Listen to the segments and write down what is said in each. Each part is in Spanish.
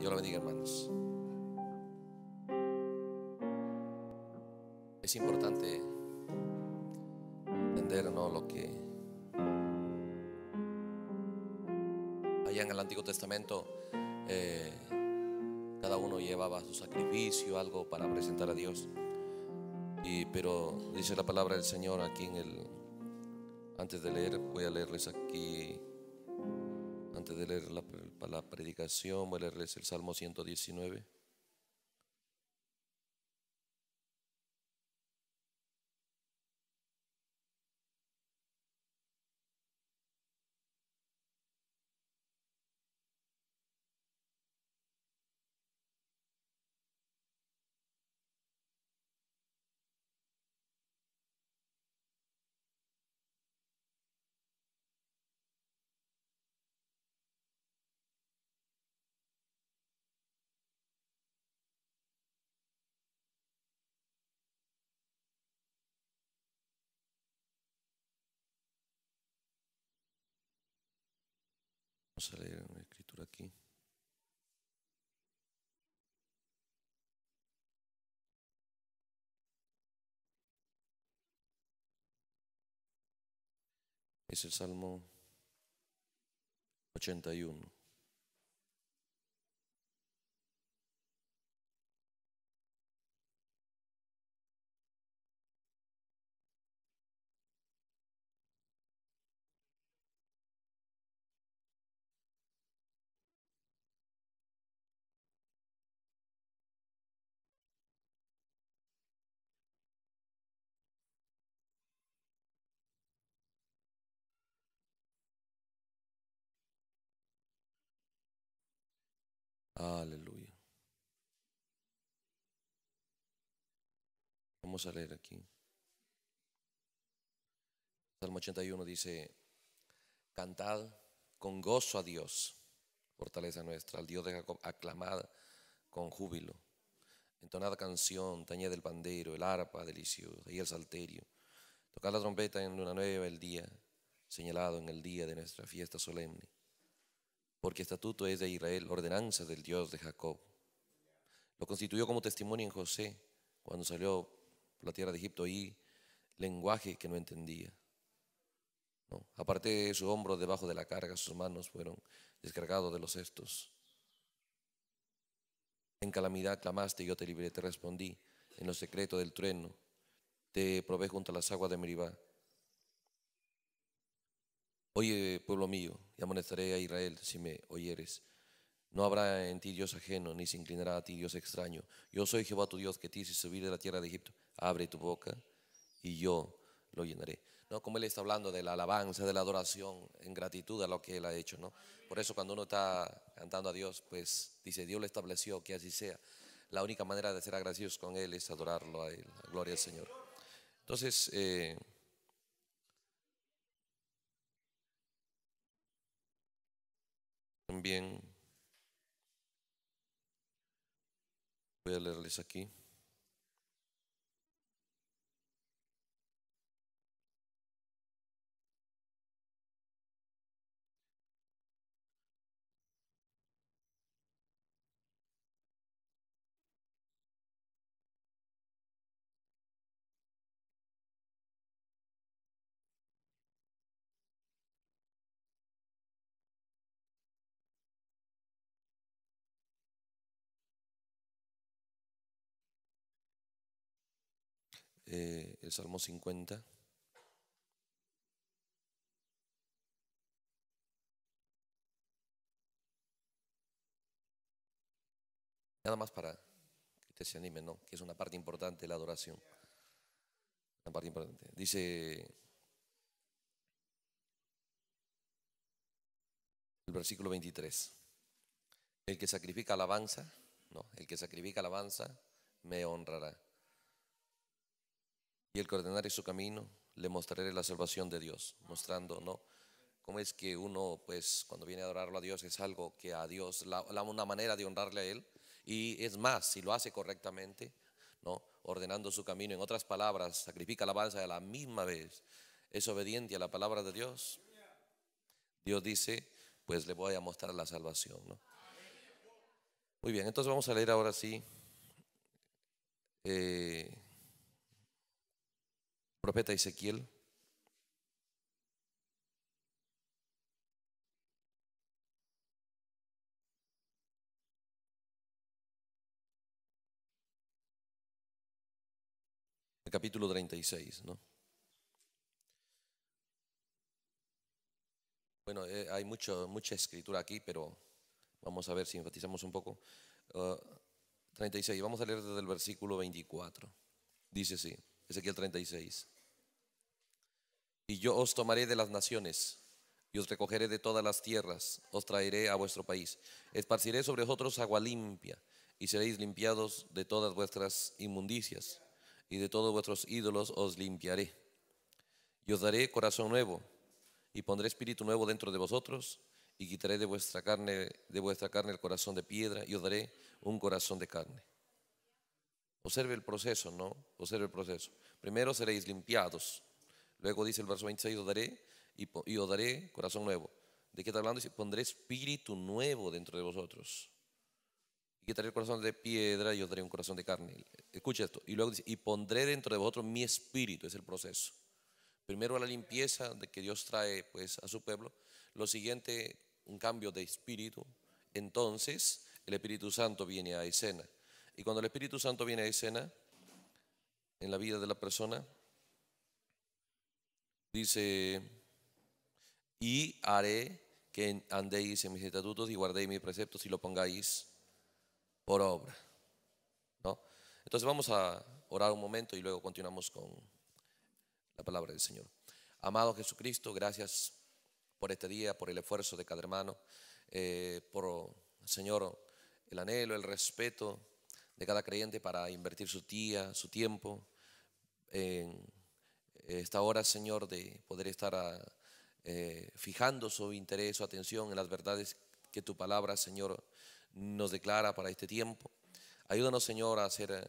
Dios lo bendiga, hermanos. Es importante entender ¿no? lo que allá en el Antiguo Testamento eh, cada uno llevaba su sacrificio, algo para presentar a Dios. Y, pero dice la palabra del Señor aquí en el, antes de leer, voy a leerles aquí, antes de leer la, la predicación, voy a leerles el Salmo 119. Vamos a leer una escritura aquí. Es el Salmo 81. Aleluya. Vamos a leer aquí. Salmo 81 dice, cantad con gozo a Dios, fortaleza nuestra, al Dios de Jacob, aclamad con júbilo. Entonad canción, tañed el pandero, el arpa deliciosa y el salterio. Tocad la trompeta en luna nueva el día, señalado en el día de nuestra fiesta solemne porque estatuto es de Israel, ordenanza del Dios de Jacob. Lo constituyó como testimonio en José cuando salió la tierra de Egipto y lenguaje que no entendía. ¿no? Aparte de su hombro debajo de la carga, sus manos fueron descargados de los cestos. En calamidad clamaste, yo te libré, te respondí. En lo secreto del trueno, te probé junto a las aguas de Meribá. Oye, pueblo mío, y amonestaré a Israel si me oyeres. No habrá en ti Dios ajeno, ni se inclinará a ti Dios extraño. Yo soy Jehová tu Dios que te hice subir de la tierra de Egipto. Abre tu boca y yo lo llenaré. ¿No? Como él está hablando de la alabanza, de la adoración, en gratitud a lo que él ha hecho. ¿no? Por eso cuando uno está cantando a Dios, pues dice, Dios le estableció que así sea. La única manera de ser agradecidos con Él es adorarlo a Él. Gloria al Señor. Entonces, eh, También voy a leerles aquí. Eh, el Salmo 50. Nada más para que usted se anime, ¿no? Que es una parte importante la adoración. Una parte importante. Dice el versículo 23. El que sacrifica alabanza, no, el que sacrifica alabanza me honrará. Y el que ordenare su camino, le mostraré la salvación de Dios, mostrando, ¿no? Cómo es que uno, pues, cuando viene a adorarlo a Dios, es algo que a Dios, la, una manera de honrarle a Él. Y es más, si lo hace correctamente, ¿no? Ordenando su camino, en otras palabras, sacrifica alabanza a la misma vez, es obediente a la palabra de Dios. Dios dice, pues le voy a mostrar la salvación, ¿no? Muy bien, entonces vamos a leer ahora sí. eh, profeta Ezequiel. El capítulo 36, ¿no? Bueno, eh, hay mucho, mucha escritura aquí, pero vamos a ver si enfatizamos un poco. Uh, 36, vamos a leer desde el versículo 24. Dice así, Ezequiel 36. Y yo os tomaré de las naciones y os recogeré de todas las tierras, os traeré a vuestro país. Esparciré sobre vosotros agua limpia y seréis limpiados de todas vuestras inmundicias y de todos vuestros ídolos os limpiaré. Y os daré corazón nuevo y pondré espíritu nuevo dentro de vosotros y quitaré de vuestra carne de vuestra carne el corazón de piedra y os daré un corazón de carne. Observe el proceso, ¿no? Observe el proceso. Primero seréis limpiados. Luego dice el verso 26, os daré y, y os daré corazón nuevo. ¿De qué está hablando? Dice, pondré espíritu nuevo dentro de vosotros. Y quitaré el corazón de piedra y os daré un corazón de carne. Escucha esto. Y luego dice, y pondré dentro de vosotros mi espíritu. Es el proceso. Primero la limpieza de que Dios trae pues a su pueblo. Lo siguiente, un cambio de espíritu. Entonces el Espíritu Santo viene a escena. Y cuando el Espíritu Santo viene a escena en la vida de la persona, dice, y haré que andéis en mis estatutos y guardéis mis preceptos y lo pongáis por obra. ¿No? Entonces vamos a orar un momento y luego continuamos con la palabra del Señor. Amado Jesucristo, gracias por este día, por el esfuerzo de cada hermano, eh, por, Señor, el anhelo, el respeto de cada creyente para invertir su día, su tiempo en esta hora, Señor, de poder estar ah, eh, fijando su interés, su atención en las verdades que tu palabra, Señor, nos declara para este tiempo. Ayúdanos, Señor, a ser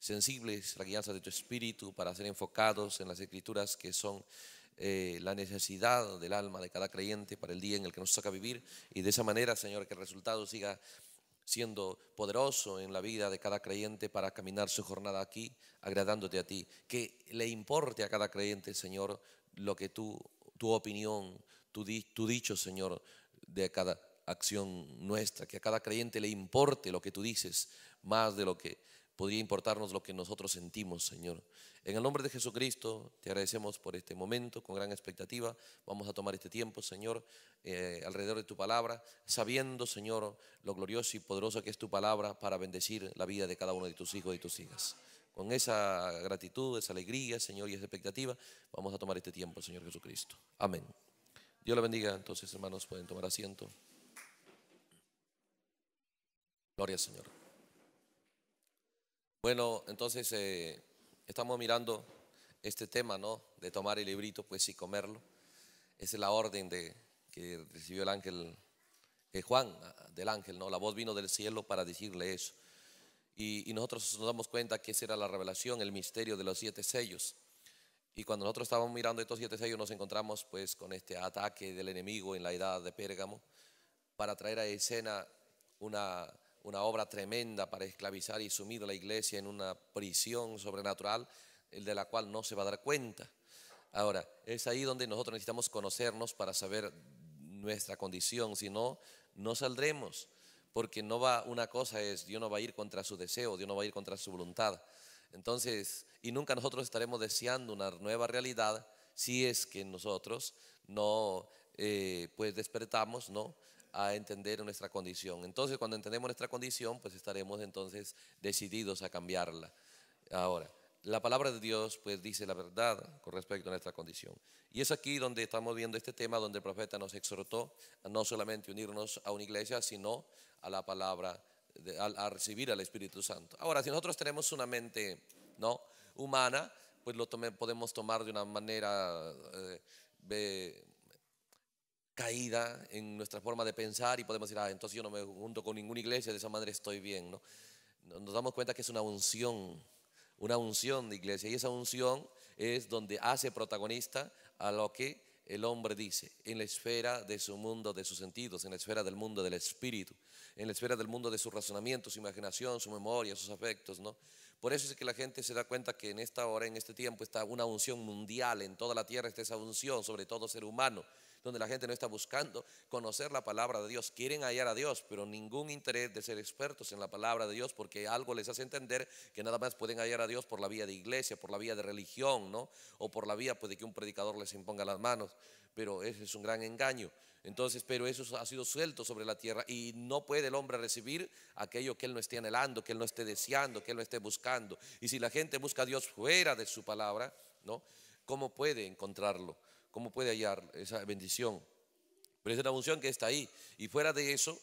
sensibles a la guianza de tu Espíritu, para ser enfocados en las escrituras que son eh, la necesidad del alma de cada creyente para el día en el que nos toca vivir. Y de esa manera, Señor, que el resultado siga siendo poderoso en la vida de cada creyente para caminar su jornada aquí, agradándote a ti. Que le importe a cada creyente, Señor, lo que tú, tu opinión, tu, tu dicho, Señor, de cada acción nuestra. Que a cada creyente le importe lo que tú dices, más de lo que podría importarnos lo que nosotros sentimos, Señor. En el nombre de Jesucristo, te agradecemos por este momento, con gran expectativa. Vamos a tomar este tiempo, Señor, eh, alrededor de tu palabra, sabiendo, Señor, lo glorioso y poderoso que es tu palabra para bendecir la vida de cada uno de tus hijos y tus hijas. Con esa gratitud, esa alegría, Señor, y esa expectativa, vamos a tomar este tiempo, Señor Jesucristo. Amén. Dios le bendiga. Entonces, hermanos, pueden tomar asiento. Gloria al Señor. Bueno, entonces eh, estamos mirando este tema, ¿no? De tomar el librito, pues y comerlo. Esa es la orden de, que recibió el ángel eh, Juan, del ángel, ¿no? La voz vino del cielo para decirle eso. Y, y nosotros nos damos cuenta que esa era la revelación, el misterio de los siete sellos. Y cuando nosotros estábamos mirando estos siete sellos, nos encontramos pues con este ataque del enemigo en la edad de Pérgamo para traer a escena una, una obra tremenda para esclavizar y sumir a la iglesia en una prisión sobrenatural, el de la cual no se va a dar cuenta. Ahora, es ahí donde nosotros necesitamos conocernos para saber nuestra condición, si no, no saldremos, porque no va, una cosa es, Dios no va a ir contra su deseo, Dios no va a ir contra su voluntad. Entonces, y nunca nosotros estaremos deseando una nueva realidad si es que nosotros no, eh, pues despertamos, ¿no? A entender nuestra condición. Entonces, cuando entendemos nuestra condición, pues estaremos entonces decididos a cambiarla. Ahora, la palabra de Dios pues dice la verdad con respecto a nuestra condición. Y es aquí donde estamos viendo este tema donde el profeta nos exhortó a no solamente unirnos a una iglesia, sino a la palabra, a, recibir al Espíritu Santo. Ahora, si nosotros tenemos una mente no humana, pues lo podemos tomar de una manera eh, caída en nuestra forma de pensar y podemos decir, ah, entonces yo no me junto con ninguna iglesia, de esa manera estoy bien, ¿no? Nos damos cuenta que es una unción, una unción de iglesia y esa unción es donde hace protagonista a lo que el hombre dice, en la esfera de su mundo, de sus sentidos, en la esfera del mundo del espíritu, en la esfera del mundo de su razonamiento, su imaginación, su memoria, sus afectos, ¿no? Por eso es que la gente se da cuenta que en esta hora, en este tiempo, está una unción mundial, en toda la tierra está esa unción, sobre todo ser humano, donde la gente no está buscando conocer la palabra de Dios, quieren hallar a Dios, pero ningún interés de ser expertos en la palabra de Dios, porque algo les hace entender que nada más pueden hallar a Dios por la vía de iglesia, por la vía de religión, ¿no? O por la vía pues, de que un predicador les imponga las manos, pero ese es un gran engaño. Entonces, pero eso ha sido suelto sobre la tierra y no puede el hombre recibir aquello que él no esté anhelando, que él no esté deseando, que él no esté buscando. Y si la gente busca a Dios fuera de su palabra, ¿no? ¿Cómo puede encontrarlo? ¿Cómo puede hallar esa bendición? Pero es una unción que está ahí. Y fuera de eso,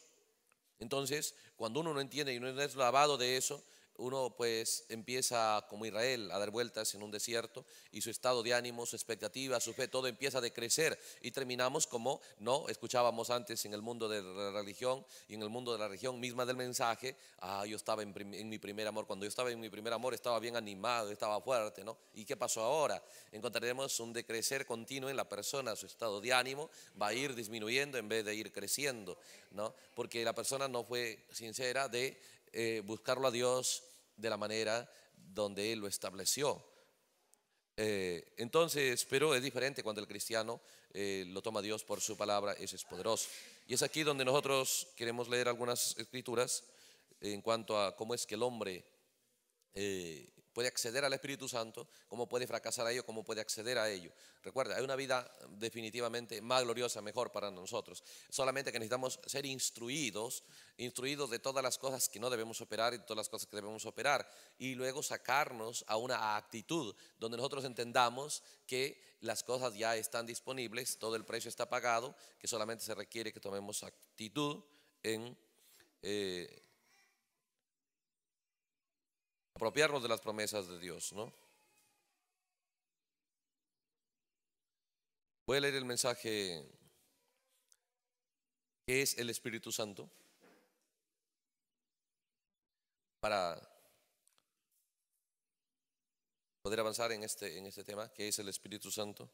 entonces, cuando uno no entiende y no es lavado de eso, uno pues empieza como Israel a dar vueltas en un desierto y su estado de ánimo, su expectativa, su fe, todo empieza a decrecer y terminamos como no escuchábamos antes en el mundo de la religión y en el mundo de la religión misma del mensaje, ah, yo estaba en, en, mi primer amor, cuando yo estaba en mi primer amor estaba bien animado, estaba fuerte, ¿no? ¿Y qué pasó ahora? Encontraremos un decrecer continuo en la persona, su estado de ánimo va a ir disminuyendo en vez de ir creciendo, ¿no? Porque la persona no fue sincera de eh, buscarlo a Dios de la manera donde Él lo estableció. Eh, entonces, pero es diferente cuando el cristiano eh, lo toma Dios por su palabra, ese es poderoso. Y es aquí donde nosotros queremos leer algunas escrituras en cuanto a cómo es que el hombre puede acceder al Espíritu Santo, cómo puede fracasar a ello, cómo puede acceder a ello. Recuerda, hay una vida definitivamente más gloriosa, mejor para nosotros. Solamente que necesitamos ser instruidos, instruidos de todas las cosas que no debemos operar y todas las cosas que debemos operar. Y luego sacarnos a una actitud donde nosotros entendamos que las cosas ya están disponibles, todo el precio está pagado, que solamente se requiere que tomemos actitud en... Eh, apropiarnos de las promesas de Dios, ¿no? Voy a leer el mensaje que es el Espíritu Santo para poder avanzar en este, en este tema, que es el Espíritu Santo.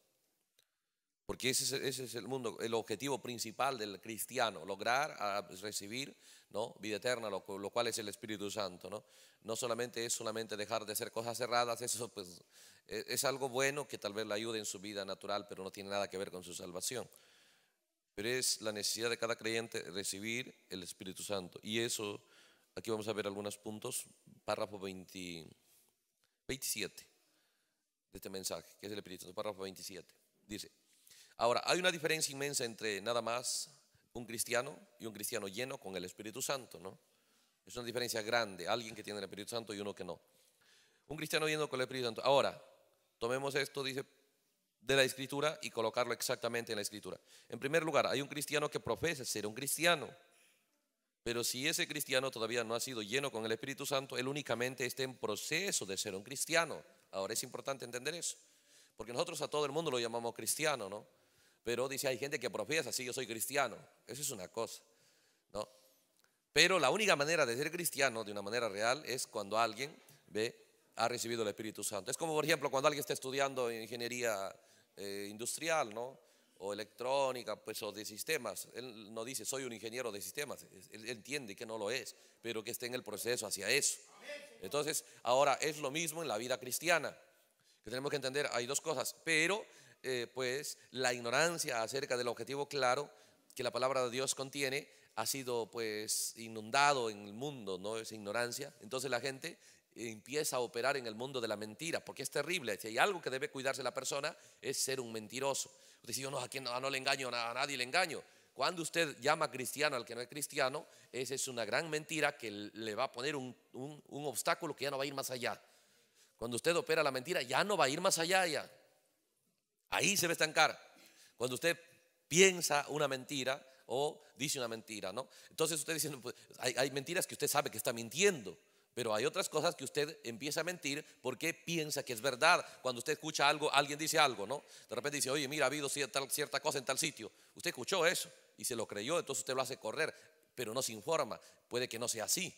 Porque ese es, ese es, el mundo, el objetivo principal del cristiano, lograr recibir ¿no? vida eterna, lo, lo, cual es el Espíritu Santo. ¿no? no solamente es solamente dejar de hacer cosas cerradas, eso pues e, es algo bueno que tal vez le ayude en su vida natural, pero no tiene nada que ver con su salvación. Pero es la necesidad de cada creyente recibir el Espíritu Santo. Y eso, aquí vamos a ver algunos puntos, párrafo 20, 27 de este mensaje, que es el Espíritu Santo, párrafo 27. Dice, ahora, hay una diferencia inmensa entre nada más un cristiano y un cristiano lleno con el Espíritu Santo, ¿no? Es una diferencia grande, alguien que tiene el Espíritu Santo y uno que no. Un cristiano yendo con el Espíritu Santo. Ahora, tomemos esto, dice, de la escritura y colocarlo exactamente en la escritura. En primer lugar, hay un cristiano que profesa ser un cristiano. Pero si ese cristiano todavía no ha sido lleno con el Espíritu Santo, él únicamente está en proceso de ser un cristiano. Ahora es importante entender eso. Porque nosotros a todo el mundo lo llamamos cristiano, ¿no? Pero dice, hay gente que profesa, sí, yo soy cristiano. Eso es una cosa, ¿no? Pero la única manera de ser cristiano de una manera real es cuando alguien ve ha recibido el Espíritu Santo. Es como, por ejemplo, cuando alguien está estudiando ingeniería eh, industrial, ¿no? O electrónica, pues, o de sistemas. Él no dice, soy un ingeniero de sistemas. Él entiende que no lo es, pero que esté en el proceso hacia eso. Entonces, ahora es lo mismo en la vida cristiana. Que tenemos que entender, hay dos cosas. Pero, eh, pues, la ignorancia acerca del objetivo claro que la palabra de Dios contiene ha sido pues inundado en el mundo, ¿no? Esa ignorancia. Entonces la gente empieza a operar en el mundo de la mentira, porque es terrible. Si hay algo que debe cuidarse la persona es ser un mentiroso. Usted dice, yo no, a quién no, no le engaño, a nadie le engaño. Cuando usted llama cristiano al que no es cristiano, esa es una gran mentira que le va a poner un, un, un obstáculo que ya no va a ir más allá. Cuando usted opera la mentira, ya no va a ir más allá ya. Ahí se va a estancar. Cuando usted piensa una mentira, o dice una mentira, ¿no? Entonces usted dice, pues, hay, mentiras que usted sabe que está mintiendo, pero hay otras cosas que usted empieza a mentir porque piensa que es verdad. Cuando usted escucha algo, alguien dice algo, ¿no? De repente dice, oye, mira, ha habido cierta, cierta cosa en tal sitio. Usted escuchó eso y se lo creyó, entonces usted lo hace correr, pero no se informa. Puede que no sea así.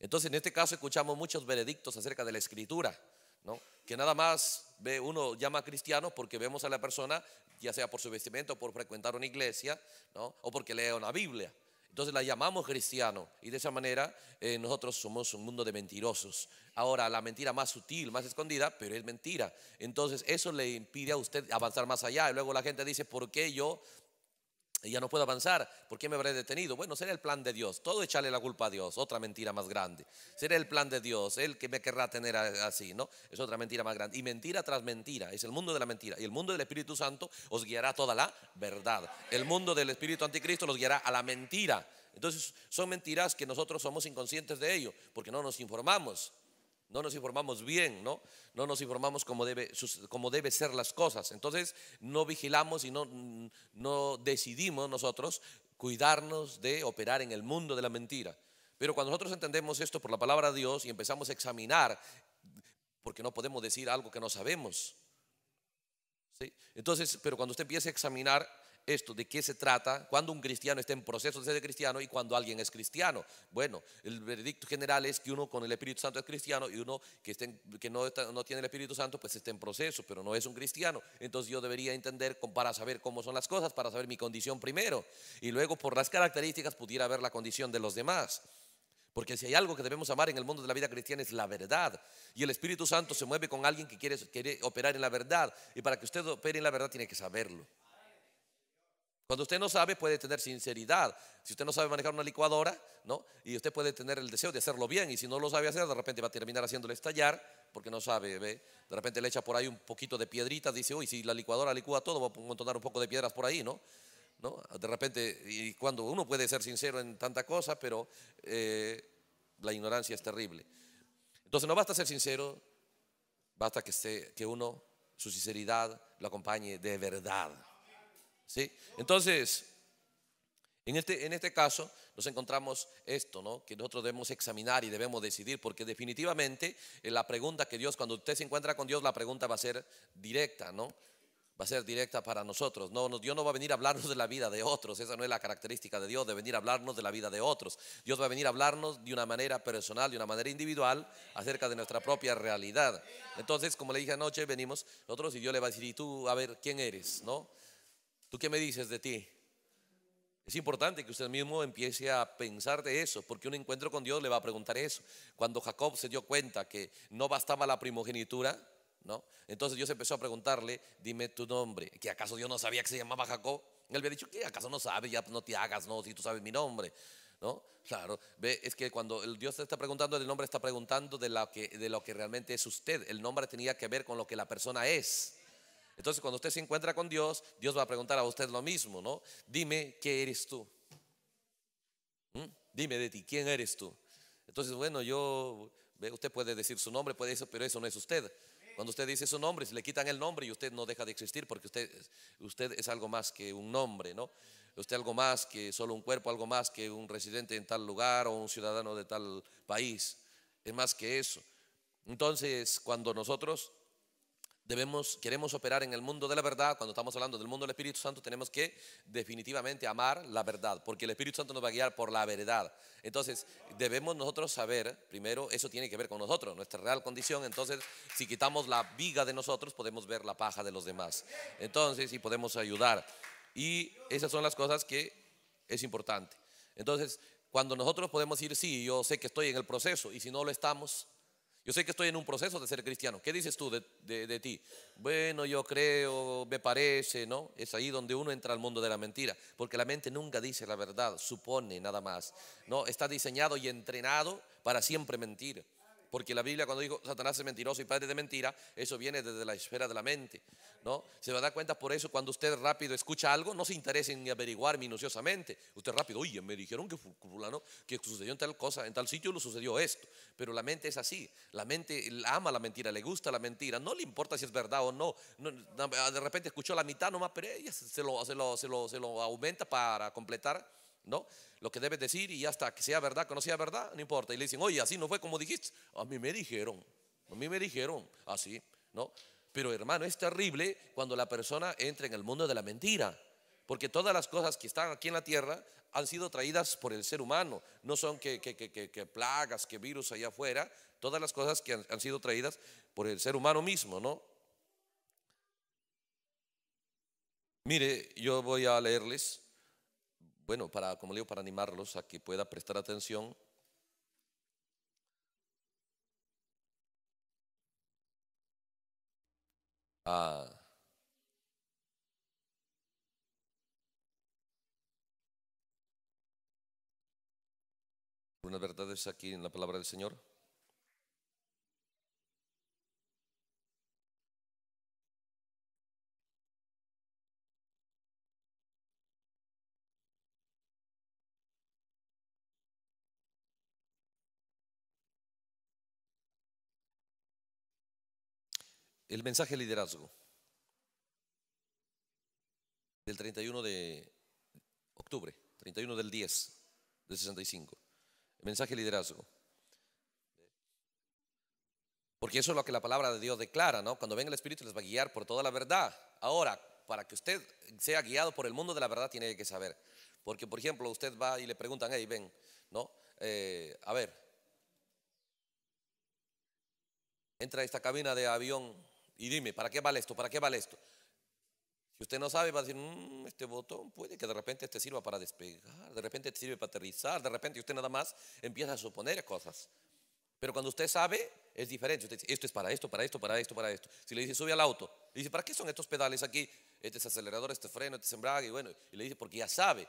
Entonces, en este caso, escuchamos muchos veredictos acerca de la escritura. ¿No? Que nada más ve, uno llama cristiano porque vemos a la persona, ya sea por su vestimenta por frecuentar una iglesia, ¿no? O porque lee una Biblia. Entonces la llamamos cristiano y de esa manera eh, nosotros somos un mundo de mentirosos. Ahora, la mentira más sutil, más escondida, pero es mentira. Entonces eso le impide a usted avanzar más allá. Y luego la gente dice, ¿por qué yo ya no puedo avanzar. ¿Por qué me habré detenido? Bueno, será el plan de Dios. Todo echarle la culpa a Dios. Otra mentira más grande. Será el plan de Dios. Él que me querrá tener así, ¿no? Es otra mentira más grande. Y mentira tras mentira. Es el mundo de la mentira. Y el mundo del Espíritu Santo os guiará toda la verdad. El mundo del Espíritu Anticristo los guiará a la mentira. Entonces son mentiras que nosotros somos inconscientes de ello. Porque no nos informamos no nos informamos bien, ¿no? No nos informamos cómo debe, cómo debe ser las cosas. Entonces no vigilamos y no, no decidimos nosotros cuidarnos de operar en el mundo de la mentira. Pero cuando nosotros entendemos esto por la palabra de Dios y empezamos a examinar, porque no podemos decir algo que no sabemos. ¿sí? Entonces, pero cuando usted empieza a examinar esto, de qué se trata, cuando un cristiano está en proceso de ser cristiano y cuando alguien es cristiano. Bueno, el veredicto general es que uno con el Espíritu Santo es cristiano y uno que, que no, no tiene el Espíritu Santo pues está en proceso, pero no es un cristiano. Entonces yo debería entender para saber cómo son las cosas, para saber mi condición primero y luego por las características pudiera ver la condición de los demás. Porque si hay algo que debemos amar en el mundo de la vida cristiana es la verdad. Y el Espíritu Santo se mueve con alguien que quiere, quiere operar en la verdad. Y para que usted opere en la verdad tiene que saberlo. Cuando usted no sabe, puede tener sinceridad. Si usted no sabe manejar una licuadora, ¿no? Y usted puede tener el deseo de hacerlo bien. Y si no lo sabe hacer, de repente va a terminar haciéndole estallar, porque no sabe, ¿ve? De repente le echa por ahí un poquito de piedritas, dice, uy, si la licuadora licúa todo, va a montonar un poco de piedras por ahí, ¿no? ¿No? De repente, y cuando uno puede ser sincero en tanta cosa, pero eh, la ignorancia es terrible. Entonces no basta ser sincero, basta que, que uno, su sinceridad, lo acompañe de verdad. ¿Sí? Entonces, en este, en este caso nos encontramos esto, ¿no? que nosotros debemos examinar y debemos decidir, porque definitivamente eh, la pregunta que Dios, cuando usted se encuentra con Dios, la pregunta va a ser directa, ¿no? Va a ser directa para nosotros. No, Dios no va a venir a hablarnos de la vida de otros, esa no es la característica de Dios, de venir a hablarnos de la vida de otros. Dios va a venir a hablarnos de una manera personal, de una manera individual, acerca de nuestra propia realidad. Entonces, como le dije anoche, venimos nosotros y Dios le va a decir, ¿y tú a ver quién eres? ¿No? ¿Tú qué me dices de ti? Es importante que usted mismo empiece a pensar de eso, porque un encuentro con Dios le va a preguntar eso. Cuando Jacob se dio cuenta que no bastaba la primogenitura, ¿no? Entonces Dios empezó a preguntarle, dime tu nombre. ¿Que acaso Dios no sabía que se llamaba Jacob? Él había dicho, ¿qué? ¿Acaso no sabe? Ya no te hagas, no, si tú sabes mi nombre. ¿No? Claro, ve, es que cuando el Dios te está preguntando el nombre, está preguntando de lo, que, de lo que realmente es usted. El nombre tenía que ver con lo que la persona es. Entonces, cuando usted se encuentra con Dios, Dios va a preguntar a usted lo mismo, ¿no? Dime, ¿qué eres tú? ¿Mm? Dime de ti, ¿quién eres tú? Entonces, bueno, yo, usted puede decir su nombre, puede eso, pero eso no es usted. Cuando usted dice su nombre, si le quitan el nombre y usted no deja de existir porque usted, usted es algo más que un nombre, ¿no? Usted algo más que solo un cuerpo, algo más que un residente en tal lugar o un ciudadano de tal país. Es más que eso. Entonces, cuando nosotros debemos, queremos operar en el mundo de la verdad, cuando estamos hablando del mundo del Espíritu Santo, tenemos que definitivamente amar la verdad, porque el Espíritu Santo nos va a guiar por la verdad. Entonces, debemos nosotros saber, primero, eso tiene que ver con nosotros, nuestra real condición. Entonces, si quitamos la viga de nosotros, podemos ver la paja de los demás. Entonces, y podemos ayudar. Y esas son las cosas que es importante. Entonces, cuando nosotros podemos decir, sí, yo sé que estoy en el proceso, y si no lo estamos, yo sé que estoy en un proceso de ser cristiano. ¿Qué dices tú de, ti? Bueno, yo creo, me parece, ¿no? Es ahí donde uno entra al mundo de la mentira, porque la mente nunca dice la verdad, supone nada más. ¿no? Está diseñado y entrenado para siempre mentir. Porque la Biblia cuando dijo Satanás es mentiroso y padre de mentira, eso viene desde la esfera de la mente. ¿no? Se va a dar cuenta por eso cuando usted rápido escucha algo, no se interese en averiguar minuciosamente. Usted rápido, oye, me dijeron que fulano, que sucedió en tal cosa, en tal sitio lo sucedió esto. Pero la mente es así. La mente ama la mentira, le gusta la mentira. No le importa si es verdad o no. de repente escuchó la mitad nomás, pero ella se lo, se lo, se lo, se lo aumenta para completar ¿no? Lo que debes decir y hasta que sea verdad, que no sea verdad, no importa. Y le dicen, oye, así no fue como dijiste. A mí me dijeron, a mí me dijeron, así, ¿no? Pero hermano, es terrible cuando la persona entra en el mundo de la mentira. Porque todas las cosas que están aquí en la tierra han sido traídas por el ser humano. No son que, que, que, plagas, que virus allá afuera. Todas las cosas que han, han sido traídas por el ser humano mismo, ¿no? Mire, yo voy a leerles, bueno, para, como le digo, para animarlos a que pueda prestar atención. A unas verdades aquí en la palabra del Señor. El mensaje liderazgo del 31 de octubre, 31 del 10 de 65. El mensaje liderazgo. Porque eso es lo que la palabra de Dios declara, ¿no? Cuando venga el Espíritu les va a guiar por toda la verdad. Ahora, para que usted sea guiado por el mundo de la verdad, tiene que saber. Porque, por ejemplo, usted va y le preguntan, hey, ven, ¿no? Eh, a ver, entra esta cabina de avión y dime, ¿para qué vale esto? ¿Para qué vale esto? Si usted no sabe, va a decir, mm, este botón puede que de repente te sirva para despegar, de repente te sirve para aterrizar, de repente usted nada más empieza a suponer cosas. Pero cuando usted sabe, es diferente. Usted dice, esto es para esto, para esto, para esto, para esto. Si le dice, sube al auto, le dice, ¿para qué son estos pedales aquí? Este es acelerador, este freno, este es embrague, y bueno, y le dice, porque ya sabe.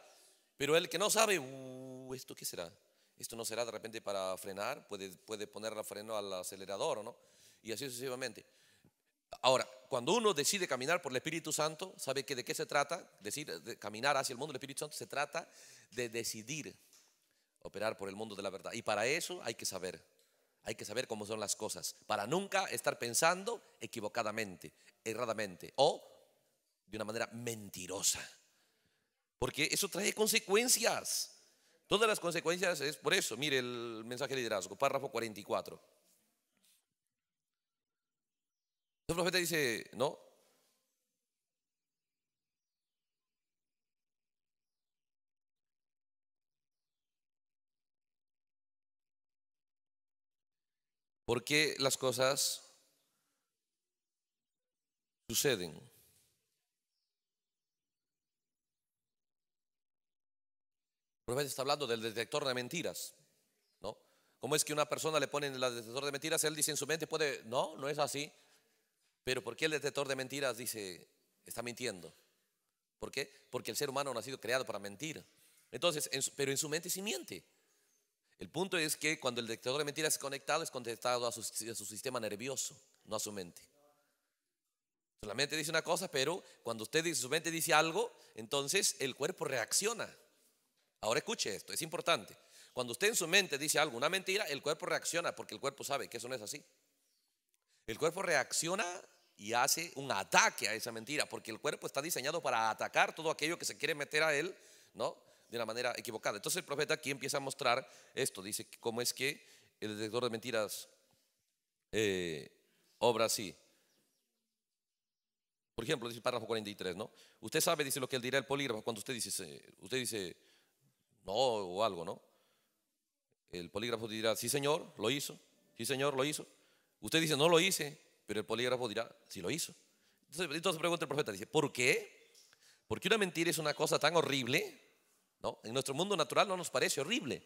Pero el que no sabe, uh, ¿esto qué será? Esto no será de repente para frenar, puede, puede poner el freno al acelerador, ¿no? Y así sucesivamente. Ahora, cuando uno decide caminar por el Espíritu Santo, ¿sabe que de qué se trata? Decir, de caminar hacia el mundo del Espíritu Santo se trata de decidir operar por el mundo de la verdad. Y para eso hay que saber, hay que saber cómo son las cosas, para nunca estar pensando equivocadamente, erradamente o de una manera mentirosa. Porque eso trae consecuencias. Todas las consecuencias es por eso. Mire el mensaje de liderazgo, párrafo 44. El profeta dice, no. Porque las cosas suceden. El profeta está hablando del detector de mentiras. ¿no? ¿Cómo es que una persona le pone el detector de mentiras? Él dice en su mente, puede, no, no es así. Pero ¿por qué el detector de mentiras dice, está mintiendo? ¿Por qué? Porque el ser humano no ha sido creado para mentir. Entonces, pero en su mente sí miente. El punto es que cuando el detector de mentiras es conectado, es conectado a su, sistema nervioso, no a su mente. La mente dice una cosa, pero cuando usted dice, su mente dice algo, entonces el cuerpo reacciona. Ahora escuche esto, es importante. Cuando usted en su mente dice algo, una mentira, el cuerpo reacciona porque el cuerpo sabe que eso no es así. El cuerpo reacciona y hace un ataque a esa mentira, porque el cuerpo está diseñado para atacar todo aquello que se quiere meter a él, ¿no? De una manera equivocada. Entonces el profeta aquí empieza a mostrar esto, dice cómo es que el detector de mentiras eh, obra así. Por ejemplo, dice el párrafo 43, ¿no? Usted sabe, dice lo que él dirá el polígrafo cuando usted dice, usted dice no o algo, ¿no? El polígrafo dirá, sí señor, lo hizo, sí señor, lo hizo. Usted dice, no lo hice, pero el polígrafo dirá, sí lo hizo. Entonces, entonces pregunta el profeta, dice, ¿por qué? Porque una mentira es una cosa tan horrible, ¿no? En nuestro mundo natural no nos parece horrible.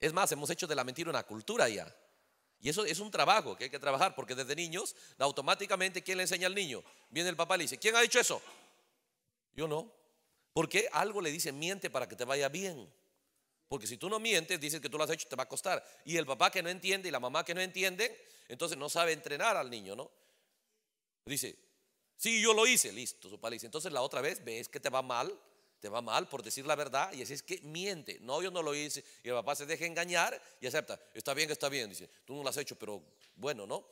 Es más, hemos hecho de la mentira una cultura ya. Y eso es un trabajo que hay que trabajar, porque desde niños, automáticamente, ¿quién le enseña al niño? Viene el papá y le dice, ¿quién ha dicho eso? Yo no. Porque algo le dice, miente para que te vaya bien. Porque si tú no mientes, dices que tú lo has hecho, te va a costar. Y el papá que no entiende y la mamá que no entiende entonces no sabe entrenar al niño, ¿no? Dice, sí, yo lo hice, listo, su papá dice. Entonces la otra vez ves que te va mal, te va mal por decir la verdad y así es que miente. No, yo no lo hice. Y el papá se deja engañar y acepta, está bien, está bien, dice, tú no lo has hecho, pero bueno, ¿no?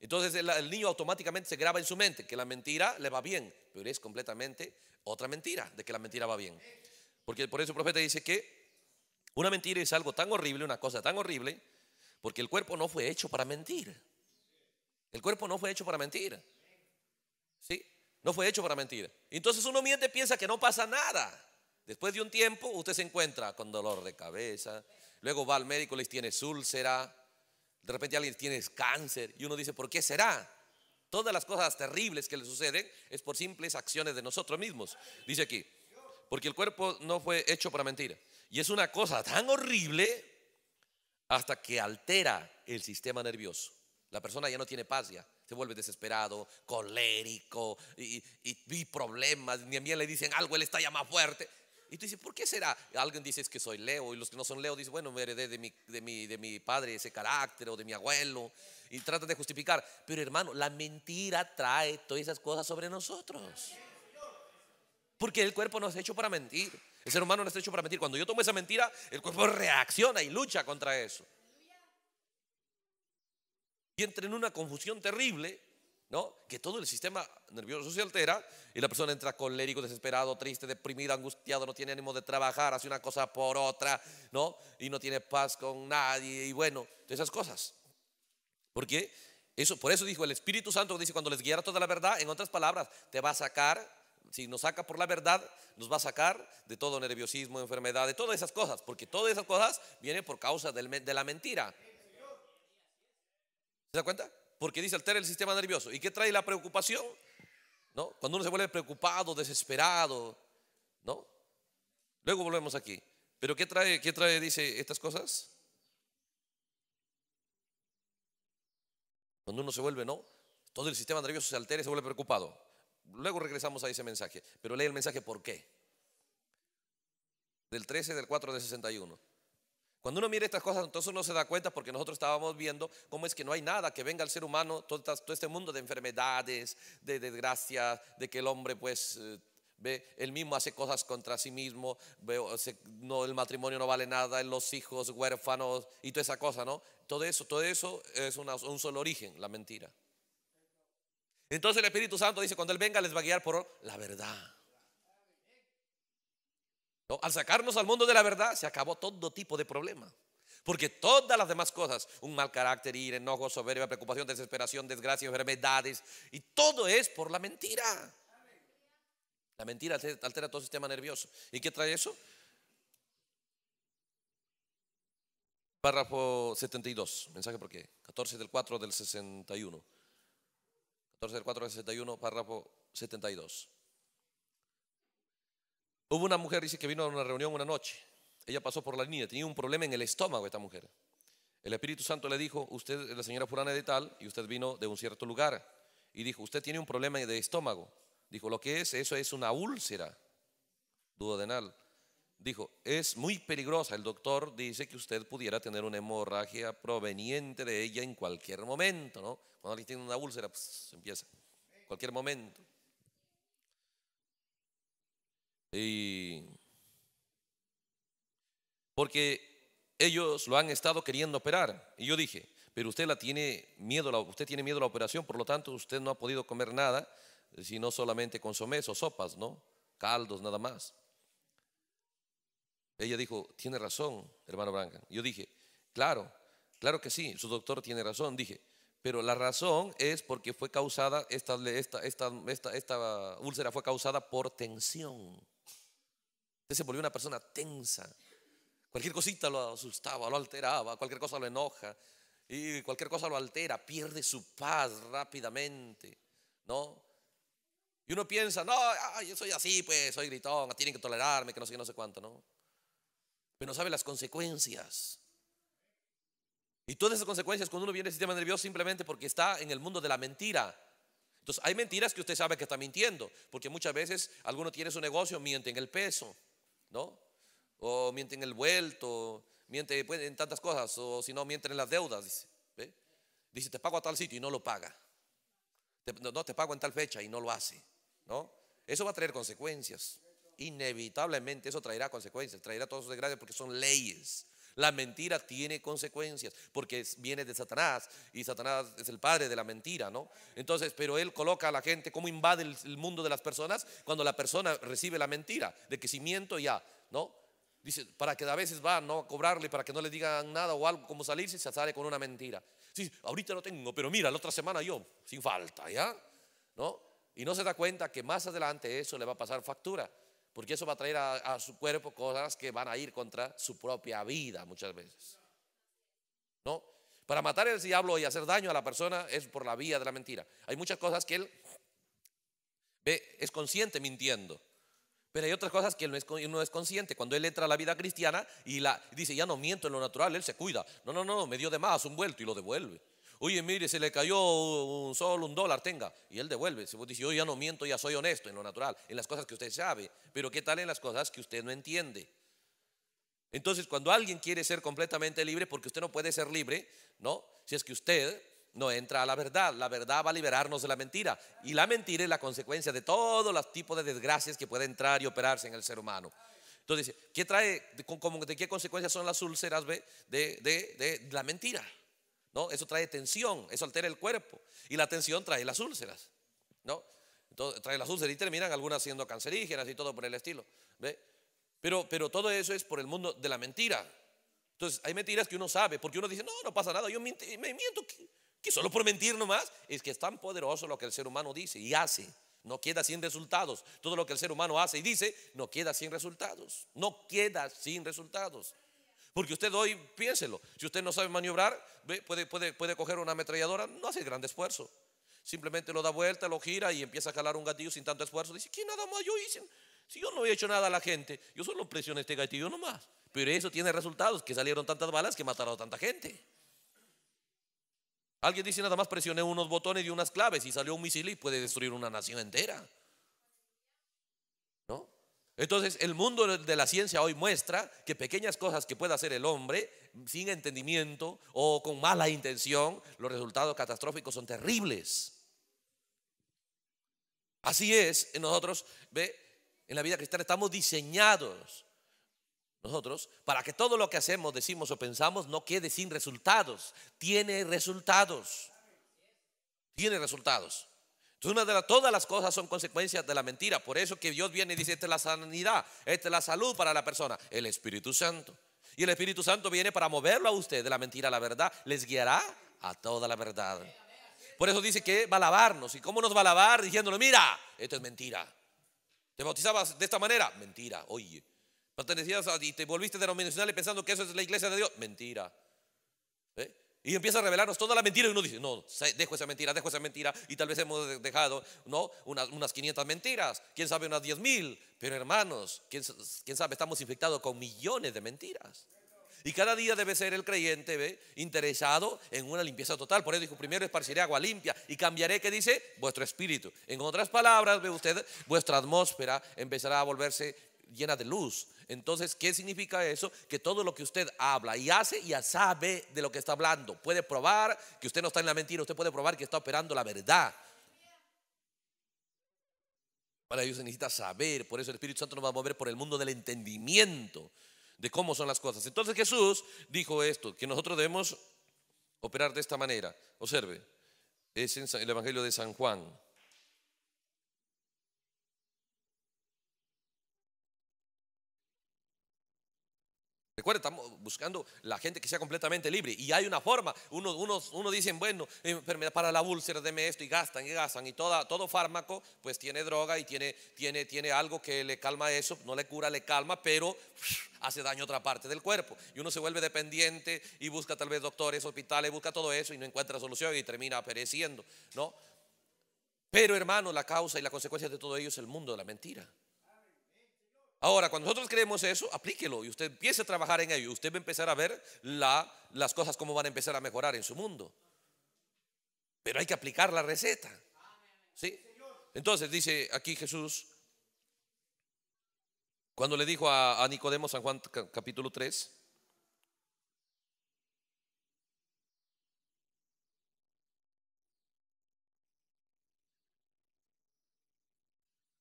Entonces el niño automáticamente se graba en su mente que la mentira le va bien, pero es completamente otra mentira de que la mentira va bien. Porque por eso el profeta dice que una mentira es algo tan horrible, una cosa tan horrible, porque el cuerpo no fue hecho para mentir. El cuerpo no fue hecho para mentir. ¿Sí? No fue hecho para mentir. Entonces uno miente piensa que no pasa nada. Después de un tiempo usted se encuentra con dolor de cabeza. Luego va al médico, les tiene úlcera. De repente alguien tiene cáncer. Y uno dice, ¿por qué será? Todas las cosas terribles que le suceden es por simples acciones de nosotros mismos. Dice aquí, porque el cuerpo no fue hecho para mentir. Y es una cosa tan horrible hasta que altera el sistema nervioso. La persona ya no tiene paz ya, se vuelve desesperado, colérico y, y, problemas. Ni a mí le dicen algo, él está ya más fuerte. Y tú dices, ¿por qué será? Alguien dice es que soy Leo y los que no son Leo dicen, bueno, me heredé de mi, de, mi, de mi padre ese carácter o de mi abuelo y tratan de justificar. Pero hermano, la mentira trae todas esas cosas sobre nosotros. Porque el cuerpo no es hecho para mentir. El ser humano no está hecho para mentir. Cuando yo tomo esa mentira, el cuerpo reacciona y lucha contra eso. Y entra en una confusión terrible ¿no? Que todo el sistema nervioso se altera y la persona entra colérico, desesperado, triste, deprimido, angustiado, no tiene ánimo de trabajar, hace una cosa por otra, ¿no? Y no tiene paz con nadie y bueno, esas cosas. Porque eso, por eso dijo el Espíritu Santo, dice cuando les guiara toda la verdad, en otras palabras, te va a sacar, si nos saca por la verdad, nos va a sacar de todo nerviosismo, enfermedad, de todas esas cosas, porque todas esas cosas vienen por causa de la mentira. ¿Se da cuenta? porque dice altera el sistema nervioso. ¿Y qué trae la preocupación? ¿No? Cuando uno se vuelve preocupado, desesperado, ¿no? Luego volvemos aquí. Pero ¿qué trae, qué trae, dice, estas cosas? Cuando uno se vuelve, ¿no? Todo el sistema nervioso se altera y se vuelve preocupado. Luego regresamos a ese mensaje. Pero lee el mensaje ¿por qué? Del 13 del 4 de 61. Cuando uno mira estas cosas, entonces uno se da cuenta porque nosotros estábamos viendo cómo es que no hay nada que venga al ser humano, todo, este mundo de enfermedades, de desgracias, de que el hombre pues eh, ve, él mismo hace cosas contra sí mismo, no, el matrimonio no vale nada, los hijos huérfanos y toda esa cosa, ¿no? Todo eso, todo eso es un solo origen, la mentira. Entonces el Espíritu Santo dice, cuando Él venga les va a guiar por la verdad. Al sacarnos al mundo de la verdad, se acabó todo tipo de problema. Porque todas las demás cosas, un mal carácter, ir, enojo, soberbia, preocupación, desesperación, desgracia, enfermedades, y todo es por la mentira. La mentira altera todo el sistema nervioso. ¿Y qué trae eso? Párrafo 72, mensaje por qué? 14 del 4 del 61. 14 del 4 del 61, párrafo 72. Hubo una mujer, dice que vino a una reunión una noche. Ella pasó por la línea, tenía un problema en el estómago esta mujer. El Espíritu Santo le dijo, usted la señora fulana de tal y usted vino de un cierto lugar. Y dijo, usted tiene un problema de estómago. Dijo, lo que es, eso es una úlcera duodenal. Dijo, es muy peligrosa. El doctor dice que usted pudiera tener una hemorragia proveniente de ella en cualquier momento, ¿no? Cuando alguien tiene una úlcera, pues empieza. Cualquier momento. Y porque ellos lo han estado queriendo operar. Y yo dije, pero usted la tiene miedo, usted tiene miedo a la operación, por lo tanto usted no ha podido comer nada, sino solamente consomés o sopas, ¿no? Caldos, nada más. Ella dijo, tiene razón, hermano Branca. Yo dije, claro, claro que sí, su doctor tiene razón. Dije, pero la razón es porque fue causada, esta, esta, esta, esta úlcera fue causada por tensión. Usted se volvió una persona tensa. Cualquier cosita lo asustaba, lo alteraba, cualquier cosa lo enoja y cualquier cosa lo altera, pierde su paz rápidamente, ¿no? Y uno piensa, no, yo soy así, pues, soy gritón, tienen que tolerarme, que no sé no sé cuánto, ¿no? Pero no sabe las consecuencias. Y todas esas consecuencias cuando uno viene al sistema nervioso simplemente porque está en el mundo de la mentira. Entonces, hay mentiras que usted sabe que está mintiendo, porque muchas veces alguno tiene su negocio, miente en el peso. ¿no? O mienten el vuelto, miente pues, en tantas cosas, o si no, mienten en las deudas, dice. Dice, te pago a tal sitio y no lo paga. no, te pago en tal fecha y no lo hace, ¿no? Eso va a traer consecuencias. Inevitablemente eso traerá consecuencias, traerá todas sus desgracias porque son leyes. La mentira tiene consecuencias porque viene de Satanás y Satanás es el padre de la mentira, ¿no? Entonces, pero él coloca a la gente, cómo invade el, mundo de las personas cuando la persona recibe la mentira, de que si ya, ¿no? Dice, para que a veces va ¿no? a cobrarle, para que no le digan nada o algo, como salirse, se sale con una mentira. Sí, ahorita no tengo, pero mira, la otra semana yo, sin falta, ¿ya? ¿No? Y no se da cuenta que más adelante eso le va a pasar factura, porque eso va a traer a, su cuerpo cosas que van a ir contra su propia vida muchas veces. ¿No? Para matar al diablo y hacer daño a la persona es por la vía de la mentira. Hay muchas cosas que él ve, es consciente mintiendo. Pero hay otras cosas que él no, es, no es consciente. Cuando él entra a la vida cristiana y la, dice, ya no miento en lo natural, él se cuida. No, no, no, me dio de más un vuelto y lo devuelve. Oye, mire, se le cayó un, solo un dólar, tenga. Y él devuelve. Se dice, yo ya no miento, ya soy honesto en lo natural, en las cosas que usted sabe. Pero ¿qué tal en las cosas que usted no entiende? Entonces, cuando alguien quiere ser completamente libre, porque usted no puede ser libre, ¿no? Si es que usted no entra a la verdad. La verdad va a liberarnos de la mentira. Y la mentira es la consecuencia de todos los tipos de desgracias que puede entrar y operarse en el ser humano. Entonces, ¿qué trae, de, qué consecuencias son las úlceras de, la mentira? Eso trae tensión, eso altera el cuerpo. Y la tensión trae las úlceras. ¿No? Entonces, trae las úlceras y terminan algunas siendo cancerígenas y todo por el estilo. ¿Ve? Pero, pero todo eso es por el mundo de la mentira. Entonces, hay mentiras que uno sabe, porque uno dice, no, no pasa nada, yo me miento, que solo por mentir nomás, es que es tan poderoso lo que el ser humano dice y hace. No queda sin resultados. Todo lo que el ser humano hace y dice, no queda sin resultados. No queda sin resultados. Porque usted hoy, piénselo, si usted no sabe maniobrar, puede, puede, puede coger una ametralladora, no hace gran esfuerzo. Simplemente lo da vuelta, lo gira y empieza a jalar un gatillo sin tanto esfuerzo. Dice, ¿qué nada más yo hice? Si yo no he hecho nada a la gente, yo solo presioné este gatillo nomás. Pero eso tiene resultados, que salieron tantas balas que mataron a tanta gente. Alguien dice nada más presioné unos botones y unas claves y salió un misil y puede destruir una nación entera. Entonces, el mundo de la ciencia hoy muestra que pequeñas cosas que puede hacer el hombre sin entendimiento o con mala intención, los resultados catastróficos son terribles. Así es, nosotros, ve, en la vida cristiana estamos diseñados nosotros, para que todo lo que hacemos, decimos o pensamos no quede sin resultados. Tiene resultados. Tiene resultados. Entonces, todas las cosas son consecuencias de la mentira. Por eso que Dios viene y dice, esta es la sanidad, esta es la salud para la persona, el Espíritu Santo. Y el Espíritu Santo viene para moverlo a usted de la mentira a la verdad. Les guiará a toda la verdad. Por eso dice que va a lavarnos. ¿Y cómo nos va a lavar? Diciéndole, mira, esto es mentira. ¿Te bautizabas de esta manera? Mentira. Oye, Pertenecías y te volviste denominacional pensando que eso es la iglesia de Dios. Mentira. Y empieza a revelarnos toda la mentira y uno dice, no, dejo esa mentira, dejo esa mentira. Y tal vez hemos dejado, ¿no? Unas, unas 500 mentiras, quién sabe unas 10 mil. Pero hermanos, ¿quién, quién sabe, estamos infectados con millones de mentiras. Y cada día debe ser el creyente interesado en una limpieza total. Por eso dijo, primero esparciré agua limpia y cambiaré, ¿qué dice? Vuestro espíritu. En otras palabras, ve usted, vuestra atmósfera empezará a volverse llena de luz. Entonces, ¿qué significa eso? Que todo lo que usted habla y hace ya sabe de lo que está hablando. Puede probar que usted no está en la mentira, usted puede probar que está operando la verdad. Para ello se necesita saber, por eso el Espíritu Santo nos va a mover por el mundo del entendimiento de cómo son las cosas. Entonces Jesús dijo esto, que nosotros debemos operar de esta manera. Observe, es el Evangelio de San Juan. Recuerda, estamos buscando la gente que sea completamente libre. Y hay una forma. Uno, unos, uno dicen, bueno, enfermedad para la úlcera, deme esto, y gastan y gastan. Y toda, todo fármaco, pues tiene droga y tiene, tiene, tiene algo que le calma eso. No le cura, le calma, pero hace daño a otra parte del cuerpo. Y uno se vuelve dependiente y busca tal vez doctores, hospitales, busca todo eso y no encuentra solución y termina pereciendo, ¿no? Pero hermano, la causa y la consecuencia de todo ello es el mundo de la mentira. Ahora, cuando nosotros creemos eso, aplíquelo y usted empiece a trabajar en ello. Usted va a empezar a ver las cosas como van a empezar a mejorar en su mundo. Pero hay que aplicar la receta. ¿Sí? Entonces dice aquí Jesús, cuando le dijo a, a Nicodemo, San Juan capítulo 3,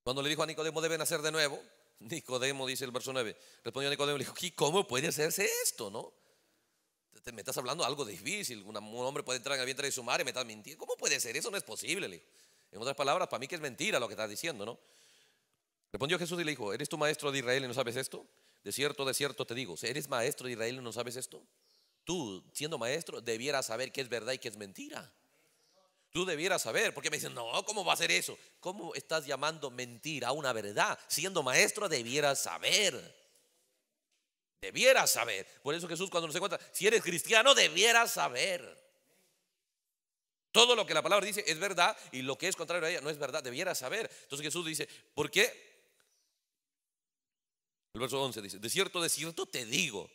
Cuando le dijo a Nicodemo, deben nacer de nuevo. Nicodemo, dice el verso 9. Respondió Nicodemo y dijo, ¿cómo puede hacerse esto? ¿No? me estás hablando algo difícil. un hombre puede entrar en el vientre de su madre y me estás mintiendo. ¿Cómo puede ser? Eso no es posible. En otras palabras, para mí que es mentira lo que estás diciendo, ¿no? Respondió Jesús y le dijo, ¿eres tú maestro de Israel y no sabes esto? De cierto, de cierto te digo, ¿eres maestro de Israel y no sabes esto? Tú, siendo maestro, debieras saber qué es verdad y qué es mentira. Tú debieras saber, porque me dicen, no, ¿cómo va a ser eso? ¿Cómo estás llamando mentira a una verdad? Siendo maestro debieras saber. Debieras saber. Por eso Jesús cuando nos encuentra, si eres cristiano, debieras saber. Todo lo que la palabra dice es verdad y lo que es contrario a ella no es verdad, debieras saber. Entonces Jesús dice, ¿por qué? El verso 11 dice, de cierto, de cierto te digo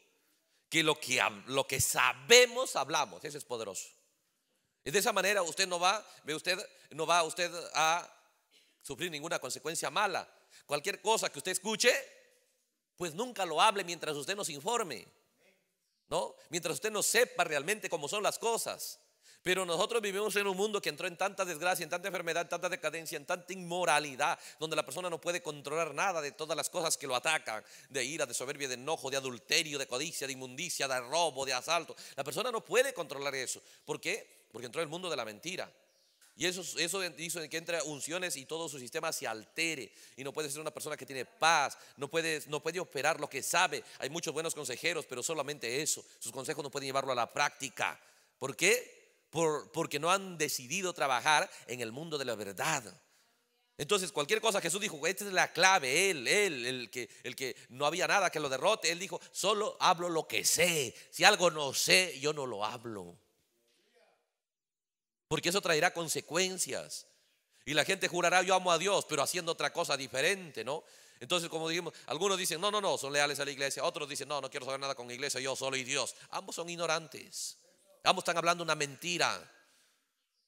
que lo que, lo que sabemos hablamos, eso es poderoso. Y de esa manera usted no va, usted, no va usted a sufrir ninguna consecuencia mala. Cualquier cosa que usted escuche, pues nunca lo hable mientras usted nos informe. ¿No? Mientras usted no sepa realmente cómo son las cosas. Pero nosotros vivimos en un mundo que entró en tanta desgracia, en tanta enfermedad, en tanta decadencia, en tanta inmoralidad, donde la persona no puede controlar nada de todas las cosas que lo atacan, de ira, de soberbia, de enojo, de adulterio, de codicia, de inmundicia, de robo, de asalto. La persona no puede controlar eso. ¿Por qué? Porque entró en el mundo de la mentira. Y eso, eso hizo que entre unciones y todo su sistema se altere. Y no puede ser una persona que tiene paz, no puede, no puede operar lo que sabe. Hay muchos buenos consejeros, pero solamente eso. Sus consejos no pueden llevarlo a la práctica. ¿Por qué? Porque no han decidido trabajar en el mundo de la verdad. Entonces, cualquier cosa Jesús dijo, esta es la clave, Él, Él, el que, el que no había nada que lo derrote, Él dijo, solo hablo lo que sé. Si algo no sé, yo no lo hablo. Porque eso traerá consecuencias. Y la gente jurará, yo amo a Dios, pero haciendo otra cosa diferente, ¿no? Entonces, como dijimos, algunos dicen, no, no, no, son leales a la iglesia. Otros dicen, no, no quiero saber nada con la iglesia, yo solo y Dios. Ambos son ignorantes. Ambos están hablando una mentira.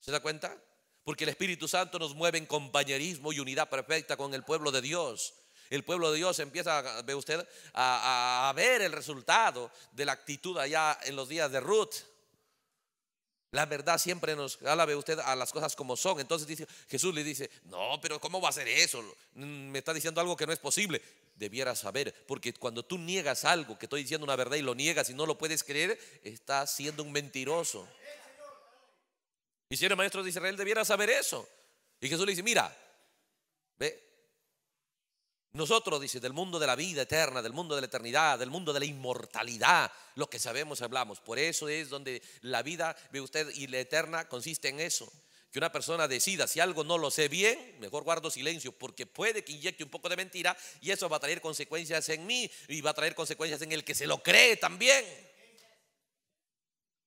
¿Se da cuenta? Porque el Espíritu Santo nos mueve en compañerismo y unidad perfecta con el pueblo de Dios. El pueblo de Dios empieza, ve usted, a, ver el resultado de la actitud allá en los días de Ruth. La verdad siempre nos ve usted a las cosas como son. Entonces dice, Jesús le dice, no, pero ¿cómo va a ser eso? Mm, me está diciendo algo que no es posible debieras saber, porque cuando tú niegas algo, que estoy diciendo una verdad y lo niegas y no lo puedes creer, estás siendo un mentiroso. Y si eres maestro de Israel, debieras saber eso. Y Jesús le dice, mira, ve, nosotros, dice, del mundo de la vida eterna, del mundo de la eternidad, del mundo de la inmortalidad, lo que sabemos hablamos. Por eso es donde la vida, ve usted, y la eterna consiste en eso que una persona decida, si algo no lo sé bien, mejor guardo silencio, porque puede que inyecte un poco de mentira y eso va a traer consecuencias en mí y va a traer consecuencias en el que se lo cree también.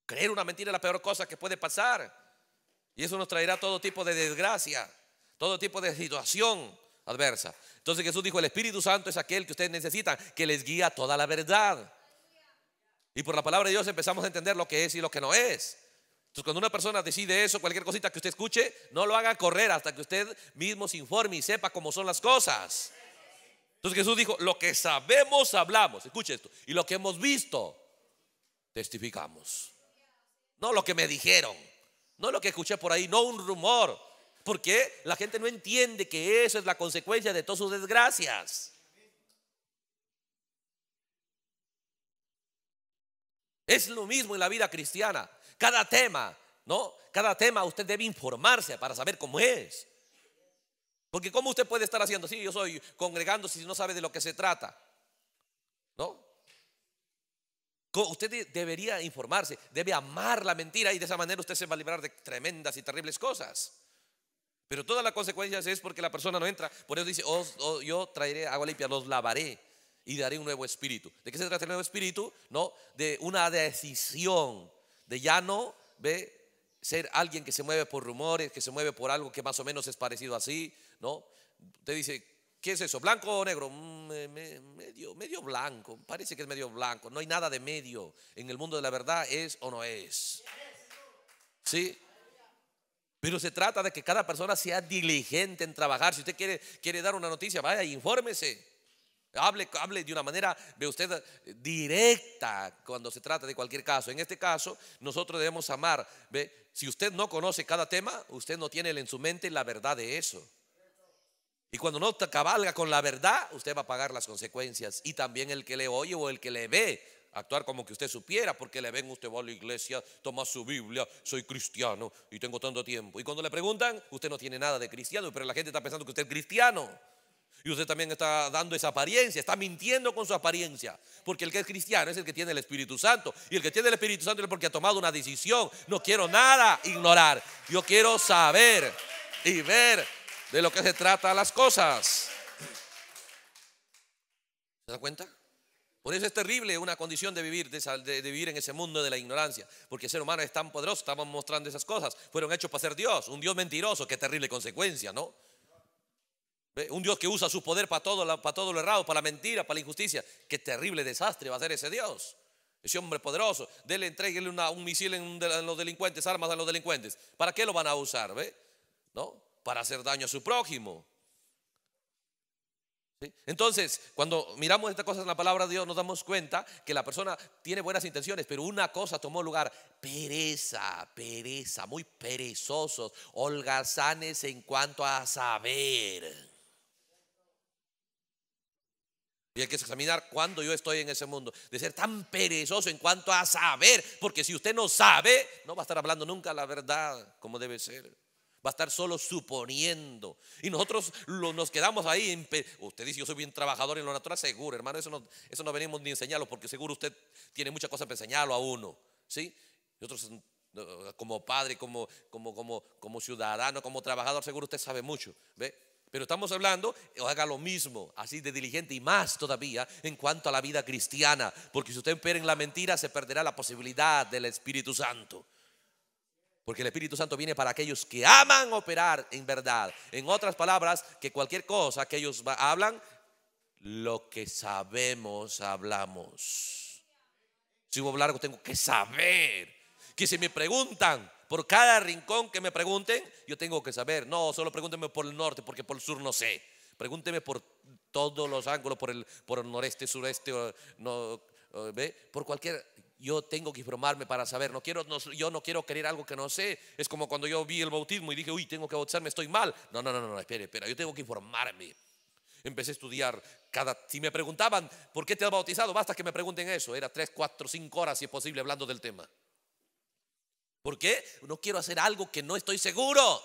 Creer una mentira es la peor cosa que puede pasar. Y eso nos traerá todo tipo de desgracia, todo tipo de situación adversa. Entonces Jesús dijo, el Espíritu Santo es aquel que ustedes necesitan, que les guía toda la verdad. Y por la palabra de Dios empezamos a entender lo que es y lo que no es. Entonces, cuando una persona decide eso, cualquier cosita que usted escuche, no lo haga correr hasta que usted mismo se informe y sepa cómo son las cosas. Entonces Jesús dijo, lo que sabemos hablamos, escuche esto, y lo que hemos visto, testificamos. No lo que me dijeron, no lo que escuché por ahí, no un rumor, porque la gente no entiende que eso es la consecuencia de todas sus desgracias. Es lo mismo en la vida cristiana. Cada tema, ¿no? Cada tema usted debe informarse para saber cómo es. Porque ¿cómo usted puede estar haciendo? Sí, yo soy congregando si no sabe de lo que se trata. ¿No? Usted debería informarse, debe amar la mentira y de esa manera usted se va a librar de tremendas y terribles cosas. Pero todas las consecuencias es porque la persona no entra. Por eso dice, oh, oh, yo traeré agua limpia, los lavaré y daré un nuevo espíritu. ¿De qué se trata el nuevo espíritu? No, de una decisión de ya no ve ser alguien que se mueve por rumores, que se mueve por algo que más o menos es parecido así, ¿no? Usted dice, ¿qué es eso? ¿Blanco o negro? Mm, medio, medio blanco, parece que es medio blanco, no hay nada de medio. En el mundo de la verdad es o no es. ¿Sí? Pero se trata de que cada persona sea diligente en trabajar. Si usted quiere, quiere dar una noticia, vaya infórmese. Hable, hable de una manera, ve usted, directa cuando se trata de cualquier caso. En este caso, nosotros debemos amar. ¿ve? Si usted no conoce cada tema, usted no tiene en su mente la verdad de eso. Y cuando no cabalga con la verdad, usted va a pagar las consecuencias. Y también el que le oye o el que le ve, actuar como que usted supiera, porque le ven, usted va a la iglesia, toma su Biblia, soy cristiano y tengo tanto tiempo. Y cuando le preguntan, usted no tiene nada de cristiano, pero la gente está pensando que usted es cristiano. Y usted también está dando esa apariencia, está mintiendo con su apariencia. Porque el que es cristiano es el que tiene el Espíritu Santo. Y el que tiene el Espíritu Santo es porque ha tomado una decisión. No quiero nada ignorar. Yo quiero saber y ver de lo que se trata las cosas. ¿Se da cuenta? Por eso es terrible una condición de vivir, de, vivir en ese mundo de la ignorancia. Porque el ser humano es tan poderoso, estamos mostrando esas cosas. Fueron hechos para ser Dios, un Dios mentiroso, qué terrible consecuencia, ¿no? Un Dios que usa su poder para todo, para todo lo errado, para la mentira, para la injusticia. Qué terrible desastre va a ser ese Dios. Ese hombre poderoso. Dele, entreguele un misil en, los delincuentes, armas a los delincuentes. ¿Para qué lo van a usar? ¿Ve? ¿No? Para hacer daño a su prójimo. Entonces, cuando miramos estas cosas en la palabra de Dios, nos damos cuenta que la persona tiene buenas intenciones, pero una cosa tomó lugar, pereza, pereza, muy perezosos, holgazanes en cuanto a saber. Y hay que examinar cuando yo estoy en ese mundo, de ser tan perezoso en cuanto a saber, porque si usted no sabe, no va a estar hablando nunca la verdad como debe ser va a estar solo suponiendo. Y nosotros nos quedamos ahí. usted dice, yo soy bien trabajador en lo natural, seguro, hermano, eso no, eso no venimos ni enseñarlo, porque seguro usted tiene muchas cosas para enseñarlo a uno. ¿sí? Nosotros como padre, como, como, como, como ciudadano, como trabajador, seguro usted sabe mucho. ¿ve? Pero estamos hablando, haga lo mismo, así de diligente y más todavía en cuanto a la vida cristiana, porque si usted espera en la mentira, se perderá la posibilidad del Espíritu Santo. Porque el Espíritu Santo viene para aquellos que aman operar en verdad. En otras palabras, que cualquier cosa que ellos hablan, lo que sabemos, hablamos. Si hablar algo, tengo que saber. Que si me preguntan por cada rincón que me pregunten, yo tengo que saber. No, solo pregúntenme por el norte, porque por el sur no sé. Pregúntenme por todos los ángulos, por el, por el noreste, sureste, no, ¿ve? por cualquier yo tengo que informarme para saber. No quiero, yo no quiero querer algo que no sé. Es como cuando yo vi el bautismo y dije, uy, tengo que bautizarme, estoy mal. No, no, no, no, espere, espera, yo tengo que informarme. Empecé a estudiar cada. Si me preguntaban, ¿por qué te has bautizado? Basta que me pregunten eso. Era tres, cuatro, cinco horas, si es posible, hablando del tema. ¿Por qué? No quiero hacer algo que no estoy seguro.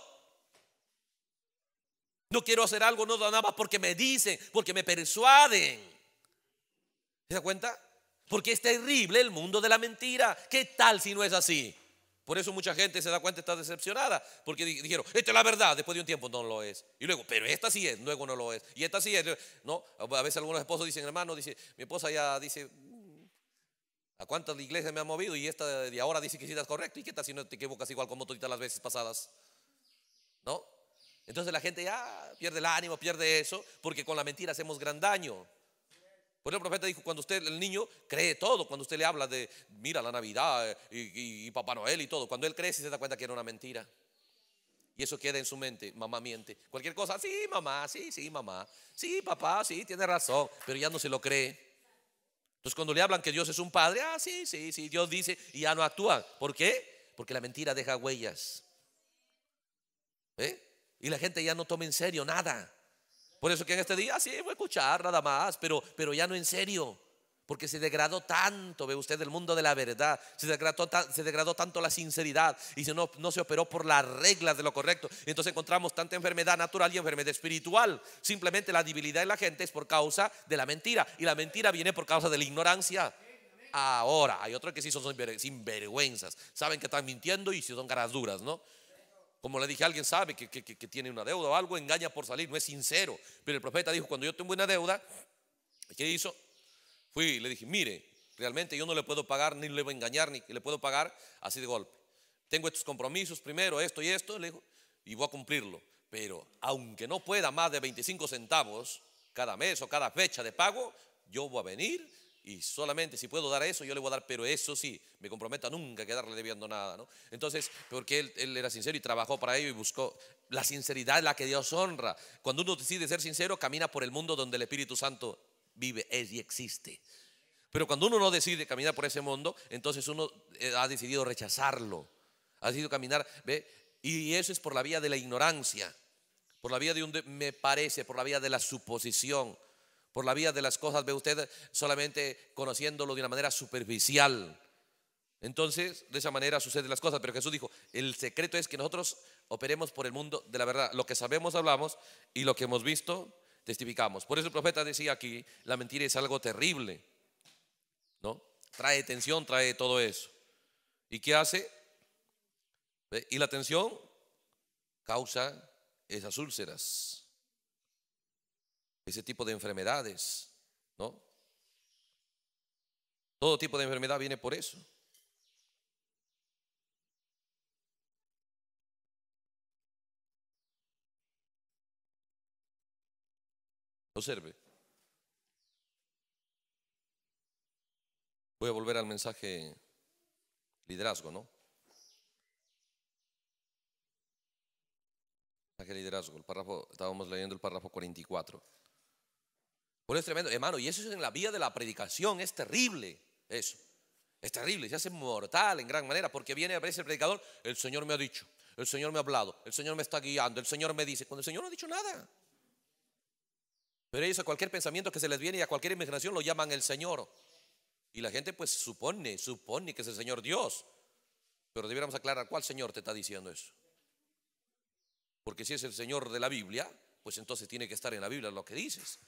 No quiero hacer algo no nada más porque me dicen, porque me persuaden. ¿Se da cuenta? Porque es terrible el mundo de la mentira. ¿Qué tal si no es así? Por eso mucha gente se da cuenta está decepcionada. Porque dijeron, esta es la verdad. Después de un tiempo no lo es. Y luego, pero esta sí es. Luego no lo es. Y esta sí es. No, a veces algunos esposos dicen, hermano, dice, mi esposa ya dice, ¿a cuántas iglesias me ha movido? Y esta de ahora dice que sí estás correcto. ¿Y qué tal si no te equivocas igual como todas las veces pasadas? ¿No? Entonces la gente ya pierde el ánimo, pierde eso, porque con la mentira hacemos gran daño. Por el profeta dijo, cuando usted, el niño, cree todo, cuando usted le habla de, mira, la Navidad eh, y, Papá Noel y todo, cuando él crece se da cuenta que era una mentira. Y eso queda en su mente, mamá miente. Cualquier cosa, sí, mamá, sí, sí, mamá. Sí, papá, sí, tiene razón, pero ya no se lo cree. Entonces cuando le hablan que Dios es un padre, ah, sí, sí, sí, Dios dice y ya no actúan. ¿Por qué? Porque la mentira deja huellas. ¿Eh? Y la gente ya no toma en serio nada. Por eso que en este día sí voy a escuchar nada más, pero, pero ya no en serio. Porque se degradó tanto, ve usted, el mundo de la verdad. Se degradó, se degradó tanto la sinceridad y no, no se operó por las reglas de lo correcto. Entonces encontramos tanta enfermedad natural y enfermedad espiritual. Simplemente la debilidad de la gente es por causa de la mentira. Y la mentira viene por causa de la ignorancia. Ahora, hay otros que sí son sinvergüenzas. Saben que están mintiendo y si son caras duras, ¿no? Como le dije, alguien sabe que, tiene una deuda o algo, engaña por salir, no es sincero. Pero el profeta dijo, cuando yo tengo una deuda, ¿qué hizo? Fui y le dije, mire, realmente yo no le puedo pagar, ni le voy a engañar, ni le puedo pagar así de golpe. Tengo estos compromisos, primero esto y esto, le dijo, y voy a cumplirlo. Pero aunque no pueda más de 25 centavos cada mes o cada fecha de pago, yo voy a venir y solamente si puedo dar eso, yo le voy a dar, pero eso sí, me comprometo a nunca quedarle debiendo nada, ¿no? Entonces, porque él, él, era sincero y trabajó para ello y buscó la sinceridad, la que Dios honra. Cuando uno decide ser sincero, camina por el mundo donde el Espíritu Santo vive, es y existe. Pero cuando uno no decide caminar por ese mundo, entonces uno eh, ha decidido rechazarlo, ha decidido caminar, ¿ve? Y eso es por la vía de la ignorancia, por la vía de un, me parece, por la vía de la suposición por la vía de las cosas, ve usted solamente conociéndolo de una manera superficial. Entonces, de esa manera suceden las cosas. Pero Jesús dijo, el secreto es que nosotros operemos por el mundo de la verdad. Lo que sabemos hablamos y lo que hemos visto testificamos. Por eso el profeta decía aquí, la mentira es algo terrible, ¿no? Trae tensión, trae todo eso. ¿Y qué hace? Y la tensión causa esas úlceras, ese tipo de enfermedades, ¿no? Todo tipo de enfermedad viene por eso. Observe. Voy a volver al mensaje liderazgo, ¿no? Mensaje liderazgo, el párrafo, estábamos leyendo el párrafo 44. Por es tremendo, hermano, y eso es en la vía de la predicación, es terrible eso. Es terrible, se hace mortal en gran manera, porque viene a veces el predicador, el Señor me ha dicho, el Señor me ha hablado, el Señor me está guiando, el Señor me dice, cuando el Señor no ha dicho nada. Pero ellos a cualquier pensamiento que se les viene y a cualquier imaginación lo llaman el Señor. Y la gente pues supone, supone que es el Señor Dios. Pero debiéramos aclarar cuál Señor te está diciendo eso. Porque si es el Señor de la Biblia, pues entonces tiene que estar en la Biblia lo que dices.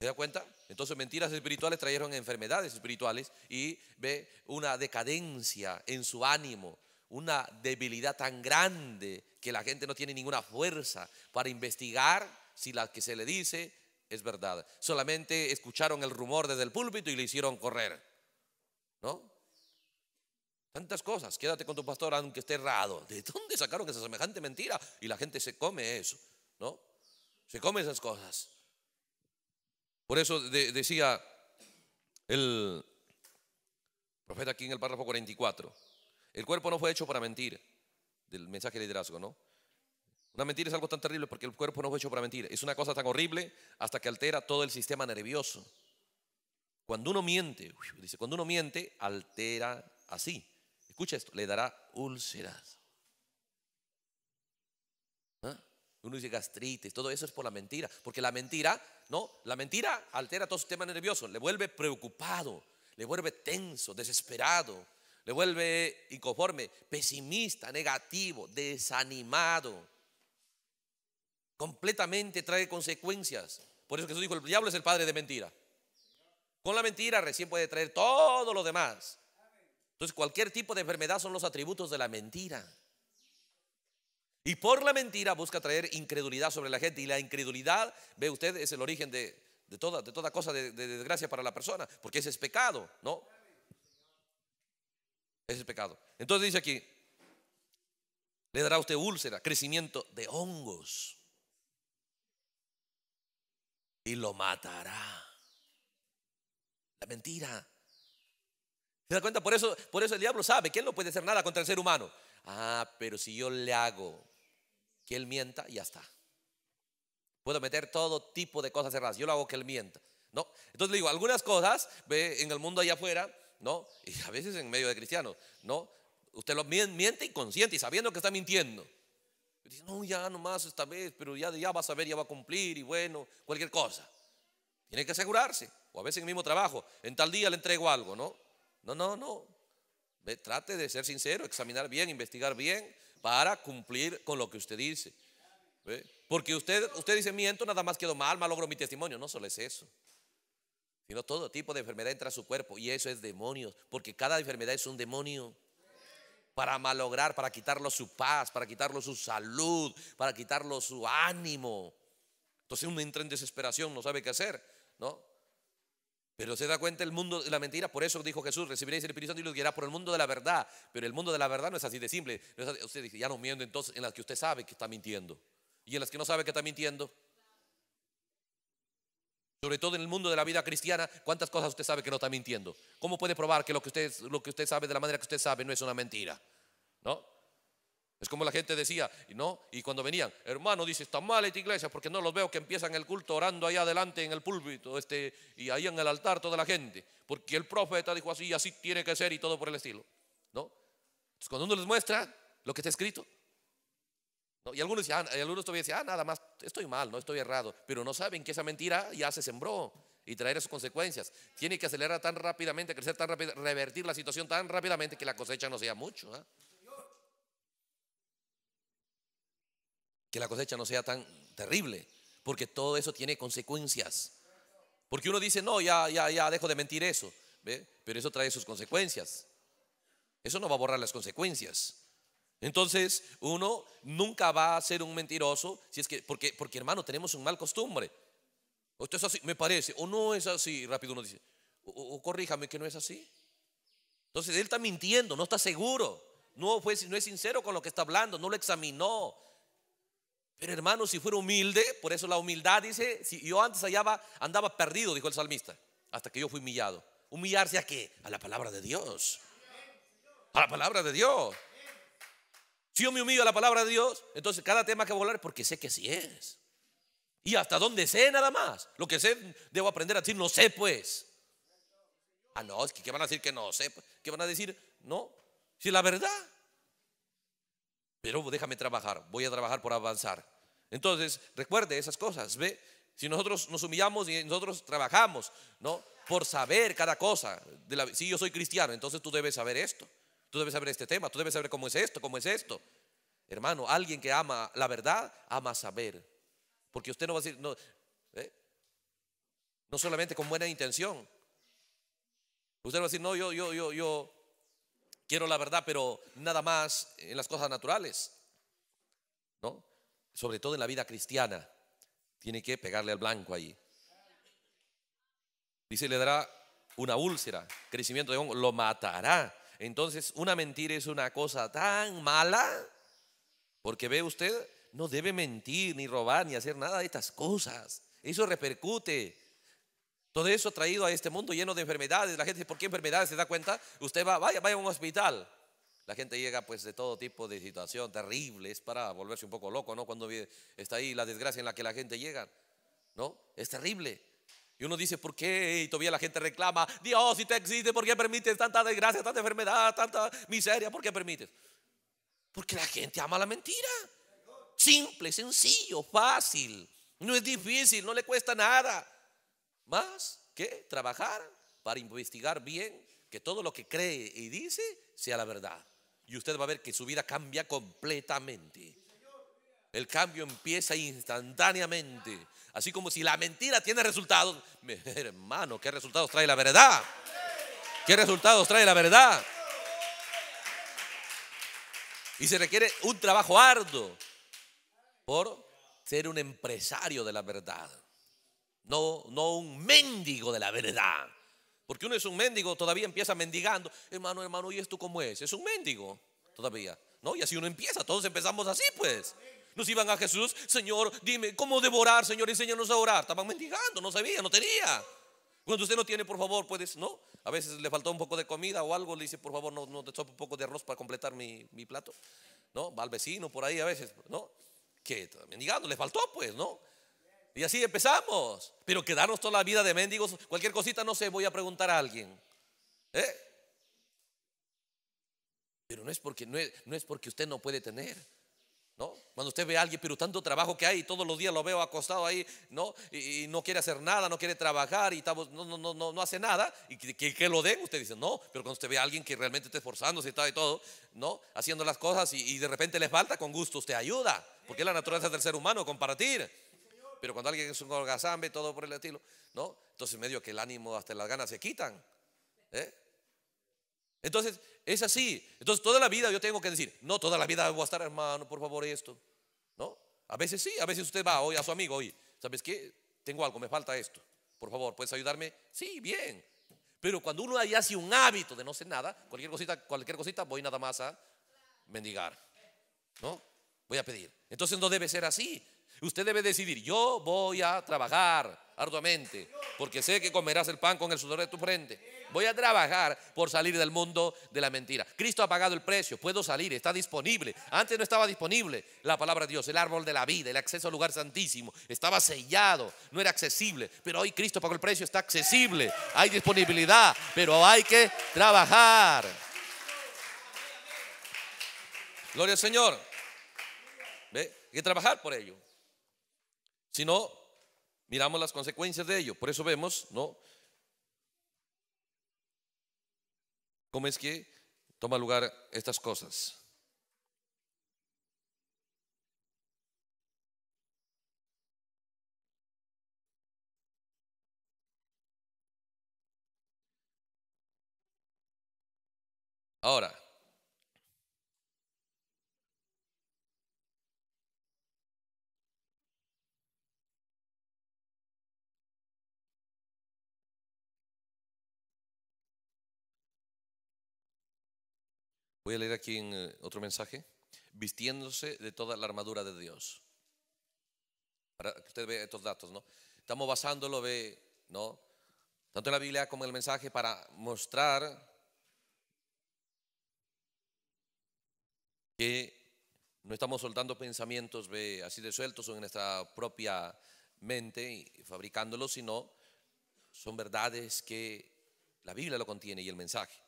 ¿Se da cuenta? Entonces mentiras espirituales trajeron enfermedades espirituales y ve una decadencia en su ánimo, una debilidad tan grande que la gente no tiene ninguna fuerza para investigar si la que se le dice es verdad. Solamente escucharon el rumor desde el púlpito y le hicieron correr. ¿No? Tantas cosas. Quédate con tu pastor aunque esté errado. ¿De dónde sacaron esa semejante mentira? Y la gente se come eso. ¿No? Se come esas cosas. Por eso decía el profeta aquí en el párrafo 44. El cuerpo no fue hecho para mentir. Del mensaje de liderazgo, ¿no? Una mentira es algo tan terrible porque el cuerpo no fue hecho para mentir. Es una cosa tan horrible hasta que altera todo el sistema nervioso. Cuando uno miente, dice, cuando uno miente, altera así. Escucha esto, le dará úlceras. ¿Ah? Uno dice gastritis, todo eso es por la mentira. Porque la mentira, no, la mentira altera todo el sistema nervioso, le vuelve preocupado, le vuelve tenso, desesperado, le vuelve inconforme, pesimista, negativo, desanimado completamente trae consecuencias. Por eso Jesús dijo, el diablo es el padre de mentira. Con la mentira recién puede traer todo lo demás. Entonces cualquier tipo de enfermedad son los atributos de la mentira. Y por la mentira busca traer incredulidad sobre la gente. Y la incredulidad, ve usted, es el origen de, toda, de toda cosa de, de, desgracia para la persona. Porque ese es pecado, ¿no? Ese es pecado. Entonces dice aquí, le dará a usted úlcera, crecimiento de hongos y lo matará. La mentira. ¿Se da cuenta? Por eso, por eso el diablo sabe que él no puede hacer nada contra el ser humano. Ah, pero si yo le hago que él mienta, ya está. Puedo meter todo tipo de cosas cerradas. Yo lo hago que él mienta. ¿no? Entonces le digo, algunas cosas ve en el mundo allá afuera, ¿no? Y a veces en medio de cristianos, ¿no? Usted lo miente inconsciente y sabiendo que está mintiendo. No, ya nomás esta vez, pero ya, ya va a saber, ya va a cumplir y bueno, cualquier cosa. Tiene que asegurarse. O a veces en el mismo trabajo, en tal día le entrego algo, ¿no? No, no, no. trate de ser sincero, examinar bien, investigar bien para cumplir con lo que usted dice. Porque usted, usted dice, miento, nada más quedo mal, mal logro mi testimonio. No solo es eso. Sino todo tipo de enfermedad entra a su cuerpo. Y eso es demonios. Porque cada enfermedad es un demonio para malograr, para quitarlo su paz, para quitarlo su salud, para quitarlo su ánimo. Entonces uno entra en desesperación, no sabe qué hacer, ¿no? Pero se da cuenta el mundo de la mentira, por eso dijo Jesús, recibiréis el Espíritu Santo y los guiará por el mundo de la verdad. Pero el mundo de la verdad no es así de simple. Usted dice, ya no miento entonces en las que usted sabe que está mintiendo. Y en las que no sabe que está mintiendo. Sobre todo en el mundo de la vida cristiana, ¿cuántas cosas usted sabe que no está mintiendo? ¿Cómo puede probar que lo que usted, lo que usted sabe de la manera que usted sabe no es una mentira? ¿No? Es como la gente decía, ¿no? Y cuando venían, hermano, dice, está mal esta iglesia porque no los veo que empiezan el culto orando ahí adelante en el púlpito este, y ahí en el altar toda la gente. Porque el profeta dijo así, así tiene que ser y todo por el estilo. ¿No? Entonces, cuando uno les muestra lo que está escrito, y algunos, decían, algunos todavía decían, ah, nada más, estoy mal, no estoy errado, pero no saben que esa mentira ya se sembró y traerá sus consecuencias. Tiene que acelerar tan rápidamente, crecer tan rápido, revertir la situación tan rápidamente que la cosecha no sea mucho. ¿ah? Que la cosecha no sea tan terrible. porque todo eso tiene consecuencias. Porque uno dice, no, ya, ya, ya dejo de mentir eso, ¿ve? pero eso trae sus consecuencias. Eso no va a borrar las consecuencias. Entonces, uno nunca va a ser un mentiroso, si es que, porque, porque hermano, tenemos un mal costumbre. Esto es así, me parece, o no es así, rápido uno dice, o, corríjame que no es así. Entonces, él está mintiendo, no está seguro, no, fue, no es sincero con lo que está hablando, no lo examinó. Pero hermano, si fuera humilde, por eso la humildad dice, si yo antes allá andaba perdido, dijo el salmista, hasta que yo fui humillado. ¿Humillarse a qué? A la palabra de Dios. A la palabra de Dios. Si yo me humillo a la palabra de Dios, entonces cada tema que voy a hablar, porque sé que sí es. Y hasta donde sé nada más. Lo que sé, debo aprender a decir, no sé pues. Ah, no, es que ¿qué van a decir que no sé? ¿Qué van a decir? No. Si la verdad. Pero déjame trabajar, voy a trabajar por avanzar. Entonces, recuerde esas cosas, ¿ve? Si nosotros nos humillamos y nosotros trabajamos, ¿no? Por saber cada cosa. Si yo soy cristiano, entonces tú debes saber esto. Tú debes saber este tema, tú debes saber cómo es esto, cómo es esto. Hermano, alguien que ama la verdad, ama saber. Porque usted no va a decir, no, ¿eh? no solamente con buena intención. Usted va a decir, no, yo, yo, yo, yo quiero la verdad, pero nada más en las cosas naturales. ¿No? Sobre todo en la vida cristiana. Tiene que pegarle al blanco ahí. Dice, le dará una úlcera, crecimiento de hongo, lo matará. Entonces, una mentira es una cosa tan mala, porque ve usted, no debe mentir, ni robar, ni hacer nada de estas cosas. Eso repercute. Todo eso traído a este mundo lleno de enfermedades. La gente ¿por qué enfermedades? ¿Se da cuenta? Usted va, vaya, vaya a un hospital. La gente llega pues de todo tipo de situación terrible. Es para volverse un poco loco, ¿no? Cuando está ahí la desgracia en la que la gente llega. ¿No? Es terrible. Y uno dice, ¿por qué? Y todavía la gente reclama, Dios, si te existe, ¿por qué permites tanta desgracia, tanta enfermedad, tanta miseria? ¿Por qué permites? Porque la gente ama la mentira. Simple, sencillo, fácil. No es difícil, no le cuesta nada. Más que trabajar para investigar bien que todo lo que cree y dice sea la verdad. Y usted va a ver que su vida cambia completamente. El cambio empieza instantáneamente. Así como si la mentira tiene resultados. Hermano, ¿qué resultados trae la verdad? ¿Qué resultados trae la verdad? Y se requiere un trabajo arduo por ser un empresario de la verdad. No, no un mendigo de la verdad. Porque uno es un mendigo, todavía empieza mendigando. Hermano, hermano, ¿y esto cómo es? Es un mendigo todavía. ¿No? Y así uno empieza, todos empezamos así pues. Nos iban a Jesús, Señor, dime, ¿cómo devorar, Señor? Enséñanos a orar. Estaban mendigando, no sabía, no tenía. Cuando usted no tiene, por favor, puedes, ¿no? A veces le faltó un poco de comida o algo, le dice, por favor, no, no te sopa un poco de arroz para completar mi, plato. ¿No? Va al vecino por ahí a veces, ¿no? Que mendigando, le faltó, pues, ¿no? Y así empezamos. Pero quedarnos toda la vida de mendigos, cualquier cosita, no sé, voy a preguntar a alguien. ¿Eh? Pero no es porque, no es porque usted no puede tener. ¿No? Cuando usted ve a alguien, pero tanto trabajo que hay, todos los días lo veo acostado ahí, ¿no? Y, no quiere hacer nada, no quiere trabajar y no, no, no, no, hace nada, y que, lo den, usted dice, no, pero cuando usted ve a alguien que realmente está esforzándose y está y todo, ¿no? Haciendo las cosas y, de repente le falta, con gusto usted ayuda, porque es la naturaleza del ser humano, compartir. Pero cuando alguien es un holgazambe, todo por el estilo, ¿no? Entonces medio que el ánimo, hasta las ganas se quitan. ¿eh? Entonces, es así. Entonces, toda la vida yo tengo que decir, no, toda la vida voy a estar, hermano, por favor, esto. ¿No? A veces sí, a veces usted va hoy a su amigo, oye, ¿sabes qué? Tengo algo, me falta esto. Por favor, ¿puedes ayudarme? Sí, bien. Pero cuando uno ya hace un hábito de no hacer nada, cualquier cosita, cualquier cosita, voy nada más a mendigar. ¿No? Voy a pedir. Entonces no debe ser así. Usted debe decidir, yo voy a trabajar arduamente, porque sé que comerás el pan con el sudor de tu frente. Voy a trabajar por salir del mundo de la mentira. Cristo ha pagado el precio, puedo salir, está disponible. Antes no estaba disponible la palabra de Dios, el árbol de la vida, el acceso al lugar santísimo. Estaba sellado, no era accesible. Pero hoy Cristo pagó el precio, está accesible. Hay disponibilidad, pero hay que trabajar. Gloria al Señor. ¿Ve? Hay que trabajar por ello. Si no, miramos las consecuencias de ello. Por eso vemos, ¿no? ¿Cómo es que toma lugar estas cosas? Ahora, voy a leer aquí en eh, otro mensaje, vistiéndose de toda la armadura de Dios. Para que usted vea estos datos, ¿no? Estamos basándolo, ve, ¿no? Tanto en la Biblia como en el mensaje para mostrar que no estamos soltando pensamientos ve, así de sueltos o en nuestra propia mente y fabricándolos, sino son verdades que la Biblia lo contiene y el mensaje.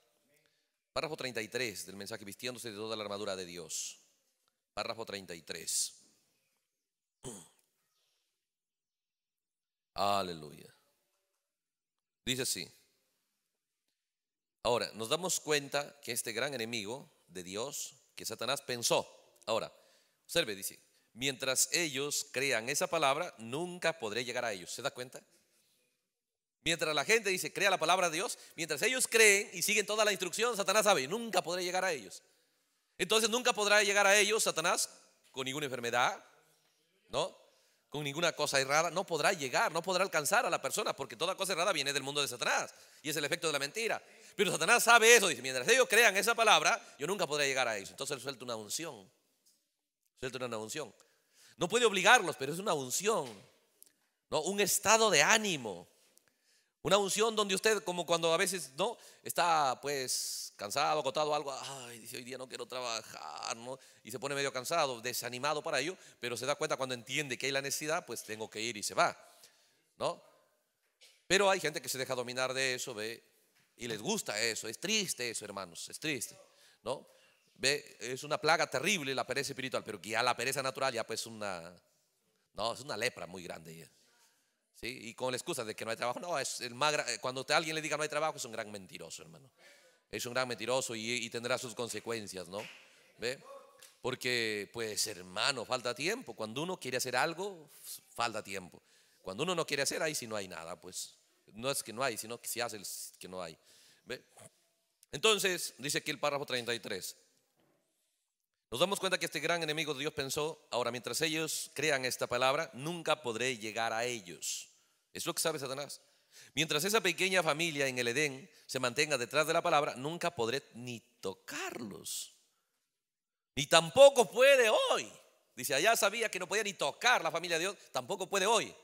Párrafo 33 del mensaje vistiéndose de toda la armadura de Dios. Párrafo 33. Aleluya. Dice así. Ahora, nos damos cuenta que este gran enemigo de Dios, que Satanás pensó. Ahora, observe, dice, mientras ellos crean esa palabra, nunca podré llegar a ellos. ¿Se da cuenta? Mientras la gente dice, crea la palabra de Dios, mientras ellos creen y siguen toda la instrucción, Satanás sabe, nunca podré llegar a ellos. Entonces nunca podrá llegar a ellos Satanás con ninguna enfermedad, ¿no? Con ninguna cosa errada, no podrá llegar, no podrá alcanzar a la persona, porque toda cosa errada viene del mundo de Satanás y es el efecto de la mentira. Pero Satanás sabe eso, dice, mientras ellos crean esa palabra, yo nunca podré llegar a ellos. Entonces él suelta una unción, suelta una unción. No puede obligarlos, pero es una unción, ¿no? Un estado de ánimo. Una unción donde usted, como cuando a veces no está pues cansado, agotado, algo, ay, hoy día no quiero trabajar, ¿no? Y se pone medio cansado, desanimado para ello, pero se da cuenta cuando entiende que hay la necesidad, pues tengo que ir y se va, ¿no? Pero hay gente que se deja dominar de eso, ve, y les gusta eso, es triste eso, hermanos, es triste, ¿no? Ve, es una plaga terrible la pereza espiritual, pero ya la pereza natural ya pues una, no, es una lepra muy grande. Y con la excusa de que no hay trabajo, no, es el más, cuando alguien le diga no hay trabajo es un gran mentiroso, hermano. Es un gran mentiroso y, tendrá sus consecuencias, ¿no? ¿Ve? Porque, pues, hermano, falta tiempo. Cuando uno quiere hacer algo, falta tiempo. Cuando uno no quiere hacer, ahí sí no hay nada, pues. No es que no hay, sino que si hace que no hay. ¿Ve? Entonces, dice aquí el párrafo 33. Nos damos cuenta que este gran enemigo de Dios pensó, ahora mientras ellos crean esta palabra, nunca podré llegar a ellos. Es lo que sabe Satanás. Mientras esa pequeña familia en el Edén se mantenga detrás de la palabra, nunca podré ni tocarlos. Ni tampoco puede hoy. Dice, allá sabía que no podía ni tocar la familia de Dios, tampoco puede hoy.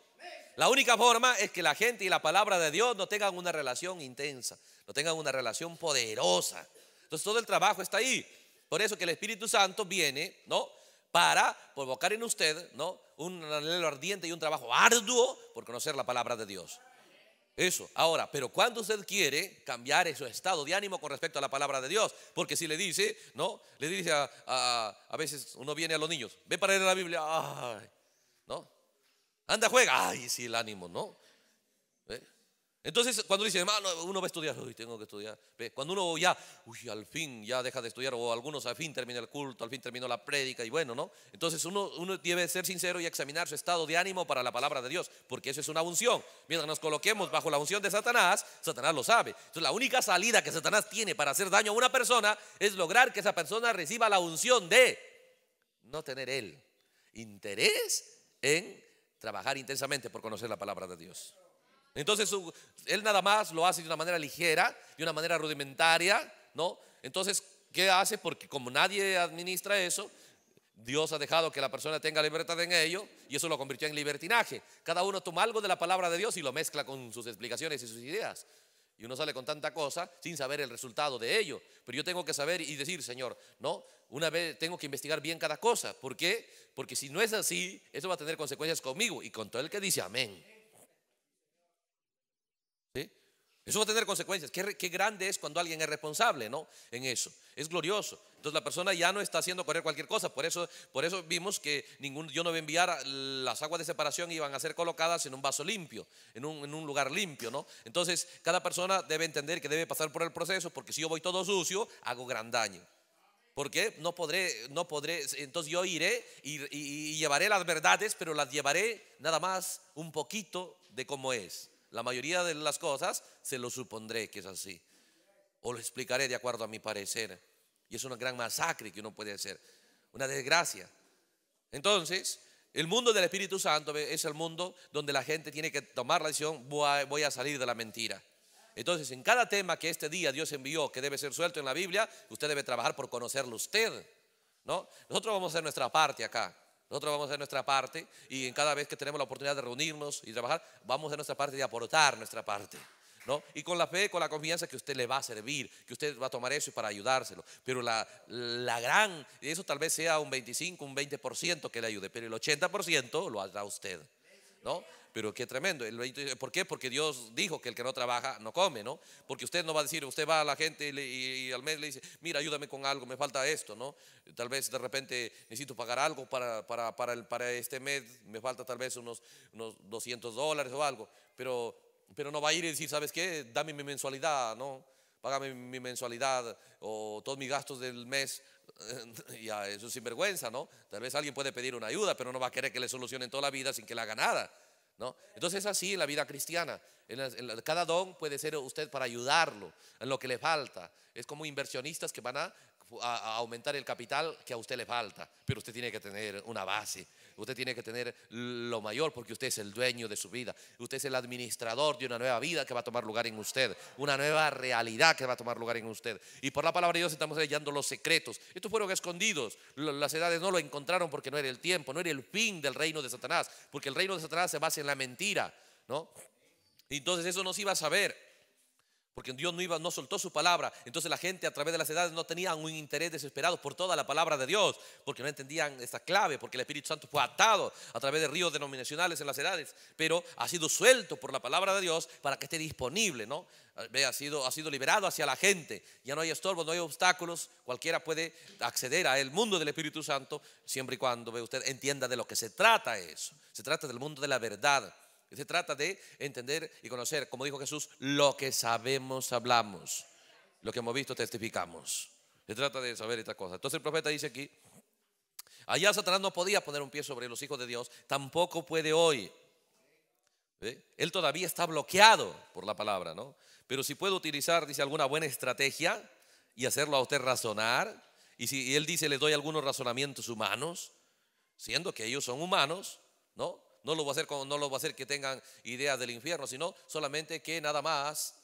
La única forma es que la gente y la palabra de Dios no tengan una relación intensa, no tengan una relación poderosa. Entonces todo el trabajo está ahí. Por eso que el Espíritu Santo viene, ¿no? Para provocar en usted, ¿no? Un anhelo ardiente y un trabajo arduo por conocer la palabra de Dios. Eso. Ahora, pero cuando usted quiere cambiar su estado de ánimo con respecto a la palabra de Dios, porque si le dice, ¿no? Le dice a, a, veces uno viene a los niños, ve para leer la Biblia, ¿no? Anda, juega, ay, sí, el ánimo, ¿no? Entonces, cuando dice, hermano, uno va a estudiar, uy, tengo que estudiar. Cuando uno ya, uy, al fin ya deja de estudiar, o algunos al fin termina el culto, al fin terminó la prédica, y bueno, ¿no? Entonces uno, uno debe ser sincero y examinar su estado de ánimo para la palabra de Dios, porque eso es una unción. Mientras nos coloquemos bajo la unción de Satanás, Satanás lo sabe. Entonces, la única salida que Satanás tiene para hacer daño a una persona es lograr que esa persona reciba la unción de no tener él interés en trabajar intensamente por conocer la palabra de Dios. Entonces él nada más lo hace de una manera ligera, de una manera rudimentaria, ¿no? Entonces, ¿qué hace? Porque como nadie administra eso, Dios ha dejado que la persona tenga libertad en ello y eso lo convirtió en libertinaje. Cada uno toma algo de la palabra de Dios y lo mezcla con sus explicaciones y sus ideas. Y uno sale con tanta cosa sin saber el resultado de ello. Pero yo tengo que saber y decir, Señor, no, una vez tengo que investigar bien cada cosa. ¿Por qué? Porque si no es así, eso va a tener consecuencias conmigo y con todo el que dice amén. Eso va a tener consecuencias. Qué, grande es cuando alguien es responsable, ¿no? En eso. Es glorioso. Entonces la persona ya no está haciendo correr cualquier cosa. Por eso, por eso vimos que ningún, yo no voy a enviar las aguas de separación iban a ser colocadas en un vaso limpio, en un, en un lugar limpio, ¿no? Entonces cada persona debe entender que debe pasar por el proceso, porque si yo voy todo sucio, hago gran daño. Porque no podré, no podré, entonces yo iré y, y llevaré las verdades, pero las llevaré nada más un poquito de cómo es. La mayoría de las cosas se lo supondré que es así. o lo explicaré de acuerdo a mi parecer. Y es una gran masacre que uno puede hacer, una desgracia. Entonces, el mundo del Espíritu Santo es el mundo donde la gente tiene que tomar la decisión, voy a salir de la mentira. Entonces, en cada tema que este día Dios envió, que debe ser suelto en la Biblia, usted debe trabajar por conocerlo usted. ¿no? Nosotros vamos a hacer nuestra parte acá. Nosotros vamos a hacer nuestra parte y en cada vez que tenemos la oportunidad de reunirnos y trabajar, vamos a hacer nuestra parte y aportar nuestra parte. ¿No? Y con la fe, con la confianza que usted le va a servir, que usted va a tomar eso para ayudárselo. Pero la, la gran, eso tal vez sea un 25, un 20% que le ayude, pero el 80% lo hará usted. ¿no? Pero qué tremendo. ¿Por qué? Porque Dios dijo que el que no trabaja no come, ¿no? Porque usted no va a decir, usted va a la gente y, al mes le dice, mira, ayúdame con algo, me falta esto, ¿no? Tal vez de repente necesito pagar algo para, para, para, el, para este mes, me falta tal vez unos, unos 200 dólares o algo, pero, pero no va a ir y decir, ¿sabes qué? Dame mi mensualidad, ¿no? Págame mi mensualidad o todos mis gastos del mes ya, eso es sinvergüenza, ¿no? Tal vez alguien puede pedir una ayuda, pero no va a querer que le solucionen toda la vida sin que le haga nada. Entonces es así en la vida cristiana. Cada don puede ser usted para ayudarlo en lo que le falta. Es como inversionistas que van a, aumentar el capital que a usted le falta, pero usted tiene que tener una base. Usted tiene que tener lo mayor porque usted es el dueño de su vida. Usted es el administrador de una nueva vida que va a tomar lugar en usted. Una nueva realidad que va a tomar lugar en usted. Y por la palabra de Dios estamos leyendo los secretos. Estos fueron escondidos. Las edades no lo encontraron porque no era el tiempo, no era el fin del reino de Satanás. Porque el reino de Satanás se basa en la mentira. ¿no? Entonces eso no se iba a saber. Porque Dios no, iba, no soltó su palabra. Entonces la gente a través de las edades no tenía un interés desesperado por toda la palabra de Dios. Porque no entendían esta clave. Porque el Espíritu Santo fue atado a través de ríos denominacionales en las edades. Pero ha sido suelto por la palabra de Dios para que esté disponible. ¿no? Ha sido, liberado hacia la gente. Ya no hay estorbos, no hay obstáculos. Cualquiera puede acceder al mundo del Espíritu Santo. Siempre y cuando ve usted entienda de lo que se trata eso. Se trata del mundo de la verdad se trata de entender y conocer, como dijo Jesús, lo que sabemos hablamos, lo que hemos visto testificamos. Se trata de saber esta cosa. Entonces el profeta dice aquí, allá Satanás no podía poner un pie sobre los hijos de Dios, tampoco puede hoy. Él todavía está bloqueado por la palabra, ¿no? Pero si puede utilizar, dice, alguna buena estrategia y hacerlo a usted razonar, y si él dice, le doy algunos razonamientos humanos, siendo que ellos son humanos, ¿no? No lo va a hacer, no lo va a hacer que tengan ideas del infierno, sino solamente que nada más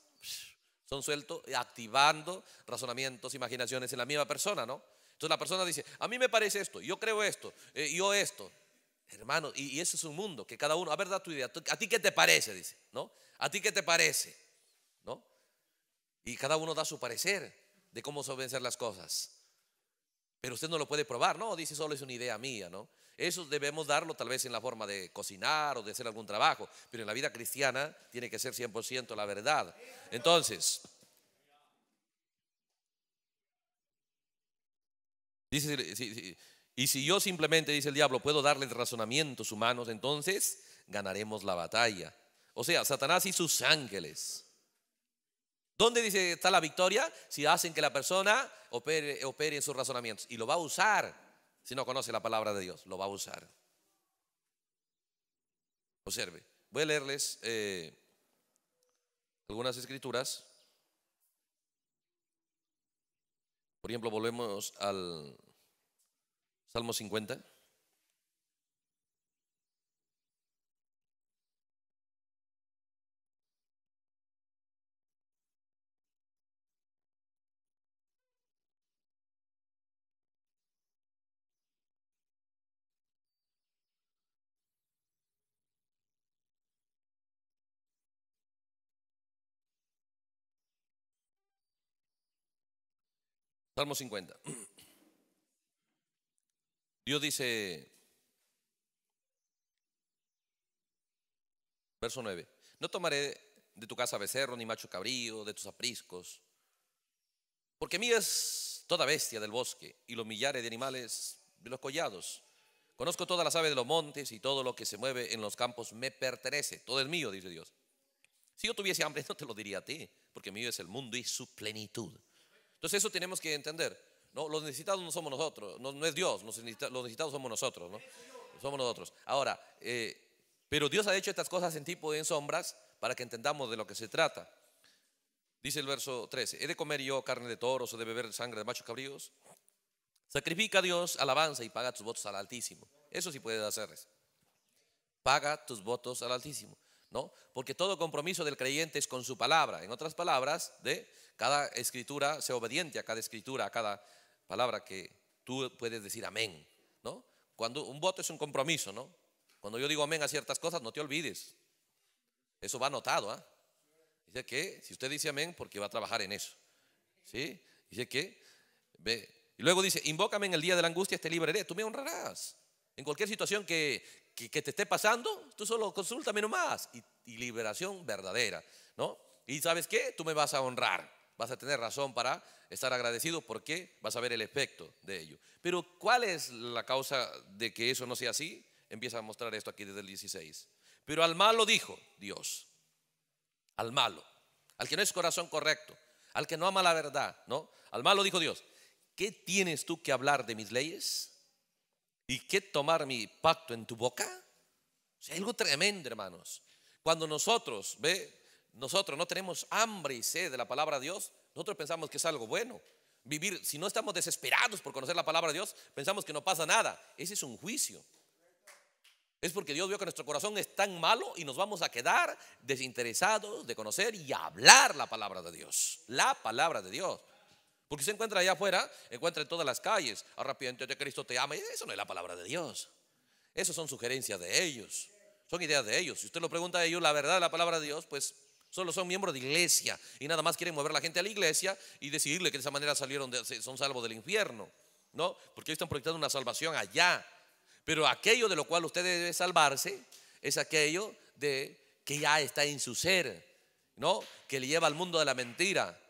son sueltos activando razonamientos, imaginaciones en la misma persona, ¿no? Entonces la persona dice, a mí me parece esto, yo creo esto, eh, yo esto. Hermano, y, ese es un mundo que cada uno, a ver, da tu idea, ¿a ti qué te parece? Dice, ¿no? ¿A ti qué te parece? ¿No? Y cada uno da su parecer de cómo suelen ser las cosas. Pero usted no lo puede probar, no, dice solo es una idea mía, ¿no? Eso debemos darlo tal vez en la forma de cocinar o de hacer algún trabajo, pero en la vida cristiana tiene que ser 100% la verdad. Entonces, y si yo simplemente, dice el diablo, puedo darle razonamientos humanos, entonces ganaremos la batalla. O sea, Satanás y sus ángeles. ¿Dónde dice está la victoria? Si hacen que la persona opere, opere en sus razonamientos. Y lo va a usar si no conoce la palabra de Dios, lo va a usar. Observe, voy a leerles eh, algunas escrituras. Por ejemplo, volvemos al Salmo 50. Salmo 50. Dios dice, verso 9, no tomaré de tu casa becerro, ni macho cabrío, de tus apriscos, porque mía es toda bestia del bosque y los millares de animales de los collados. Conozco todas las aves de los montes y todo lo que se mueve en los campos me pertenece, todo es mío, dice Dios. Si yo tuviese hambre, no te lo diría a ti, porque mío es el mundo y su plenitud. Entonces eso tenemos que entender. ¿no? Los necesitados no somos nosotros, no, es Dios, los necesitados somos nosotros. ¿no? Somos nosotros. Ahora, eh, pero Dios ha hecho estas cosas en tipo y en sombras para que entendamos de lo que se trata. Dice el verso 13, ¿he de comer yo carne de toros o de beber sangre de machos cabríos? Sacrifica a Dios alabanza y paga tus votos al Altísimo. Eso sí puedes hacerles. Paga tus votos al Altísimo, ¿no? Porque todo compromiso del creyente es con su palabra. En otras palabras, de cada escritura, sea obediente a cada escritura, a cada palabra que tú puedes decir amén, ¿no? Cuando un voto es un compromiso, ¿no? Cuando yo digo amén a ciertas cosas, no te olvides. Eso va anotado, ¿ah? Dice que si usted dice amén, porque va a trabajar en eso. ¿Sí? Dice que, ve. Y luego dice, invócame en el día de la angustia, te libraré, tú me honrarás. En cualquier situación que, que, te esté pasando, tú solo consúltame nomás. Y, y liberación verdadera, ¿no? Y sabes qué, tú me vas a honrar. Vas a tener razón para estar agradecido porque vas a ver el efecto de ello. Pero ¿cuál es la causa de que eso no sea así? Empieza a mostrar esto aquí desde el 16. Pero al malo dijo Dios, al malo, al que no es corazón correcto, al que no ama la verdad, ¿no? Al malo dijo Dios, ¿qué tienes tú que hablar de mis leyes? ¿Y qué tomar mi pacto en tu boca? O algo tremendo, hermanos. Cuando nosotros, ve, nosotros no tenemos hambre y sed de la palabra de Dios, nosotros pensamos que es algo bueno. Vivir, si no estamos desesperados por conocer la palabra de Dios, pensamos que no pasa nada. Ese es un juicio. Es porque Dios vio que nuestro corazón es tan malo y nos vamos a quedar desinteresados de conocer y hablar la palabra de Dios. La palabra de Dios. Porque se encuentra allá afuera, encuentra en todas las calles, de Cristo te ama. Y eso no es la palabra de Dios. Eso son sugerencias de ellos. Son ideas de ellos. Si usted lo pregunta a ellos, la verdad de la palabra de Dios, pues solo son miembros de iglesia y nada más quieren mover a la gente a la iglesia y decidirle que de esa manera salieron son salvos del infierno. ¿No? Porque ellos están proyectando una salvación allá. Pero aquello de lo cual usted debe salvarse es aquello de que ya está en su ser, ¿no? Que le lleva al mundo de la mentira,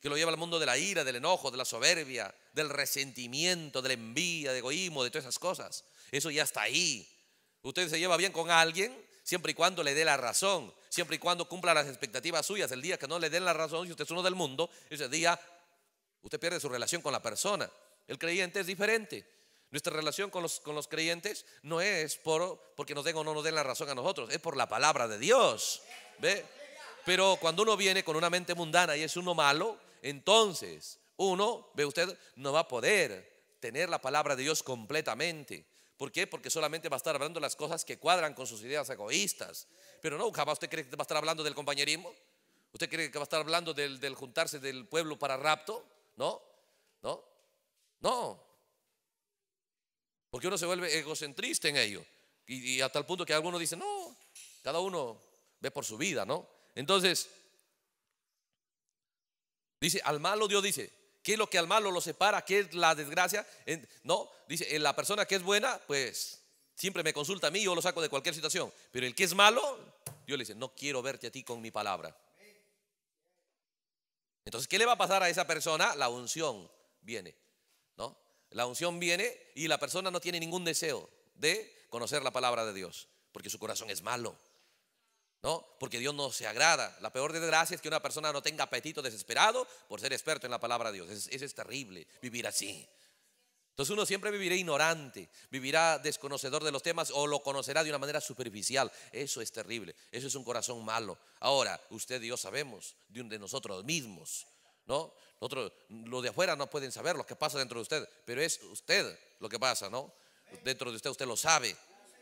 que lo lleva al mundo de la ira, del enojo, de la soberbia, del resentimiento, de la envidia, de egoísmo, de todas esas cosas. Eso ya está ahí. Usted se lleva bien con alguien siempre y cuando le dé la razón, siempre y cuando cumpla las expectativas suyas. El día que no le den la razón, si usted es uno del mundo, ese día usted pierde su relación con la persona. El creyente es diferente. Nuestra relación con los, con los creyentes no es por, porque nos den o no nos den la razón a nosotros, es por la palabra de Dios. ¿Ve? Pero cuando uno viene con una mente mundana y es uno malo, entonces uno, ve usted, no va a poder tener la palabra de Dios completamente. ¿Por qué? Porque solamente va a estar hablando las cosas que cuadran con sus ideas egoístas. Pero no, jamás usted cree que va a estar hablando del compañerismo. ¿Usted cree que va a estar hablando del, del juntarse del pueblo para rapto? No, no, no. Porque uno se vuelve egocentrista en ello. Y, hasta el punto que algunos dicen, no, cada uno ve por su vida, ¿no? Entonces, dice, al malo Dios dice, ¿qué es lo que al malo lo separa? ¿Qué es la desgracia? No, dice, la persona que es buena, pues siempre me consulta a mí, yo lo saco de cualquier situación. Pero el que es malo, Dios le dice, no quiero verte a ti con mi palabra. Entonces, ¿qué le va a pasar a esa persona? La unción viene. La unción viene y la persona no tiene ningún deseo de conocer la palabra de Dios, porque su corazón es malo. ¿No? Porque Dios no se agrada. La peor desgracia es que una persona no tenga apetito desesperado por ser experto en la palabra de Dios. Eso es, terrible, vivir así. Entonces uno siempre vivirá ignorante, vivirá desconocedor de los temas o lo conocerá de una manera superficial. Eso es terrible, eso es un corazón malo. Ahora, usted y yo sabemos de nosotros mismos ¿no? Los de afuera no pueden saber lo que pasa dentro de usted, pero es usted lo que pasa, ¿no? Dentro de usted usted lo sabe.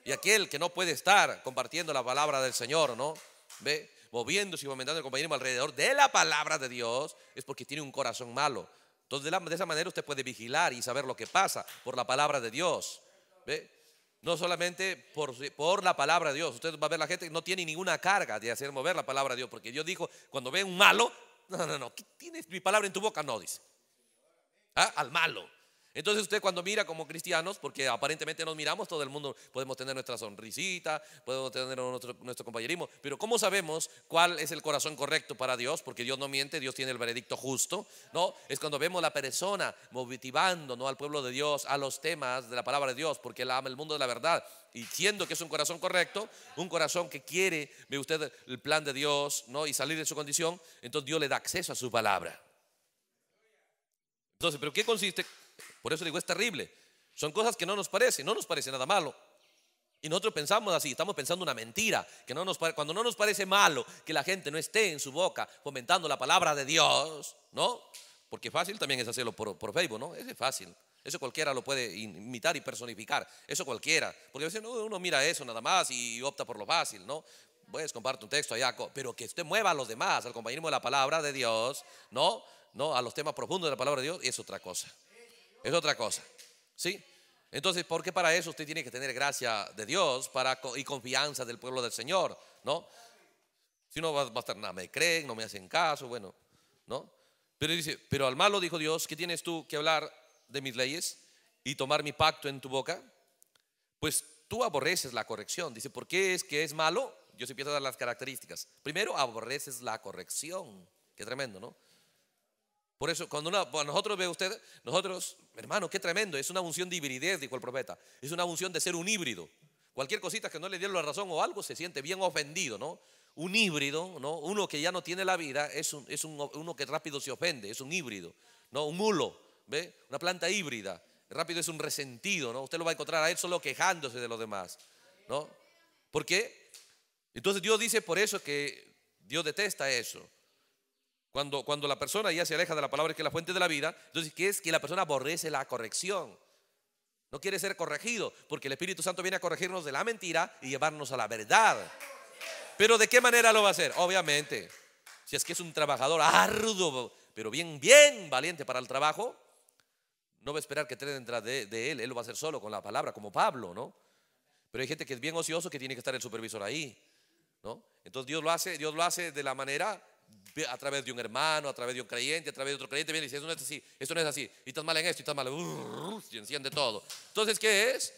Y aquel que no puede estar compartiendo la palabra del Señor, ¿no? Ve, moviéndose y aumentando el compañerismo alrededor de la palabra de Dios, es porque tiene un corazón malo. Entonces, de, esa manera usted puede vigilar y saber lo que pasa por la palabra de Dios. ¿Ve? No solamente por, la palabra de Dios. Usted va a ver la gente que no tiene ninguna carga de hacer mover la palabra de Dios. Porque Dios dijo, cuando ve un malo, no, no, no. ¿Qué tienes mi palabra en tu boca? No, dice. ¿Ah? Al malo. Entonces usted cuando mira como cristianos, porque aparentemente nos miramos, todo el mundo podemos tener nuestra sonrisita, podemos tener nuestro, compañerismo, pero ¿cómo sabemos cuál es el corazón correcto para Dios? Porque Dios no miente, Dios tiene el veredicto justo, ¿no? Es cuando vemos la persona motivando, ¿no? Al pueblo de Dios, a los temas de la palabra de Dios, porque Él ama el mundo de la verdad y siendo que es un corazón correcto, un corazón que quiere, ve usted, el plan de Dios, ¿no? Y salir de su condición, entonces Dios le da acceso a su palabra. Entonces, ¿pero qué consiste? Por eso digo, es terrible. Son cosas que no nos parecen, no nos parece nada malo. Y nosotros pensamos así, estamos pensando una mentira, que no nos, cuando no nos parece malo que la gente no esté en su boca fomentando la palabra de Dios, ¿no? Porque fácil también es hacerlo por, por Facebook, ¿no? Ese es fácil. Eso cualquiera lo puede imitar y personificar. Eso cualquiera. Porque a veces uno mira eso nada más y opta por lo fácil, ¿no? Pues comparte un texto allá, pero que usted mueva a los demás, al compañerismo de la palabra de Dios, ¿no? ¿No? A los temas profundos de la palabra de Dios, es otra cosa. Es otra cosa. ¿Sí? Entonces, ¿por qué para eso usted tiene que tener gracia de Dios para, y confianza del pueblo del Señor? ¿No? Si no va, a estar, nada, me creen, no me hacen caso, bueno, ¿no? Pero dice, pero al malo dijo Dios, ¿qué tienes tú que hablar de mis leyes y tomar mi pacto en tu boca? Pues tú aborreces la corrección. Dice, ¿por qué es que es malo? Dios empieza a dar las características. Primero, aborreces la corrección. Qué tremendo, ¿no? Por eso, cuando nosotros ve usted, nosotros, hermano, qué tremendo, es una unción de hibridez, dijo el profeta. Es una unción de ser un híbrido. Cualquier cosita que no le dieron la razón o algo se siente bien ofendido, ¿no? Un híbrido, ¿no? Uno que ya no tiene la vida es, un, es uno que rápido se ofende, es un híbrido, ¿no? Un mulo, ¿ve? Una planta híbrida. Rápido es un resentido, ¿no? Usted lo va a encontrar a él solo quejándose de los demás, ¿no? ¿Por qué? Entonces Dios dice por eso que Dios detesta eso. Cuando, cuando la persona ya se aleja de la palabra que es la fuente de la vida, entonces, ¿qué es? Que la persona aborrece la corrección. No quiere ser corregido, porque el Espíritu Santo viene a corregirnos de la mentira y llevarnos a la verdad. Pero ¿de qué manera lo va a hacer? Obviamente, si es que es un trabajador arduo, pero bien, bien valiente para el trabajo, no va a esperar que esté detrás de, de, él, él lo va a hacer solo con la palabra, como Pablo, ¿no? Pero hay gente que es bien ocioso que tiene que estar el supervisor ahí, ¿no? Entonces Dios lo hace, Dios lo hace de la manera a través de un hermano, a través de un creyente, a través de otro creyente, viene y dice, eso no es así, esto no es así, y estás mal en esto, y estás mal, y enciende todo. Entonces, ¿qué es?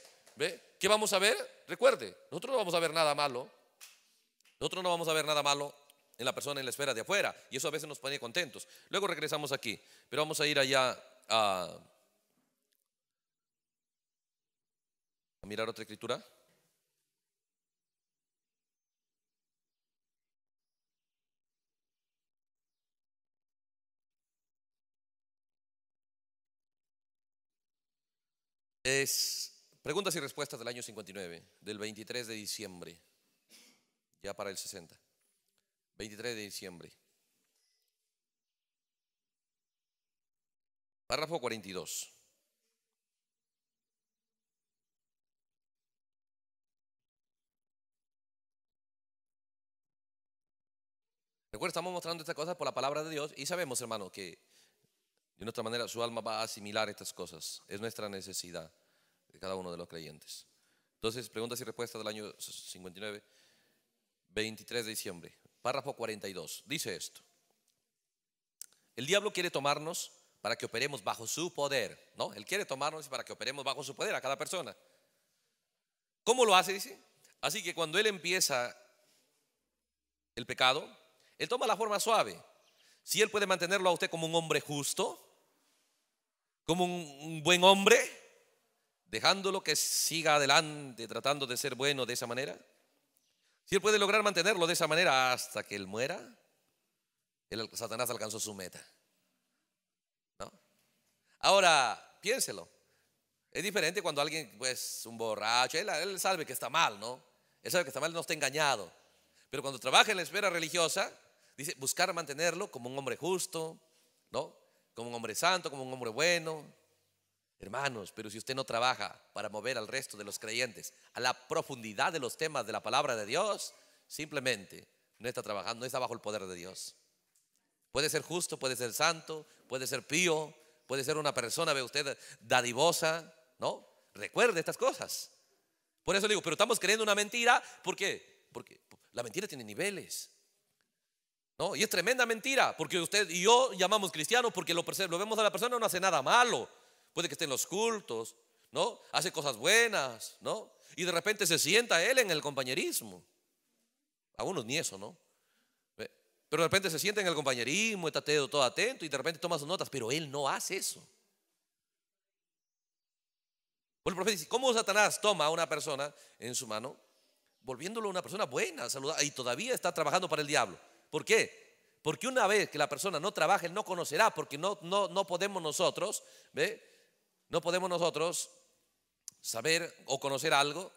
¿Qué vamos a ver? Recuerde, nosotros no vamos a ver nada malo, nosotros no vamos a ver nada malo en la persona en la esfera de afuera, y eso a veces nos pone contentos. Luego regresamos aquí, pero vamos a ir allá a mirar otra escritura. Es preguntas y respuestas del año 59, del 23 de diciembre, ya para el 60. 23 de diciembre. Párrafo 42. Recuerda, estamos mostrando estas cosas por la palabra de Dios y sabemos, hermano, que de nuestra manera su alma va a asimilar estas cosas. Es nuestra necesidad de cada uno de los creyentes. Entonces, preguntas y respuestas del año 59, 23 de diciembre, párrafo 42. Dice esto. El diablo quiere tomarnos para que operemos bajo su poder, ¿no? Él quiere tomarnos para que operemos bajo su poder a cada persona. ¿Cómo lo hace? Dice. Así que cuando él empieza el pecado, él toma la forma suave. Si él puede mantenerlo a usted como un hombre justo, como un buen hombre, dejándolo que siga adelante tratando de ser bueno de esa manera? Si él puede lograr mantenerlo de esa manera hasta que él muera, el Satanás alcanzó su meta. ¿No? Ahora, piénselo. Es diferente cuando alguien, pues, un borracho, él, él, sabe que está mal, ¿no? Él sabe que está mal, no está engañado. Pero cuando trabaja en la esfera religiosa, dice, buscar mantenerlo como un hombre justo, ¿no? Como un hombre santo, como un hombre bueno, Hermanos, pero si usted no trabaja para mover al resto de los creyentes a la profundidad de los temas de la palabra de Dios, simplemente no está trabajando, no está bajo el poder de Dios. Puede ser justo, puede ser santo, puede ser pío, puede ser una persona, ve usted, dadivosa, ¿no? Recuerde estas cosas. Por eso digo, pero estamos creyendo una mentira, ¿por qué? Porque la mentira tiene niveles. ¿No? Y es tremenda mentira, porque usted y yo llamamos cristianos porque lo, lo vemos a la persona no hace nada malo puede que esté en los cultos, ¿no? Hace cosas buenas, ¿no? Y de repente se sienta él en el compañerismo. A unos ni eso, ¿no? Pero de repente se sienta en el compañerismo, está todo atento y de repente toma sus notas, pero él no hace eso. El profeta dice, ¿cómo Satanás toma a una persona en su mano, volviéndolo una persona buena, saludada, y todavía está trabajando para el diablo? ¿Por qué? Porque una vez que la persona no trabaja, él no conocerá, porque no, no, no podemos nosotros, ¿ve? No podemos nosotros saber o conocer algo,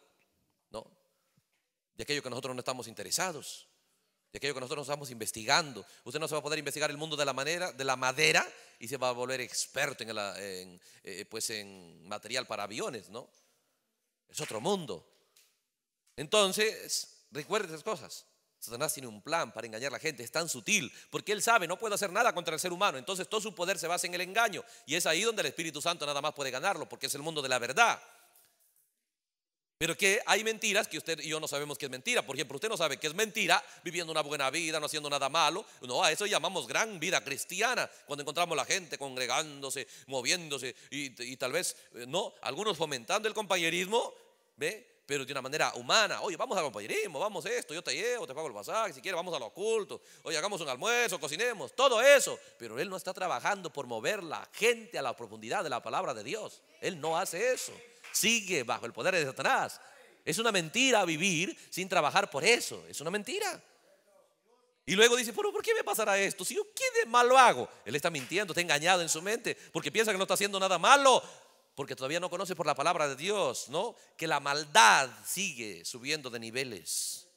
¿no? de aquello que nosotros no estamos interesados, de aquello que nosotros no estamos investigando. Usted no se va a poder investigar el mundo de la manera, de la madera y se va a volver experto en, en eh, pues en material para aviones, ¿no? Es otro mundo. Entonces, recuerde esas cosas. Satanás tiene un plan para engañar a la gente, es tan sutil, porque él sabe, no puede hacer nada contra el ser humano, entonces todo su poder se basa en el engaño, y es ahí donde el Espíritu Santo nada más puede ganarlo, porque es el mundo de la verdad. Pero que hay mentiras que usted y yo no sabemos que es mentira. Por ejemplo, usted no sabe que es mentira viviendo una buena vida, no haciendo nada malo. No, a eso llamamos gran vida cristiana. Cuando encontramos la gente congregándose, moviéndose y, y tal vez, eh, no, algunos fomentando el compañerismo, ¿ve? Pero de una manera humana. Oye, vamos al compañerismo, vamos esto, yo te llevo, te pago el pasaje, si quieres vamos a lo oculto, oye, hagamos un almuerzo, cocinemos, todo eso. Pero él no está trabajando por mover la gente a la profundidad de la palabra de Dios. Él no hace eso. Sigue bajo el poder de Satanás. Es una mentira vivir sin trabajar por eso. Es una mentira. Y luego dice, pero ¿por qué me pasará esto? Si yo qué de malo hago. Él está mintiendo, está engañado en su mente, porque piensa que no está haciendo nada malo porque todavía no conoce por la palabra de Dios, ¿no? Que la maldad sigue subiendo de niveles.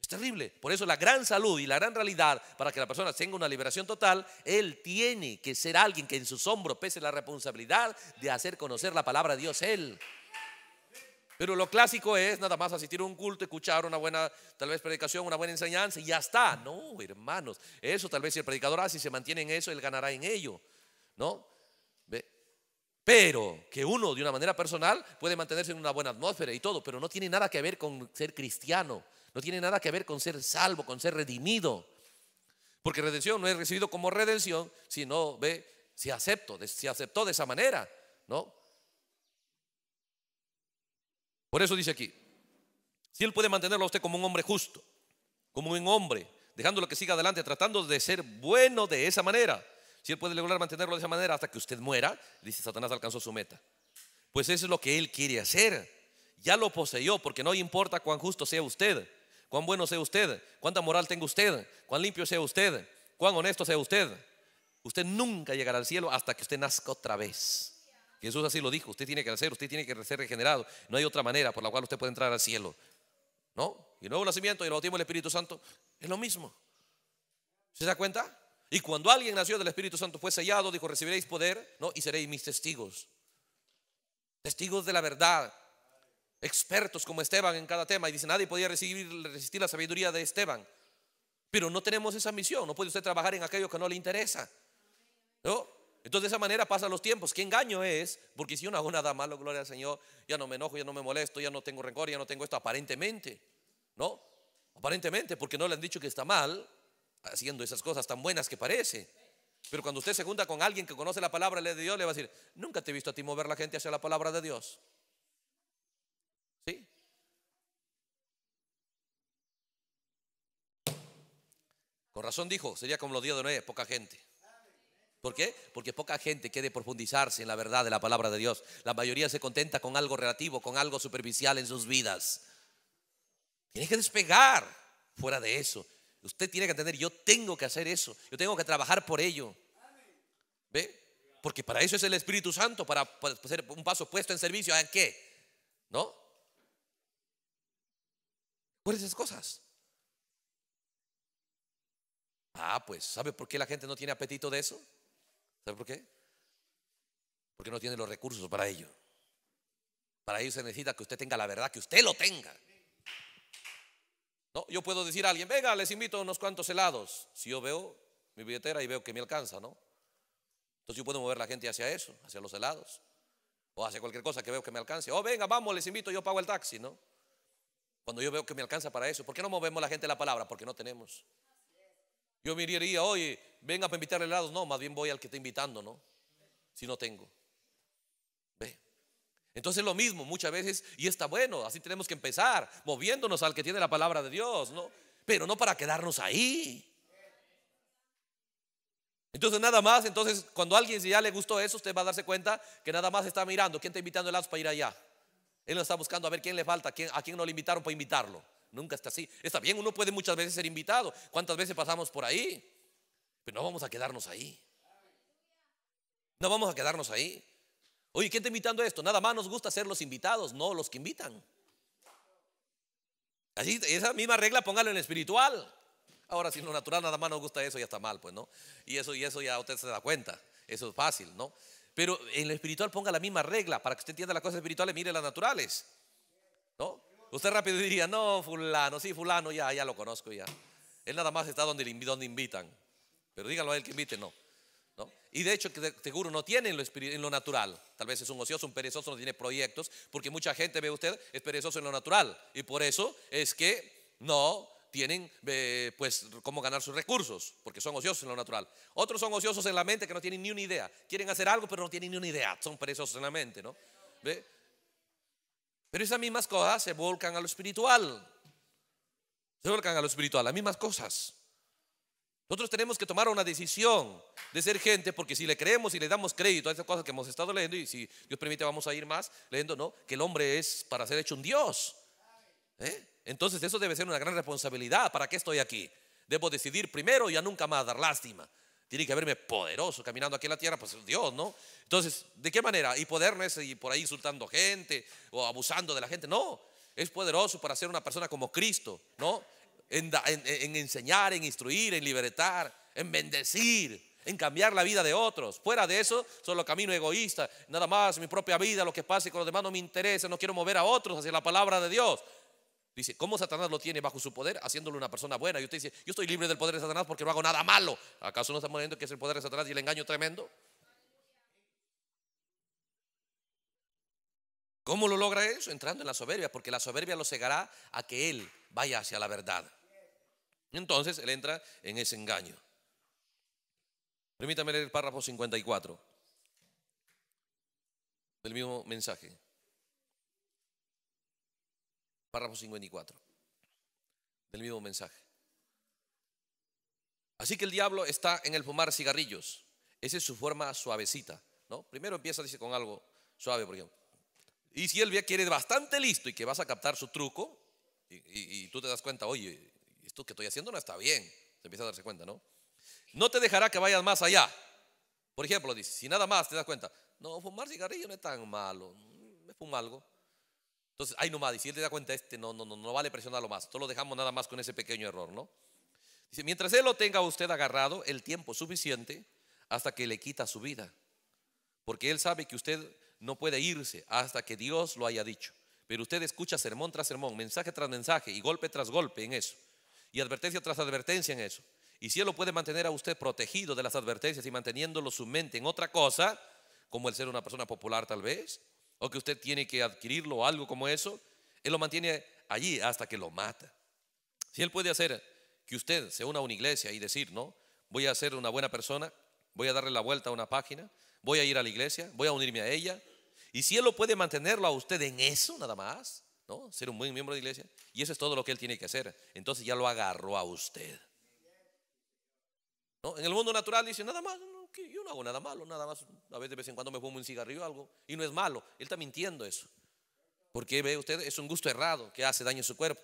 Es terrible. Por eso la gran salud y la gran realidad para que la persona tenga una liberación total, él tiene que ser alguien que en sus hombros pese la responsabilidad de hacer conocer la palabra de Dios él. Pero lo clásico es nada más asistir a un culto, escuchar una buena, tal vez predicación, una buena enseñanza y ya está. No, hermanos, eso tal vez si el predicador así se mantiene en eso, él ganará en ello, ¿no? Pero que uno de una manera personal puede mantenerse en una buena atmósfera y todo, pero no tiene nada que ver con ser cristiano, no tiene nada que ver con ser salvo, con ser redimido. Porque redención no es recibido como redención, sino ve, si acepto, si aceptó de esa manera, ¿no? Por eso dice aquí, si él puede mantenerlo a usted como un hombre justo, como un hombre, dejándolo que siga adelante, tratando de ser bueno de esa manera, si él puede lograr mantenerlo de esa manera hasta que usted muera, dice Satanás alcanzó su meta. Pues eso es lo que él quiere hacer. Ya lo poseyó, porque no importa cuán justo sea usted, cuán bueno sea usted, cuánta moral tenga usted, cuán limpio sea usted, cuán honesto sea usted. Usted nunca llegará al cielo hasta que usted nazca otra vez. Jesús así lo dijo, usted tiene que hacer, usted tiene que ser regenerado. No hay otra manera por la cual usted puede entrar al cielo. ¿No? Y el nuevo nacimiento y el bautismo del Espíritu Santo es lo mismo. ¿Se da cuenta? Y cuando alguien nació del Espíritu Santo fue sellado, dijo, recibiréis poder, ¿no? Y seréis mis testigos. Testigos de la verdad. Expertos como Esteban en cada tema. Y dice, nadie podía recibir, resistir la sabiduría de Esteban. Pero no tenemos esa misión. No puede usted trabajar en aquello que no le interesa. ¿No? Entonces de esa manera pasan los tiempos. ¿Qué engaño es? Porque si yo no hago nada malo, gloria al Señor, ya no me enojo, ya no me molesto, ya no tengo rencor, ya no tengo esto aparentemente. ¿No? Aparentemente, porque no le han dicho que está mal, haciendo esas cosas tan buenas que parece. Pero cuando usted se junta con alguien que conoce la palabra de Dios, le va a decir, nunca te he visto a ti mover la gente hacia la palabra de Dios. ¿Sí? Con razón dijo, sería como los días de Noé, poca gente. ¿Por qué? Porque poca gente quiere profundizarse en la verdad de la palabra de Dios. La mayoría se contenta con algo relativo, con algo superficial en sus vidas. Tiene que despegar fuera de eso. Usted tiene que entender, yo tengo que hacer eso, yo tengo que trabajar por ello. ¿Ve? Porque para eso es el Espíritu Santo, para hacer un paso puesto en servicio. ¿A qué? ¿No? Por esas cosas. Ah, pues, ¿sabe por qué la gente no tiene apetito de eso? ¿Sabe por qué? Porque no tiene los recursos para ello. Para ello se necesita que usted tenga la verdad, que usted lo tenga. No, yo puedo decir a alguien, venga, les invito a unos cuantos helados. Si yo veo mi billetera y veo que me alcanza, ¿no? Entonces yo puedo mover la gente hacia eso, hacia los helados. O hacia cualquier cosa que veo que me alcance. Oh, venga, vamos, les invito, yo pago el taxi, ¿no? Cuando yo veo que me alcanza para eso, ¿por qué no movemos la gente la palabra? Porque no tenemos. Yo me diría, oye, venga para invitarle helados. No, más bien voy al que está invitando, ¿no? Si no tengo. Entonces lo mismo muchas veces, y está bueno, así tenemos que empezar, moviéndonos al que tiene la palabra de Dios, ¿no? Pero no para quedarnos ahí. Entonces nada más, entonces cuando a alguien ya le gustó eso, usted va a darse cuenta que nada más está mirando, ¿quién está invitando el para ir allá? Él no está buscando a ver quién le falta, a quién no le invitaron para invitarlo. Nunca está así. Está bien, uno puede muchas veces ser invitado. ¿Cuántas veces pasamos por ahí? Pero no vamos a quedarnos ahí. No vamos a quedarnos ahí. Oye, ¿quién está invitando esto? Nada más nos gusta ser los invitados, no los que invitan. Así, esa misma regla póngalo en espiritual. Ahora, si en lo natural nada más nos gusta eso, ya está mal, pues, ¿no? Y eso, y eso ya usted se da cuenta. Eso es fácil, ¿no? Pero en lo espiritual ponga la misma regla para que usted entienda las cosas espirituales, mire las naturales. ¿No? Usted rápido diría, no, fulano, sí, fulano, ya, ya lo conozco ya. Él nada más está donde, donde invitan. Pero díganlo a él que invite, no. Y de hecho, seguro no tiene en lo, en lo natural. Tal vez es un ocioso, un perezoso, no tiene proyectos, porque mucha gente, ve usted, es perezoso en lo natural. Y por eso es que no tienen pues cómo ganar sus recursos, porque son ociosos en lo natural. Otros son ociosos en la mente que no tienen ni una idea. Quieren hacer algo, pero no tienen ni una idea. Son perezosos en la mente, ¿no? ¿Ve? Pero esas mismas cosas se volcan a lo espiritual. Se volcan a lo espiritual, las mismas cosas. Nosotros tenemos que tomar una decisión de ser gente, porque si le creemos y le damos crédito a esas cosas que hemos estado leyendo, y si Dios permite vamos a ir más leyendo, ¿no? Que el hombre es para ser hecho un Dios. ¿Eh? Entonces eso debe ser una gran responsabilidad. ¿Para qué estoy aquí? Debo decidir primero y a nunca más dar lástima. Tiene que verme poderoso caminando aquí en la tierra, pues Dios, ¿no? Entonces, ¿de qué manera? Y poderme y por ahí insultando gente o abusando de la gente. No, es poderoso para ser una persona como Cristo, ¿no? En, en enseñar, en instruir, en libertar, en bendecir, en cambiar la vida de otros. Fuera de eso, solo camino egoísta, nada más mi propia vida, lo que pase con los demás no me interesa, no quiero mover a otros hacia la palabra de Dios. Dice, ¿cómo Satanás lo tiene bajo su poder? Haciéndole una persona buena. Y usted dice, yo estoy libre del poder de Satanás porque no hago nada malo. ¿Acaso no estamos viendo que es el poder de Satanás y el engaño tremendo? ¿Cómo lo logra eso? Entrando en la soberbia, porque la soberbia lo cegará a que él vaya hacia la verdad. Entonces él entra en ese engaño. Permítame leer el párrafo 54 del mismo mensaje párrafo 54 del mismo mensaje. Así que el diablo está en el fumar cigarrillos. Esa es su forma suavecita, ¿no? Primero empieza, dice, con algo suave, por ejemplo. Y si él ve que eres bastante listo y que vas a captar su truco, y, tú te das cuenta, oye, esto que estoy haciendo no está bien, se empieza a darse cuenta, ¿no? No te dejará que vayas más allá. Por ejemplo, dice, si nada más te das cuenta, no, fumar cigarrillo no es tan malo, me fumo algo. Entonces, ahí nomás, y si él te da cuenta, este no, no, no, no vale presionarlo más. Solo lo dejamos nada más con ese pequeño error, ¿no? Dice, mientras él lo tenga usted agarrado el tiempo suficiente hasta que le quita su vida. Porque él sabe que usted no puede irse hasta que Dios lo haya dicho. Pero usted escucha sermón tras sermón, mensaje tras mensaje y golpe tras golpe en eso. Y advertencia tras advertencia en eso. Y si él lo puede mantener a usted protegido de las advertencias y manteniéndolo su mente en otra cosa, como el ser una persona popular tal vez, o que usted tiene que adquirirlo o algo como eso, Él lo mantiene allí hasta que lo mata. Si Él puede hacer que usted se una a una iglesia y decir, no, voy a ser una buena persona, voy a darle la vuelta a una página, voy a ir a la iglesia, voy a unirme a ella, y si Él lo puede mantenerlo a usted en eso nada más, ¿no? Ser un buen miembro de iglesia, y eso es todo lo que Él tiene que hacer, entonces ya lo agarró a usted. ¿No? En el mundo natural dice, nada más, yo no hago nada malo, nada más, a veces de vez en cuando me fumo un cigarrillo o algo, y no es malo, él está mintiendo eso. Porque ve usted, es un gusto errado que hace daño a su cuerpo.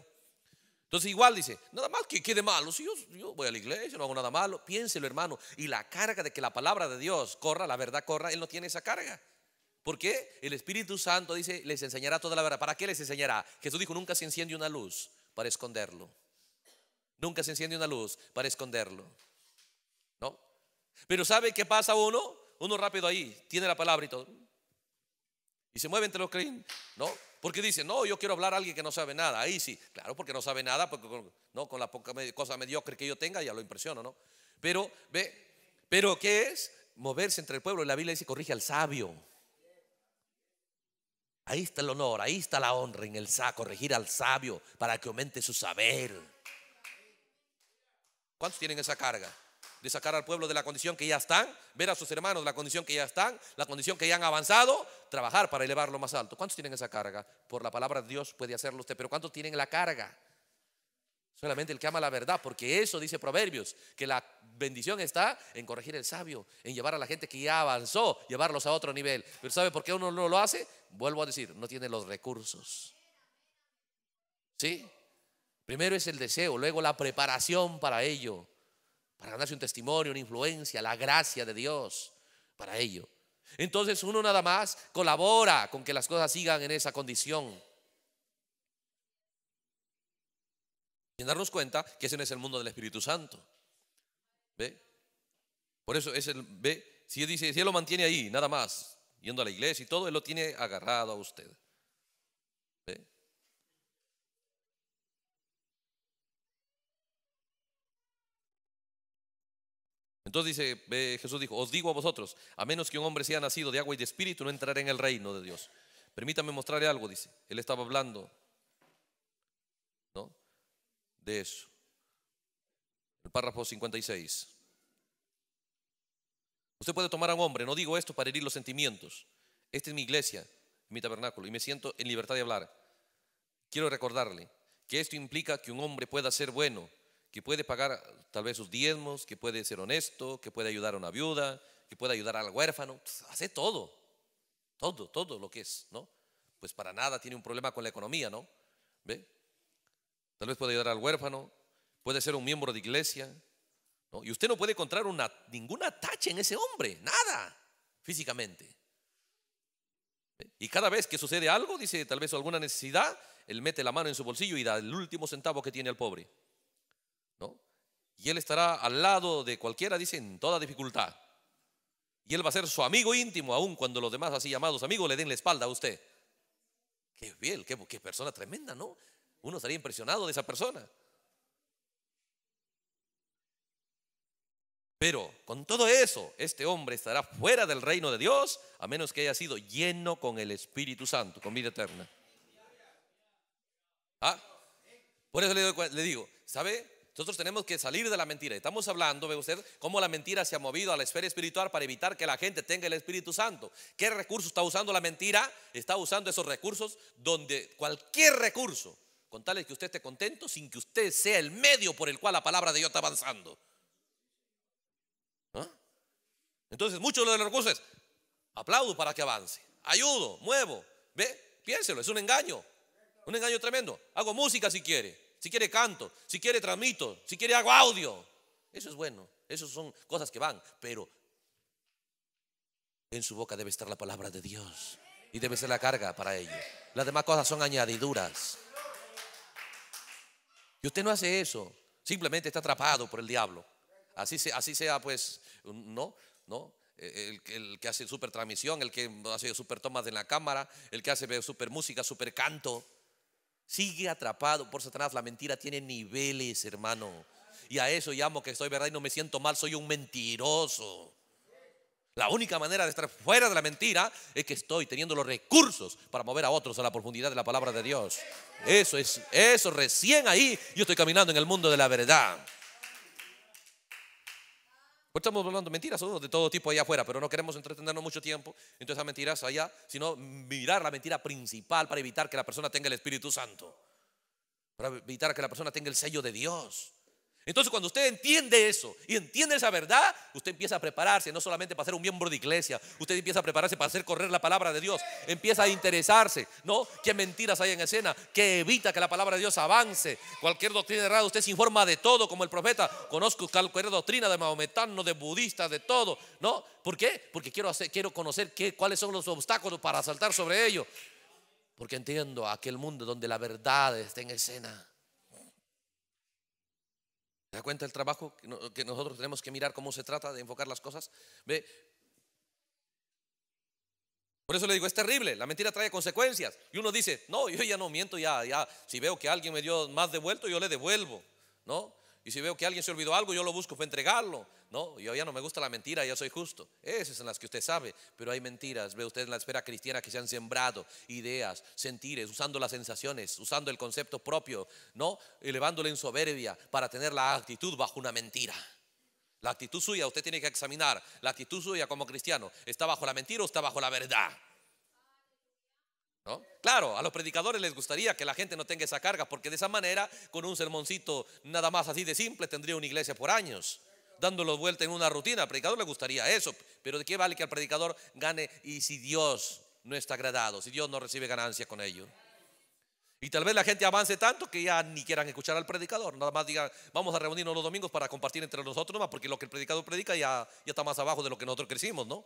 Entonces igual dice, nada más que quede malo, si yo, voy a la iglesia, no hago nada malo, piénselo hermano, y la carga de que la palabra de Dios corra, la verdad corra, él no tiene esa carga. Porque el Espíritu Santo dice, les enseñará toda la verdad. ¿Para qué les enseñará? Jesús dijo, nunca se enciende una luz para esconderlo. Nunca se enciende una luz para esconderlo. ¿No? Pero ¿sabe qué pasa uno? Uno rápido ahí, tiene la palabra y todo. Y se mueve entre los creyentes, ¿no? Porque dice, no, yo quiero hablar a alguien que no sabe nada. Ahí sí, claro, porque no sabe nada, porque con, ¿no? con la poca cosa mediocre que yo tenga ya lo impresiono, ¿no? Pero, ve, pero ¿qué es? Moverse entre el pueblo. La Biblia dice, corrige al sabio. Ahí está el honor, ahí está la honra en el saco, corregir al sabio para que aumente su saber. ¿Cuántos tienen esa carga? De sacar al pueblo de la condición que ya están, ver a sus hermanos la condición que ya están, la condición que ya han avanzado, trabajar para elevarlo más alto. ¿Cuántos tienen esa carga? Por la palabra de Dios puede hacerlo usted, pero ¿cuántos tienen la carga? Solamente el que ama la verdad, porque eso dice Proverbios, que la bendición está en corregir el sabio, en llevar a la gente que ya avanzó, llevarlos a otro nivel. Pero ¿sabe por qué uno no lo hace? Vuelvo a decir, no tiene los recursos. ¿Sí? Primero es el deseo, luego la preparación para ello para ganarse un testimonio, una influencia, la gracia de Dios para ello. Entonces uno nada más colabora con que las cosas sigan en esa condición. sin darnos cuenta que ese no es el mundo del Espíritu Santo. ¿Ve? Por eso es el, ve, si él dice, si él lo mantiene ahí, nada más, yendo a la iglesia y todo, él lo tiene agarrado a usted. ¿Ve? Entonces dice, ve, Jesús dijo, os digo a vosotros, a menos que un hombre sea nacido de agua y de espíritu, no entrará en el reino de Dios. Permítame mostrarle algo, dice. Él estaba hablando, ¿no? De eso. El párrafo 56. Usted puede tomar a un hombre, no digo esto para herir los sentimientos. Esta es mi iglesia, mi tabernáculo, y me siento en libertad de hablar. Quiero recordarle que esto implica que un hombre pueda ser bueno, que puede pagar tal vez sus diezmos, que puede ser honesto, que puede ayudar a una viuda, que puede ayudar al huérfano, hace todo, todo, todo lo que es, ¿no? Pues para nada tiene un problema con la economía, ¿no? ¿Ve? Tal vez puede ayudar al huérfano, puede ser un miembro de iglesia, ¿no? Y usted no puede encontrar una, ninguna tacha en ese hombre, nada, físicamente. Y cada vez que sucede algo, dice tal vez alguna necesidad, él mete la mano en su bolsillo y da el último centavo que tiene al pobre. Y él estará al lado de cualquiera, dice, en toda dificultad. Y él va a ser su amigo íntimo, aun cuando los demás así llamados amigos le den la espalda a usted. Qué bien, qué, qué persona tremenda, ¿no? Uno estaría impresionado de esa persona. Pero con todo eso, este hombre estará fuera del reino de Dios a menos que haya sido lleno con el Espíritu Santo, con vida eterna. ¿Ah? Por eso le digo, ¿sabe? Nosotros tenemos que salir de la mentira. Estamos hablando, ve usted, cómo la mentira se ha movido a la esfera espiritual para evitar que la gente tenga el Espíritu Santo. ¿Qué recurso está usando la mentira? Está usando esos recursos donde cualquier recurso, con tal que usted esté contento, sin que usted sea el medio por el cual la palabra de Dios está avanzando. ¿Ah? Entonces, muchos de los recursos es, aplaudo para que avance, ayudo, muevo, ve, piénselo, es un engaño, un engaño tremendo. Hago música si quiere si quiere canto, si quiere transmito, si quiere hago audio. Eso es bueno, esas son cosas que van, pero en su boca debe estar la palabra de Dios y debe ser la carga para ello. Las demás cosas son añadiduras. Y usted no hace eso, simplemente está atrapado por el diablo. Así sea, pues, no, no. El, el que hace super transmisión, el que hace super tomas en la cámara, el que hace super música, super canto. Sigue atrapado por Satanás. La mentira tiene niveles, hermano. Y a eso llamo que estoy verdad y no me siento mal, soy un mentiroso. La única manera de estar fuera de la mentira es que estoy teniendo los recursos para mover a otros a la profundidad de la palabra de Dios. Eso es, eso recién ahí yo estoy caminando en el mundo de la verdad. Pues estamos hablando de mentiras de todo tipo allá afuera, pero no queremos entretenernos mucho tiempo. Entonces a mentiras allá, sino mirar la mentira principal para evitar que la persona tenga el Espíritu Santo. Para evitar que la persona tenga el sello de Dios. Entonces cuando usted entiende eso y entiende esa verdad, usted empieza a prepararse no solamente para ser un miembro de iglesia, usted empieza a prepararse para hacer correr la palabra de Dios, empieza a interesarse, ¿no? ¿Qué mentiras hay en escena? Que evita que la palabra de Dios avance. Cualquier doctrina errada, usted se informa de todo como el profeta. Conozco cualquier doctrina de maometano, de budista, de todo, ¿no? ¿Por qué? Porque quiero, quiero conocer qué, cuáles son los obstáculos para saltar sobre ellos. Porque entiendo aquel mundo donde la verdad está en escena. ¿Se da cuenta el trabajo que nosotros tenemos que mirar cómo se trata de enfocar las cosas? ¿Ve? Por eso le digo, es terrible, la mentira trae consecuencias. Y uno dice, no, yo ya no miento, ya, ya, si veo que alguien me dio más devuelto, yo le devuelvo, ¿no? Y si veo que alguien se olvidó algo, yo lo busco para entregarlo. No, yo ya no me gusta la mentira, ya soy justo. Esas son las que usted sabe, pero hay mentiras. Ve usted en la esfera cristiana que se han sembrado ideas, sentires, usando las sensaciones, usando el concepto propio, ¿no? Elevándole en soberbia para tener la actitud bajo una mentira. La actitud suya, usted tiene que examinar. La actitud suya como cristiano, ¿está bajo la mentira o está bajo la verdad? Claro, a los predicadores les gustaría que la gente no tenga esa carga, porque de esa manera, con un sermoncito nada más así de simple, tendría una iglesia por años, dándolo vuelta en una rutina. Al predicador le gustaría eso, pero ¿de qué vale que el predicador gane y si Dios no está agradado, si Dios no recibe ganancia con ello? Y tal vez la gente avance tanto que ya ni quieran escuchar al predicador, nada más digan, vamos a reunirnos los domingos para compartir entre nosotros nomás, porque lo que el predicador predica ya, ya está más abajo de lo que nosotros crecimos, ¿no?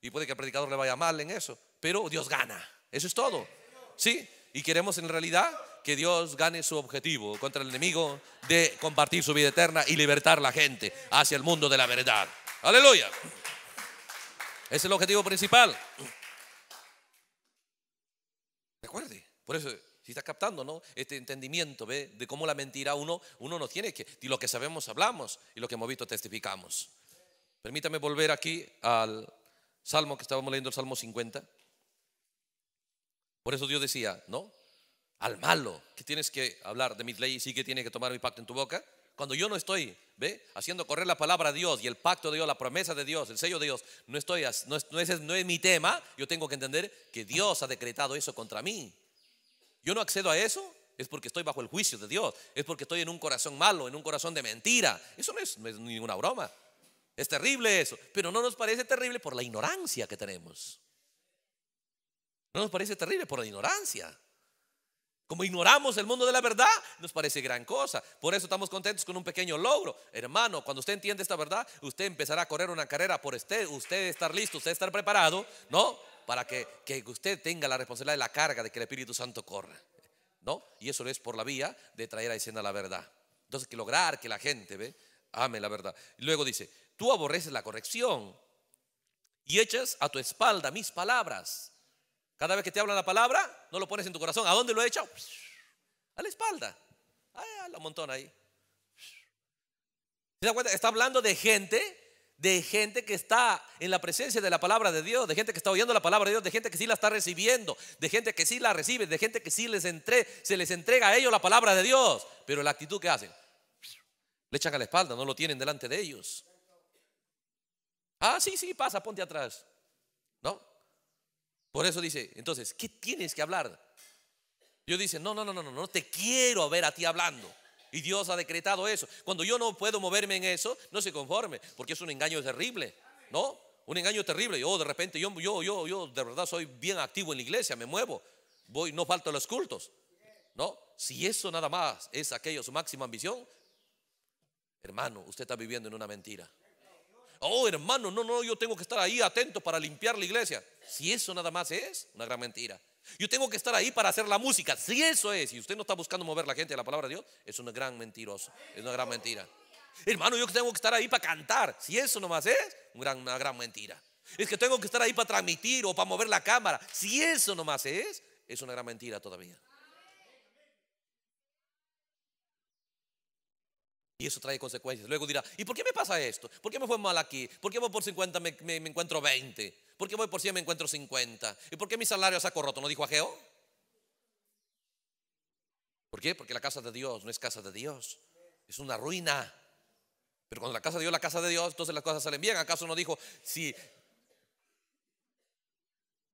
Y puede que al predicador le vaya mal en eso, pero Dios gana. Eso es todo. ¿Sí? Y queremos en realidad que Dios gane su objetivo contra el enemigo de compartir su vida eterna y libertar la gente hacia el mundo de la verdad. Aleluya. Ese es el objetivo principal. Recuerde, por eso, si está captando, ¿no? Este entendimiento. De cómo la mentira uno, uno no tiene que, y lo que sabemos hablamos y lo que hemos visto testificamos. Permítame volver aquí al salmo que estábamos leyendo, el salmo 50. Por eso Dios decía, ¿no? Al malo, que tienes que hablar de mis leyes y que tiene que tomar mi pacto en tu boca. Cuando yo no estoy, ¿ve? Haciendo correr la palabra de Dios y el pacto de Dios, la promesa de Dios, el sello de Dios, no estoy, no es, no es, no es mi tema, yo tengo que entender que Dios ha decretado eso contra mí. Yo no accedo a eso, es porque estoy bajo el juicio de Dios, es porque estoy en un corazón malo, en un corazón de mentira. Eso no es, no es ninguna broma. Es terrible eso, pero no nos parece terrible por la ignorancia que tenemos. No nos parece terrible por la ignorancia. Como ignoramos el mundo de la verdad, nos parece gran cosa. Por eso estamos contentos con un pequeño logro. Hermano, cuando usted entiende esta verdad, usted empezará a correr una carrera por usted, usted estar listo, usted estar preparado, ¿no? Para que, que usted tenga la responsabilidad de la carga de que el Espíritu Santo corra, ¿no? Y eso es por la vía de traer a escena la verdad. Entonces, que lograr que la gente, ¿ve? Ame la verdad. Luego dice, tú aborreces la corrección y echas a tu espalda mis palabras. Cada vez que te hablan la palabra, no lo pones en tu corazón. ¿A dónde lo he echado? A la espalda. Ah, la montón ahí. ¿Se da cuenta? Está hablando de gente, de gente que está en la presencia de la palabra de Dios, de gente que está oyendo la palabra de Dios, de gente que sí la está recibiendo, de gente que sí la recibe, de gente que sí les se les entrega a ellos la palabra de Dios. Pero la actitud que hacen, le echan a la espalda, no lo tienen delante de ellos. Ah, sí, sí, pasa, ponte atrás. ¿No? Por eso dice, entonces, ¿qué tienes que hablar? Dios dice, no, no, no, no, no, no te quiero ver a ti hablando. Y Dios ha decretado eso. Cuando yo no puedo moverme en eso, no se conforme, porque es un engaño terrible, ¿no? Un engaño terrible. Yo de repente, yo, yo, yo, yo de verdad soy bien activo en la iglesia, me muevo, voy, no falto a los cultos, ¿no? Si eso nada más es aquello, su máxima ambición, hermano, usted está viviendo en una mentira. Oh, hermano, no, no, yo tengo que estar ahí atento para limpiar la iglesia. Si eso nada más es una gran mentira. Yo tengo que estar ahí para hacer la música. Si eso es, y usted no está buscando mover la gente a la palabra de Dios, es un gran mentiroso. Es una gran mentira. Hermano, yo tengo que estar ahí para cantar. Si eso nomás es, una gran mentira. Es que tengo que estar ahí para transmitir o para mover la cámara. Si eso nomás es, es una gran mentira todavía. Y eso trae consecuencias. Luego dirá, ¿y por qué me pasa esto? ¿Por qué me fue mal aquí? ¿Por qué voy por 50 me, me, encuentro 20? ¿Por qué voy por 100 me encuentro 50? ¿Y por qué mi salario saco roto? ¿No dijo Ageo? ¿Por qué? Porque la casa de Dios no es casa de Dios. Es una ruina. Pero cuando la casa de Dios la casa de Dios, entonces las cosas salen bien. ¿Acaso no dijo, si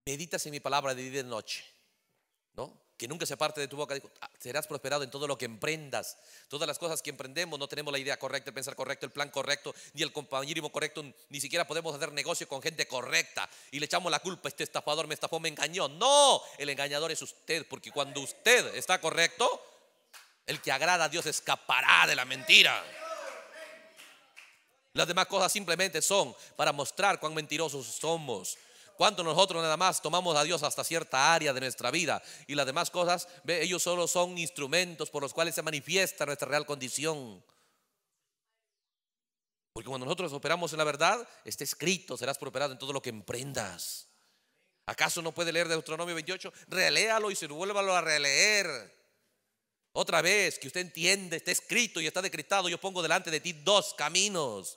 meditas en mi palabra de día y de noche? ¿No? Que nunca se parte de tu boca, ah, serás prosperado en todo lo que emprendas. Todas las cosas que emprendemos no tenemos la idea correcta, el pensar correcto, el plan correcto, ni el compañerismo correcto, ni siquiera podemos hacer negocio con gente correcta y le echamos la culpa, este estafador me estafó, me engañó. No, el engañador es usted, porque cuando usted está correcto, el que agrada a Dios escapará de la mentira. Las demás cosas simplemente son para mostrar cuán mentirosos somos. ¿Cuánto nosotros nada más tomamos a Dios hasta cierta área de nuestra vida? Y las demás cosas, ellos solo son instrumentos por los cuales se manifiesta nuestra real condición. Porque cuando nosotros operamos en la verdad, está escrito, serás prosperado en todo lo que emprendas. ¿Acaso no puede leer Deuteronomio 28? Reléalo y se vuélvalo a releer. Otra vez, que usted entiende, está escrito y está decretado, yo pongo delante de ti dos caminos.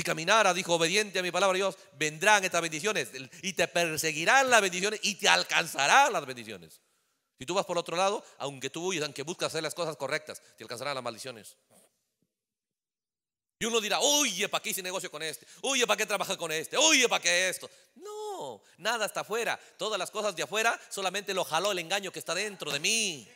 Si caminara, dijo, obediente a mi palabra Dios, vendrán estas bendiciones y te perseguirán las bendiciones y te alcanzarán las bendiciones. Si tú vas por otro lado, aunque tú huyas, aunque buscas hacer las cosas correctas, te alcanzarán las maldiciones. Y uno dirá, oye, ¿para qué hice negocio con este? Oye, ¿para qué trabajar con este? Oye, ¿para qué esto? No, nada está afuera. Todas las cosas de afuera solamente lo jaló el engaño que está dentro de mí.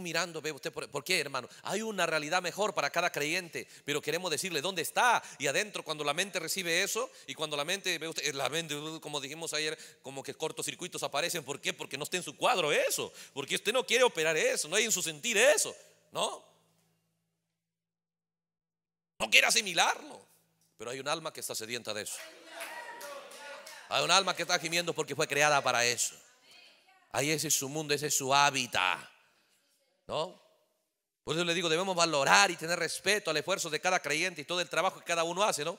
Mirando, ve usted, ¿por, qué, hermano? Hay una realidad mejor para cada creyente, pero queremos decirle dónde está. Y adentro, cuando la mente recibe eso, y cuando la mente, ve usted, la mente, como dijimos ayer, como que cortocircuitos aparecen. ¿Por qué? Porque no está en su cuadro eso. Porque usted no quiere operar eso, no hay en su sentir eso, ¿no? No quiere asimilarlo. Pero hay un alma que está sedienta de eso. Hay un alma que está gimiendo porque fue creada para eso. Ahí ese es su mundo, ese es su hábitat. ¿No? Por eso le digo, debemos valorar y tener respeto al esfuerzo de cada creyente y todo el trabajo que cada uno hace, ¿no?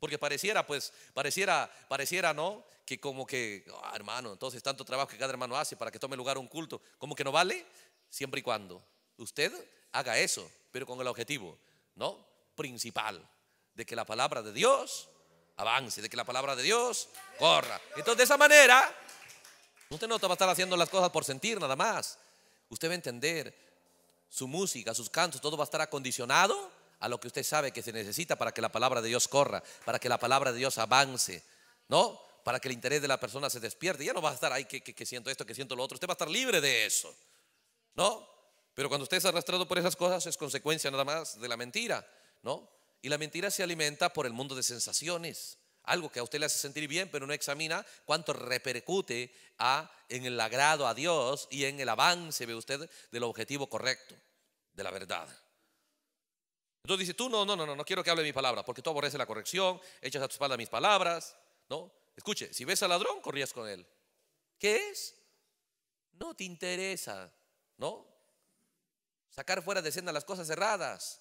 Porque pareciera, pues, pareciera, pareciera, ¿no? Que como que, ah, hermano, entonces tanto trabajo que cada hermano hace para que tome lugar un culto, como que no vale, siempre y cuando usted haga eso, pero con el objetivo, ¿no? Principal, de que la palabra de Dios avance, de que la palabra de Dios corra. Entonces, de esa manera, usted no va a estar haciendo las cosas por sentir nada más. Usted va a entender su música, sus cantos, todo va a estar acondicionado a lo que usted sabe que se necesita para que la palabra de Dios corra, para que la palabra de Dios avance, ¿no? Para que el interés de la persona se despierte. Ya no va a estar ahí que, que, siento esto, que siento lo otro. Usted va a estar libre de eso, ¿no? Pero cuando usted es arrastrado por esas cosas es consecuencia nada más de la mentira, ¿no? Y la mentira se alimenta por el mundo de sensaciones. Algo que a usted le hace sentir bien, pero no examina cuánto repercute a, en el agrado a Dios y en el avance, ve usted, del objetivo correcto, de la verdad. Entonces dice, tú no, no, no, no, no quiero que hable mi palabra, porque tú aborreces la corrección, echas a tu espalda mis palabras, ¿no? Escuche, si ves al ladrón, corrías con él. ¿Qué es? No te interesa, ¿no? Sacar fuera de escena las cosas cerradas.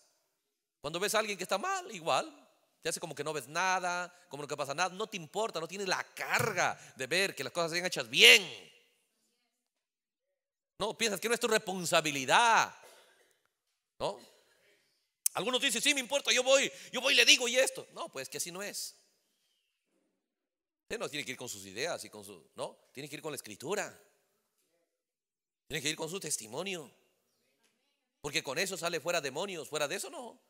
Cuando ves a alguien que está mal, igual, te hace como que no ves nada, como que pasa nada, no te importa, no tienes la carga de ver que las cosas sean hechas bien. No, piensas que no es tu responsabilidad. ¿No? Algunos dicen, sí, me importa, yo voy, yo voy y le digo y esto. No, pues que así no es. Usted no tiene que ir con sus ideas y con su, no, tiene que ir con la escritura. Tiene que ir con su testimonio. Porque con eso sale fuera demonios, fuera de eso no.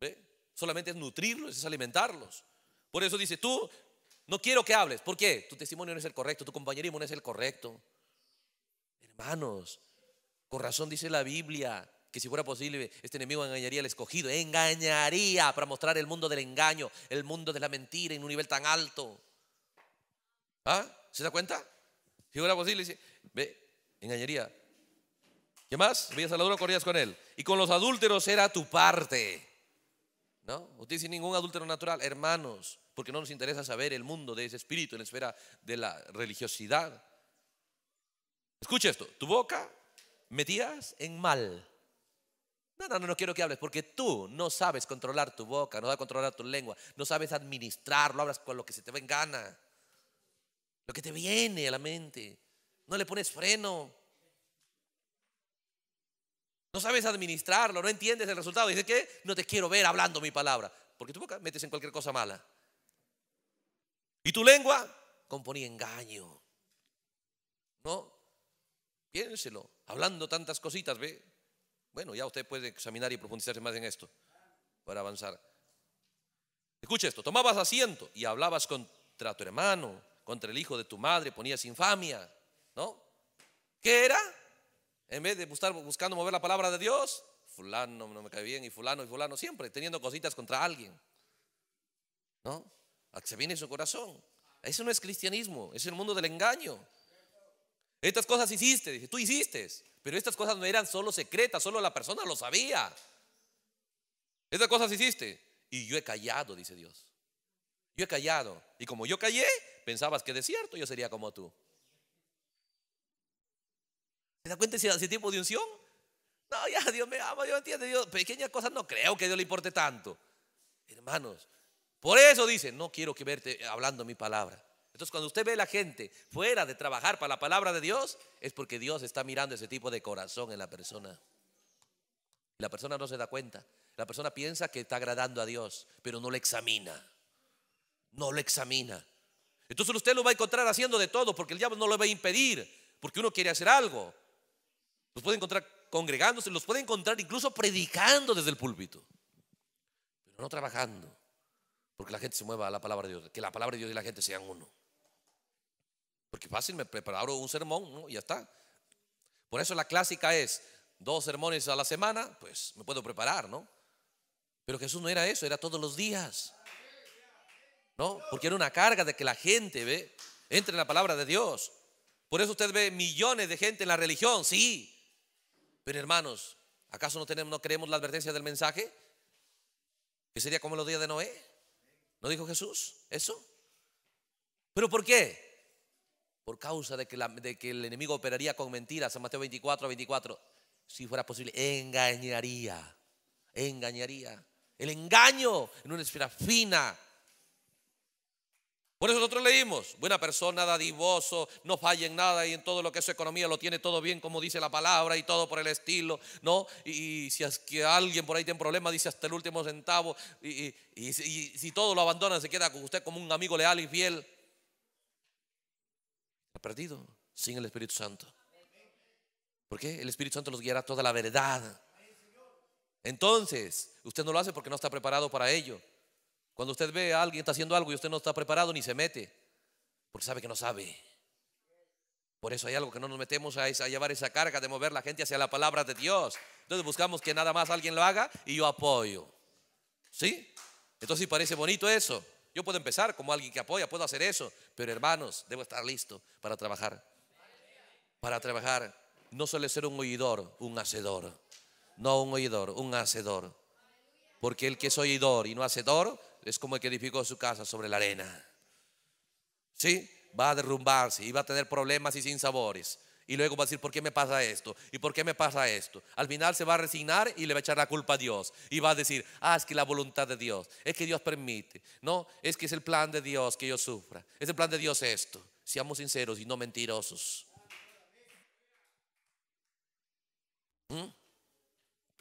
¿Ve? Solamente es nutrirlos, es alimentarlos. Por eso dice, tú no quiero que hables. ¿Por qué? Tu testimonio no es el correcto, tu compañerismo no es el correcto. Hermanos, con razón dice la Biblia que si fuera posible este enemigo engañaría al escogido, engañaría para mostrar el mundo del engaño, el mundo de la mentira en un nivel tan alto. ¿Ah? ¿Se da cuenta? Si fuera posible, ve, engañaría. ¿Qué más? Veías al ladrón, corrías con él. Y con los adúlteros era tu parte. ¿No? Usted sin ningún adúltero natural, hermanos, porque no nos interesa saber el mundo de ese espíritu en la esfera de la religiosidad. Escucha esto, tu boca metías en mal. No, no, no, no quiero que hables, porque tú no sabes controlar tu boca, no sabes controlar tu lengua, no sabes administrarlo, hablas con lo que se te ve en gana, lo que te viene a la mente, no le pones freno. No sabes administrarlo, no entiendes el resultado. Dice que no te quiero ver hablando mi palabra. Porque tu boca metes en cualquier cosa mala. Y tu lengua componía engaño. ¿No? Piénselo. Hablando tantas cositas, ¿ve? Bueno, ya usted puede examinar y profundizarse más en esto para avanzar. Escucha esto. Tomabas asiento y hablabas contra tu hermano, contra el hijo de tu madre, ponías infamia. ¿No? ¿Qué era? En vez de estar buscando mover la palabra de Dios, fulano no me cae bien y fulano y fulano, siempre teniendo cositas contra alguien. ¿No? A que se viene su corazón. Eso no es cristianismo, es el mundo del engaño. Estas cosas hiciste, dije, tú hiciste, pero estas cosas no eran solo secretas, solo la persona lo sabía. Estas cosas hiciste y yo he callado, dice Dios. Yo he callado. Y como yo callé, pensabas que de cierto yo sería como tú. ¿Se da cuenta ese tipo de unción? No, ya Dios me ama, Dios entiende. Dios, pequeñas cosas no creo que a Dios le importe tanto. Hermanos, por eso dice, no quiero que verte hablando mi palabra. Entonces, cuando usted ve a la gente fuera de trabajar para la palabra de Dios, es porque Dios está mirando ese tipo de corazón en la persona. La persona no se da cuenta. La persona piensa que está agradando a Dios, pero no lo examina. No lo examina. Entonces usted lo va a encontrar haciendo de todo, porque el diablo no lo va a impedir, porque uno quiere hacer algo. Los puede encontrar congregándose, los puede encontrar incluso predicando desde el púlpito, pero no trabajando, porque la gente se mueva a la palabra de Dios, que la palabra de Dios y la gente sean uno. Porque fácil, me preparo un sermón y ya está. Por eso la clásica es dos sermones a la semana, pues me puedo preparar, ¿no? Pero Jesús no era eso, era todos los días. ¿No? Porque era una carga de que la gente, ¿ve? Entre en la palabra de Dios. Por eso usted ve millones de gente en la religión, sí, pero hermanos, ¿acaso no, tenemos, no creemos la advertencia del mensaje? Que sería como los días de Noé. ¿No dijo Jesús eso? ¿Pero por qué? Por causa de que, de que el enemigo operaría con mentiras. San Mateo 24, 24. Si fuera posible, engañaría. Engañaría. El engaño en una esfera fina. Por eso nosotros leímos, buena persona, dadivoso, no falla en nada y en todo lo que es su economía lo tiene todo bien como dice la palabra y todo por el estilo, ¿no? Y, si es que alguien por ahí tiene problema, dice hasta el último centavo y, si todo lo abandona, se queda con usted como un amigo leal y fiel. Perdido sin el Espíritu Santo. ¿Por qué? El Espíritu Santo los guiará toda la verdad. Entonces, usted no lo hace porque no está preparado para ello. Cuando usted ve a alguien está haciendo algo y usted no está preparado ni se mete, porque sabe que no sabe. Por eso hay algo que no nos metemos a, a llevar esa carga de mover la gente hacia la palabra de Dios. Entonces buscamos que nada más alguien lo haga y yo apoyo. ¿Sí? Entonces sí parece bonito eso. Yo puedo empezar como alguien que apoya, puedo hacer eso, pero hermanos, debo estar listo para trabajar. Para trabajar. No suele ser un oidor, un hacedor. No un oidor, un hacedor. Porque el que es oidor y no hacedor es como el que edificó su casa sobre la arena. ¿Sí? Va a derrumbarse y va a tener problemas y sin sabores. Y luego va a decir, ¿por qué me pasa esto? ¿Y por qué me pasa esto? Al final se va a resignar y le va a echar la culpa a Dios. Y va a decir, ah, es que la voluntad de Dios, es que Dios permite. No, es que es el plan de Dios que yo sufra. Es el plan de Dios esto. Seamos sinceros y no mentirosos. ¿Mm?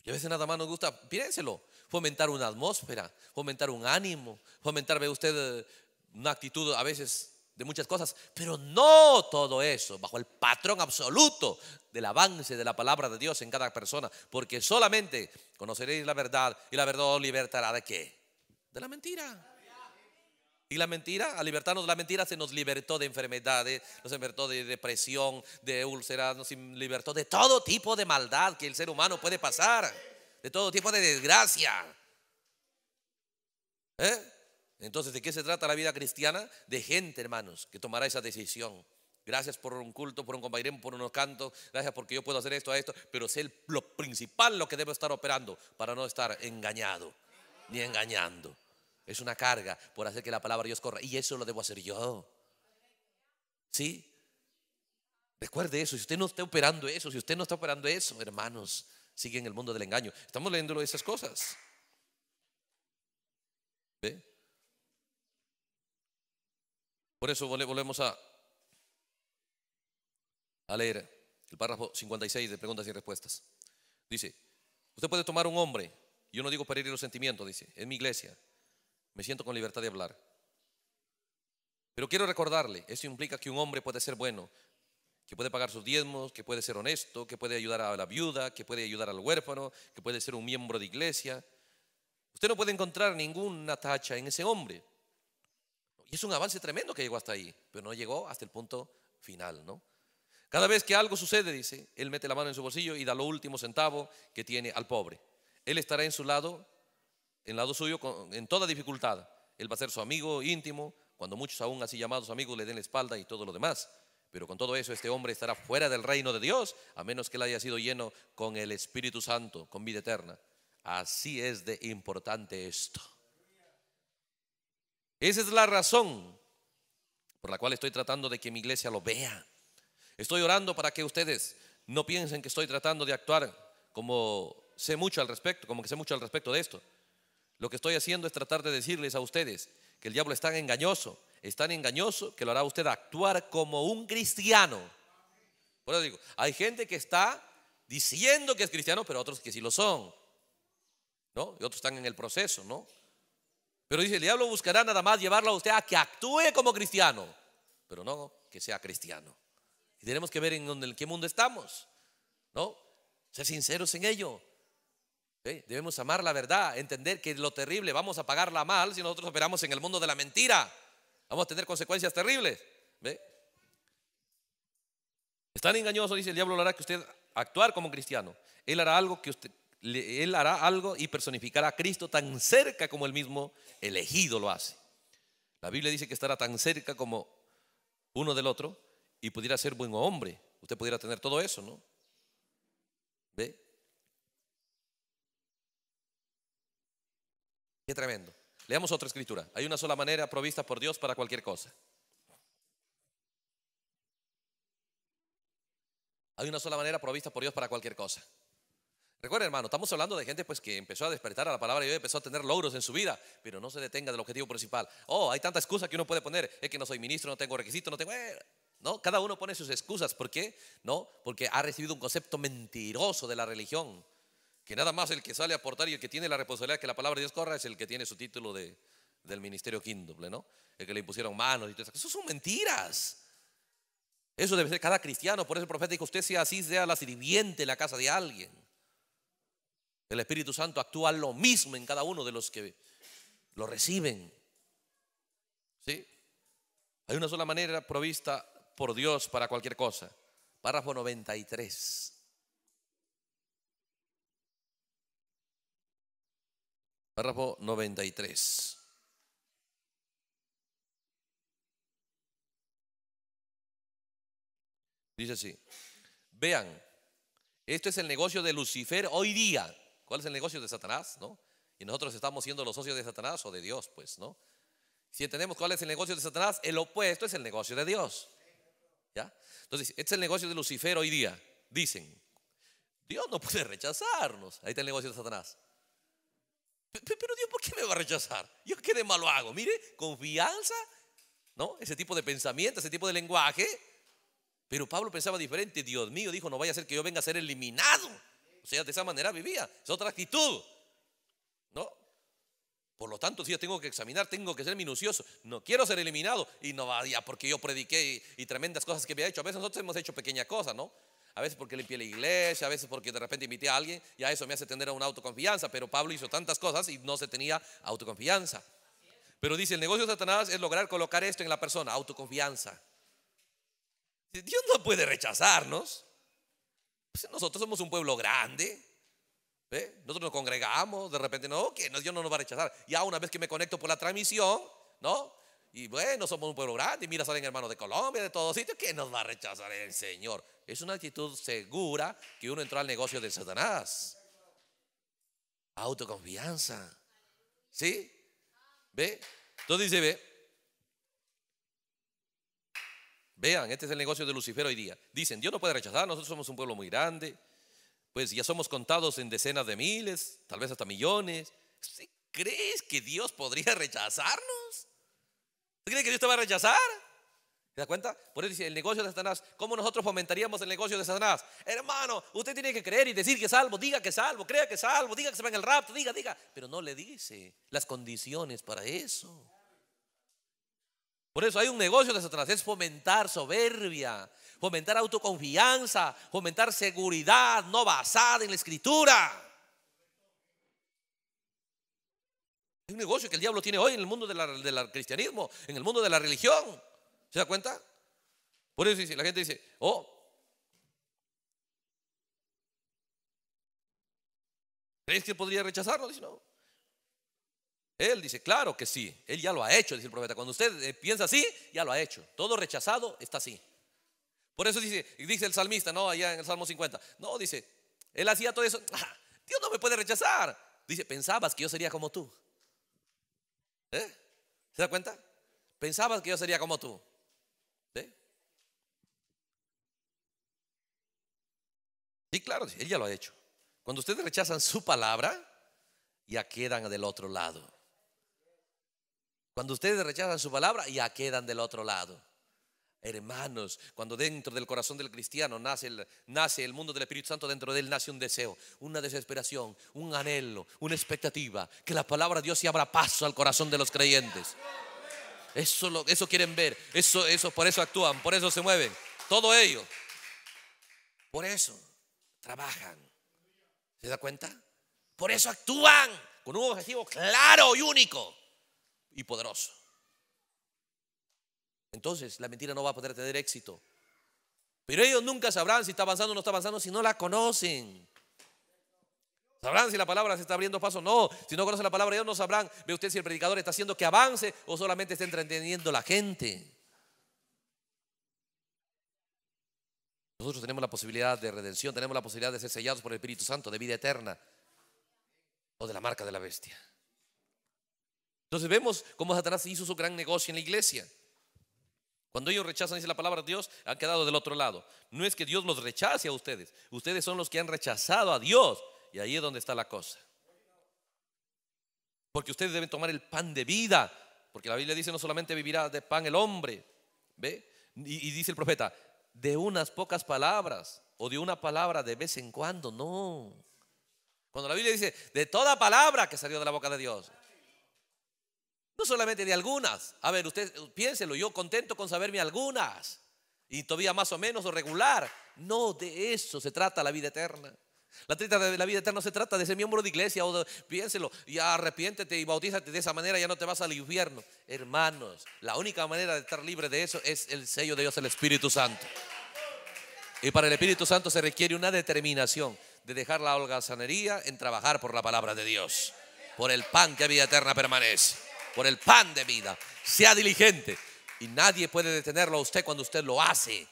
Y a veces nada más nos gusta, piénselo, fomentar una atmósfera, fomentar un ánimo, fomentar, ve usted, eh, una actitud a veces de muchas cosas, pero no todo eso bajo el patrón absoluto del avance de la palabra de Dios en cada persona, porque solamente conoceréis la verdad y la verdad os libertará de qué? De la mentira. Y la mentira, al libertarnos de la mentira, se nos libertó de enfermedades, nos libertó de depresión, de úlceras, nos libertó de todo tipo de maldad que el ser humano puede pasar de todo tipo de desgracia. ¿Eh? Entonces, ¿de qué se trata la vida cristiana? De gente, hermanos, que tomará esa decisión. Gracias por un culto, por un compañero, por unos cantos. Gracias porque yo puedo hacer esto, a esto. Pero sé lo principal lo que debo estar operando para no estar engañado ni engañando. Es una carga por hacer que la palabra de Dios corra. Y eso lo debo hacer yo. ¿Sí? Recuerde eso. Si usted no está operando eso, si usted no está operando eso, hermanos, sigue en el mundo del engaño. Estamos leyendo esas cosas. ¿Ve? Por eso volvemos a, leer el párrafo 56 de preguntas y respuestas. Dice, usted puede tomar un hombre, yo no digo para ir los sentimientos, dice, en mi iglesia, me siento con libertad de hablar. Pero quiero recordarle, eso implica que un hombre puede ser bueno, que puede pagar sus diezmos, que puede ser honesto, que puede ayudar a la viuda, que puede ayudar al huérfano, que puede ser un miembro de iglesia. Usted no puede encontrar ninguna tacha en ese hombre. Y es un avance tremendo que llegó hasta ahí, pero no llegó hasta el punto final, ¿no? Cada vez que algo sucede, dice, él mete la mano en su bolsillo y da lo último centavo que tiene al pobre. Él estará en su lado, en lado suyo, en toda dificultad. Él va a ser su amigo íntimo, cuando muchos aún así llamados amigos le den la espalda y todo lo demás. Pero con todo eso, este hombre estará fuera del reino de Dios, a menos que él haya sido lleno con el Espíritu Santo, con vida eterna. Así es de importante esto. Esa es la razón por la cual estoy tratando de que mi iglesia lo vea. Estoy orando para que ustedes no piensen que estoy tratando de actuar como sé mucho al respecto, como que sé mucho al respecto de esto. Lo que estoy haciendo es tratar de decirles a ustedes que el diablo es tan engañoso es tan engañoso que lo hará usted actuar como un cristiano. Por eso digo, hay gente que está diciendo que es cristiano, pero otros que sí lo son. ¿No? Y otros están en el proceso, ¿no? Pero dice, el diablo buscará nada más llevarlo a usted a que actúe como cristiano, pero no que sea cristiano. Y tenemos que ver en, en qué mundo estamos, ¿no? Ser sinceros en ello. Debemos amar la verdad, entender que lo terrible vamos a pagarla mal si nosotros operamos en el mundo de la mentira. Vamos a tener consecuencias terribles. ¿Ve? Es tan engañoso, dice el diablo, lo hará que usted actuar como cristiano. Él hará algo que usted, él hará algo y personificará a Cristo tan cerca como el mismo elegido lo hace. La Biblia dice que estará tan cerca como uno del otro y pudiera ser buen hombre. Usted pudiera tener todo eso, ¿no? ¿Ve? Qué tremendo. Leamos otra escritura. Hay una sola manera provista por Dios para cualquier cosa. Hay una sola manera provista por Dios para cualquier cosa. Recuerda, hermano, estamos hablando de gente pues que empezó a despertar a la palabra Dios, empezó a tener logros en su vida, pero no se detenga del objetivo principal. Oh, hay tanta excusa que uno puede poner, es que no soy ministro, no tengo requisitos, no tengo eh, no, cada uno pone sus excusas, ¿por qué? No, porque ha recibido un concepto mentiroso de la religión, que nada más el que sale a aportar y el que tiene la responsabilidad de que la palabra de Dios corra es el que tiene su título de, del ministerio quíntuple, ¿no? El que le impusieron manos y todo eso. Eso son mentiras. Eso debe ser cada cristiano. Por eso el profeta dijo, usted sea así, sea la sirviente en la casa de alguien. El Espíritu Santo actúa lo mismo en cada uno de los que lo reciben. ¿Sí? Hay una sola manera provista por Dios para cualquier cosa. Párrafo 93. Párrafo 93. Dice así, vean, esto es el negocio de Lucifer hoy día. ¿Cuál es el negocio de Satanás? ¿No? Y nosotros estamos siendo los socios de Satanás o de Dios, pues, ¿no? Si entendemos cuál es el negocio de Satanás, el opuesto es el negocio de Dios. ¿Ya? Entonces, este es el negocio de Lucifer hoy día. Dicen, Dios no puede rechazarnos. Ahí está el negocio de Satanás. Pero Dios, ¿por qué me va a rechazar? ¿Yo qué de malo hago? Mire, confianza, ¿no? Ese tipo de pensamiento, ese tipo de lenguaje pero Pablo pensaba diferente. Dios mío, dijo, no vaya a ser que yo venga a ser eliminado. O sea, de esa manera vivía. Es otra actitud. ¿No? Por lo tanto, si yo tengo que examinar, tengo que ser minucioso. No quiero ser eliminado. Y no vaya porque yo prediqué y, tremendas cosas que había hecho. A veces nosotros hemos hecho pequeñas cosas, ¿no? A veces porque limpié la iglesia, a veces porque de repente invité a alguien. Ya eso me hace tener una autoconfianza. Pero Pablo hizo tantas cosas y no se tenía autoconfianza. Pero dice, el negocio de Satanás es lograr colocar esto en la persona, autoconfianza. Dios no puede rechazarnos. Pues nosotros somos un pueblo grande. Nosotros nos congregamos, de repente, no, que Dios no nos va a rechazar. Ya una vez que me conecto por la transmisión, ¿no? Y bueno, somos un pueblo grande, y mira, salen hermanos de Colombia, de todos sitios, ¿qué nos va a rechazar el Señor? Es una actitud segura que uno entró al negocio de Satanás. Autoconfianza. ¿Sí? ¿Ve? Entonces dice, ve, Vean, este es el negocio de Lucifer hoy día. Dicen, Dios no puede rechazar, nosotros somos un pueblo muy grande, pues ya somos contados en decenas de miles, tal vez hasta millones. ¿Crees que Dios podría rechazarnos? ¿Cree que Dios te va a rechazar? ¿Se da cuenta? Por eso dice el negocio de Satanás. ¿Cómo nosotros fomentaríamos el negocio de Satanás? Hermano, usted tiene que creer y decir que es salvo, diga que es salvo, crea que es salvo, diga que se va en el rapto, diga, diga. Pero no le dice las condiciones para eso. Por eso hay un negocio de Satanás, es fomentar soberbia, fomentar autoconfianza, fomentar seguridad no basada en la escritura. Hay un negocio que el diablo tiene hoy en el mundo del cristianismo, en el mundo de la religión. ¿Se da cuenta? Por eso la gente dice, oh, ¿crees que podría rechazarlo? Dice, no. Él dice, claro que sí, él ya lo ha hecho, dice el profeta. Cuando usted eh, piensa así, ya lo ha hecho. Todo rechazado está así. Por eso dice, dice el salmista, no, allá en el Salmo 50. No, dice, él hacía todo eso. Dios no me puede rechazar. Dice, pensabas que yo sería como tú. ¿Eh? ¿Se da cuenta? Pensabas que yo sería como tú. Sí, claro, él ya lo ha hecho. Cuando ustedes rechazan su palabra, ya quedan del otro lado. Cuando ustedes rechazan su palabra, ya quedan del otro lado. Hermanos, cuando dentro del corazón del cristiano nace el, nace el mundo del Espíritu Santo, dentro de él nace un deseo, una desesperación, un anhelo, una expectativa, que la palabra de Dios se abra paso al corazón de los creyentes. Eso, lo, eso quieren ver, eso, eso, por eso actúan, por eso se mueven. Todo ello. Por eso trabajan. ¿Se da cuenta? Por eso actúan con un objetivo claro y único y poderoso. Entonces la mentira no va a poder tener éxito. Pero ellos nunca sabrán si está avanzando o no está avanzando si no la conocen. ¿Sabrán si la palabra se está abriendo paso? No. Si no conocen la palabra, ellos no sabrán. Ve usted si el predicador está haciendo que avance o solamente está entreteniendo la gente. Nosotros tenemos la posibilidad de redención, tenemos la posibilidad de ser sellados por el Espíritu Santo, de vida eterna o de la marca de la bestia. Entonces vemos cómo Satanás hizo su gran negocio en la iglesia. Cuando ellos rechazan, dice la palabra de Dios, han quedado del otro lado. No es que Dios los rechace a ustedes, ustedes son los que han rechazado a Dios. Y ahí es donde está la cosa. Porque ustedes deben tomar el pan de vida. Porque la Biblia dice no solamente vivirá de pan el hombre. ¿Ve? Y, y dice el profeta, de unas pocas palabras o de una palabra de vez en cuando. No. Cuando la Biblia dice de toda palabra que salió de la boca de Dios. No solamente de algunas. A ver, usted piénselo, yo contento con saberme algunas. Y todavía más o menos o regular. No, de eso se trata la vida eterna. La trita de la vida eterna se trata de ser miembro de iglesia o de, piénselo, ya arrepiéntete y bautízate de esa manera, ya no te vas al infierno. Hermanos, la única manera de estar libre de eso es el sello de Dios, el Espíritu Santo. Y para el Espíritu Santo se requiere una determinación de dejar la holgazanería en trabajar por la palabra de Dios, por el pan que a vida eterna permanece, por el pan de vida. Sea diligente y nadie puede detenerlo a usted cuando usted lo hace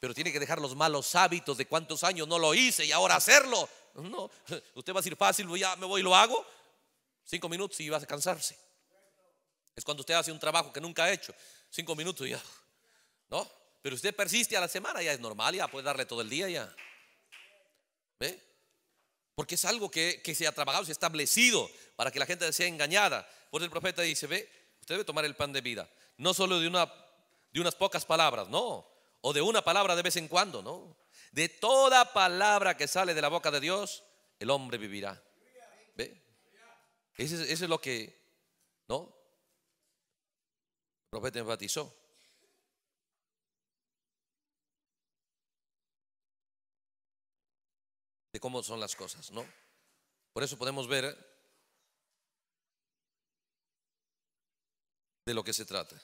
pero tiene que dejar los malos hábitos de cuántos años no lo hice y ahora hacerlo. No, usted va a decir fácil, ya me voy y lo hago. Cinco minutos y va a cansarse. Es cuando usted hace un trabajo que nunca ha hecho. Cinco minutos y ya. ¿No? Pero usted persiste a la semana, ya es normal, ya puede darle todo el día ya. ¿Ve? Porque es algo que, que se ha trabajado, se ha establecido para que la gente sea engañada. Por el profeta dice, ve, usted debe tomar el pan de vida. No solo de, una, de unas pocas palabras, no o de una palabra de vez en cuando, no. De toda palabra que sale de la boca de Dios, el hombre vivirá. ¿Ve? Eso es, lo que, ¿no? El profeta enfatizó. De cómo son las cosas, ¿no? Por eso podemos ver de lo que se trata.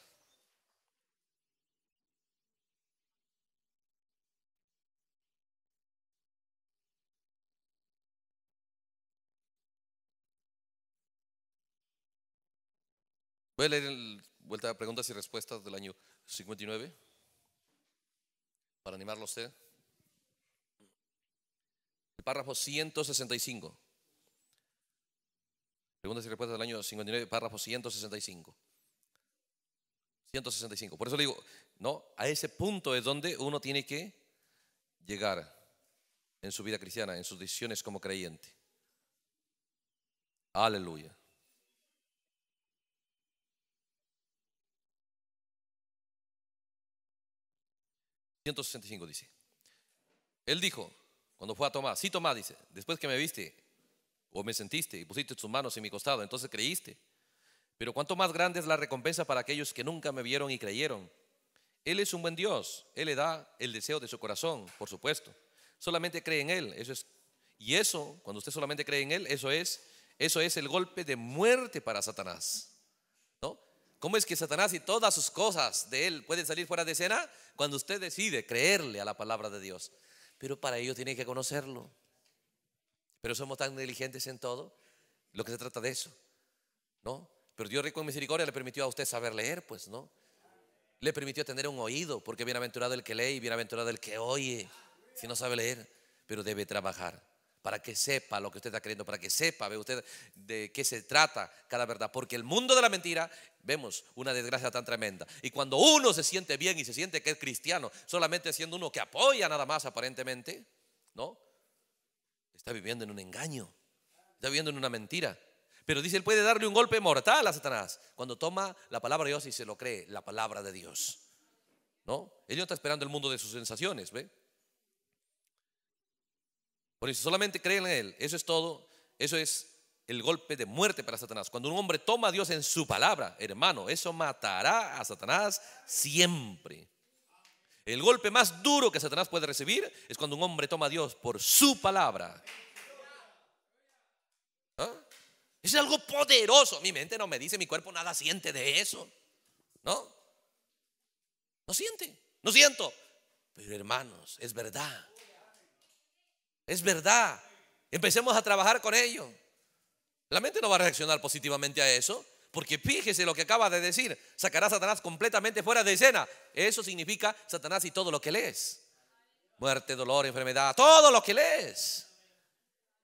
Voy a leer el, vuelta a preguntas y respuestas del año 59 para animarlo a usted. El párrafo 165. Preguntas y respuestas del año 59, párrafo 165. 165. Por eso le digo, no, a ese punto es donde uno tiene que llegar en su vida cristiana, en sus decisiones como creyente. Aleluya. 165 dice. Él dijo, cuando fue a Tomás, sí Tomás dice, después que me viste o me sentiste y pusiste tus manos en mi costado, entonces creíste. Pero cuánto más grande es la recompensa para aquellos que nunca me vieron y creyeron. Él es un buen Dios, Él le da el deseo de su corazón, por supuesto. Solamente cree en Él, eso es. Y eso, cuando usted solamente cree en Él, eso es, eso es el golpe de muerte para Satanás. ¿Cómo es que Satanás y todas sus cosas de él pueden salir fuera de escena? Cuando usted decide creerle a la palabra de Dios. Pero para ello tiene que conocerlo. Pero somos tan negligentes en todo. Lo que se trata de eso. ¿No? Pero Dios rico en misericordia le permitió a usted saber leer, pues, ¿no? Le permitió tener un oído, porque bienaventurado el que lee y bienaventurado el que oye, si no sabe leer, pero debe trabajar para que sepa lo que usted está creyendo, para que sepa, ve usted, de qué se trata cada verdad. Porque el mundo de la mentira, vemos una desgracia tan tremenda. Y cuando uno se siente bien y se siente que es cristiano, solamente siendo uno que apoya nada más aparentemente, ¿no? Está viviendo en un engaño, está viviendo en una mentira. Pero dice, él puede darle un golpe mortal a Satanás cuando toma la palabra de Dios y se lo cree, la palabra de Dios. ¿No? Él no está esperando el mundo de sus sensaciones, ¿ve? Por eso solamente creen en Él. Eso es todo. Eso es el golpe de muerte para Satanás. Cuando un hombre toma a Dios en su palabra, hermano, eso matará a Satanás siempre. El golpe más duro que Satanás puede recibir es cuando un hombre toma a Dios por su palabra. Es algo poderoso. Mi mente no me dice, mi cuerpo nada siente de eso. ¿No? No siente. No siento. Pero hermanos, es verdad. Es verdad. Empecemos a trabajar con ello. La mente no va a reaccionar positivamente a eso, porque fíjese lo que acaba de decir. Sacará a Satanás completamente fuera de escena. Eso significa Satanás y todo lo que lees. Muerte, dolor, enfermedad, todo lo que lees.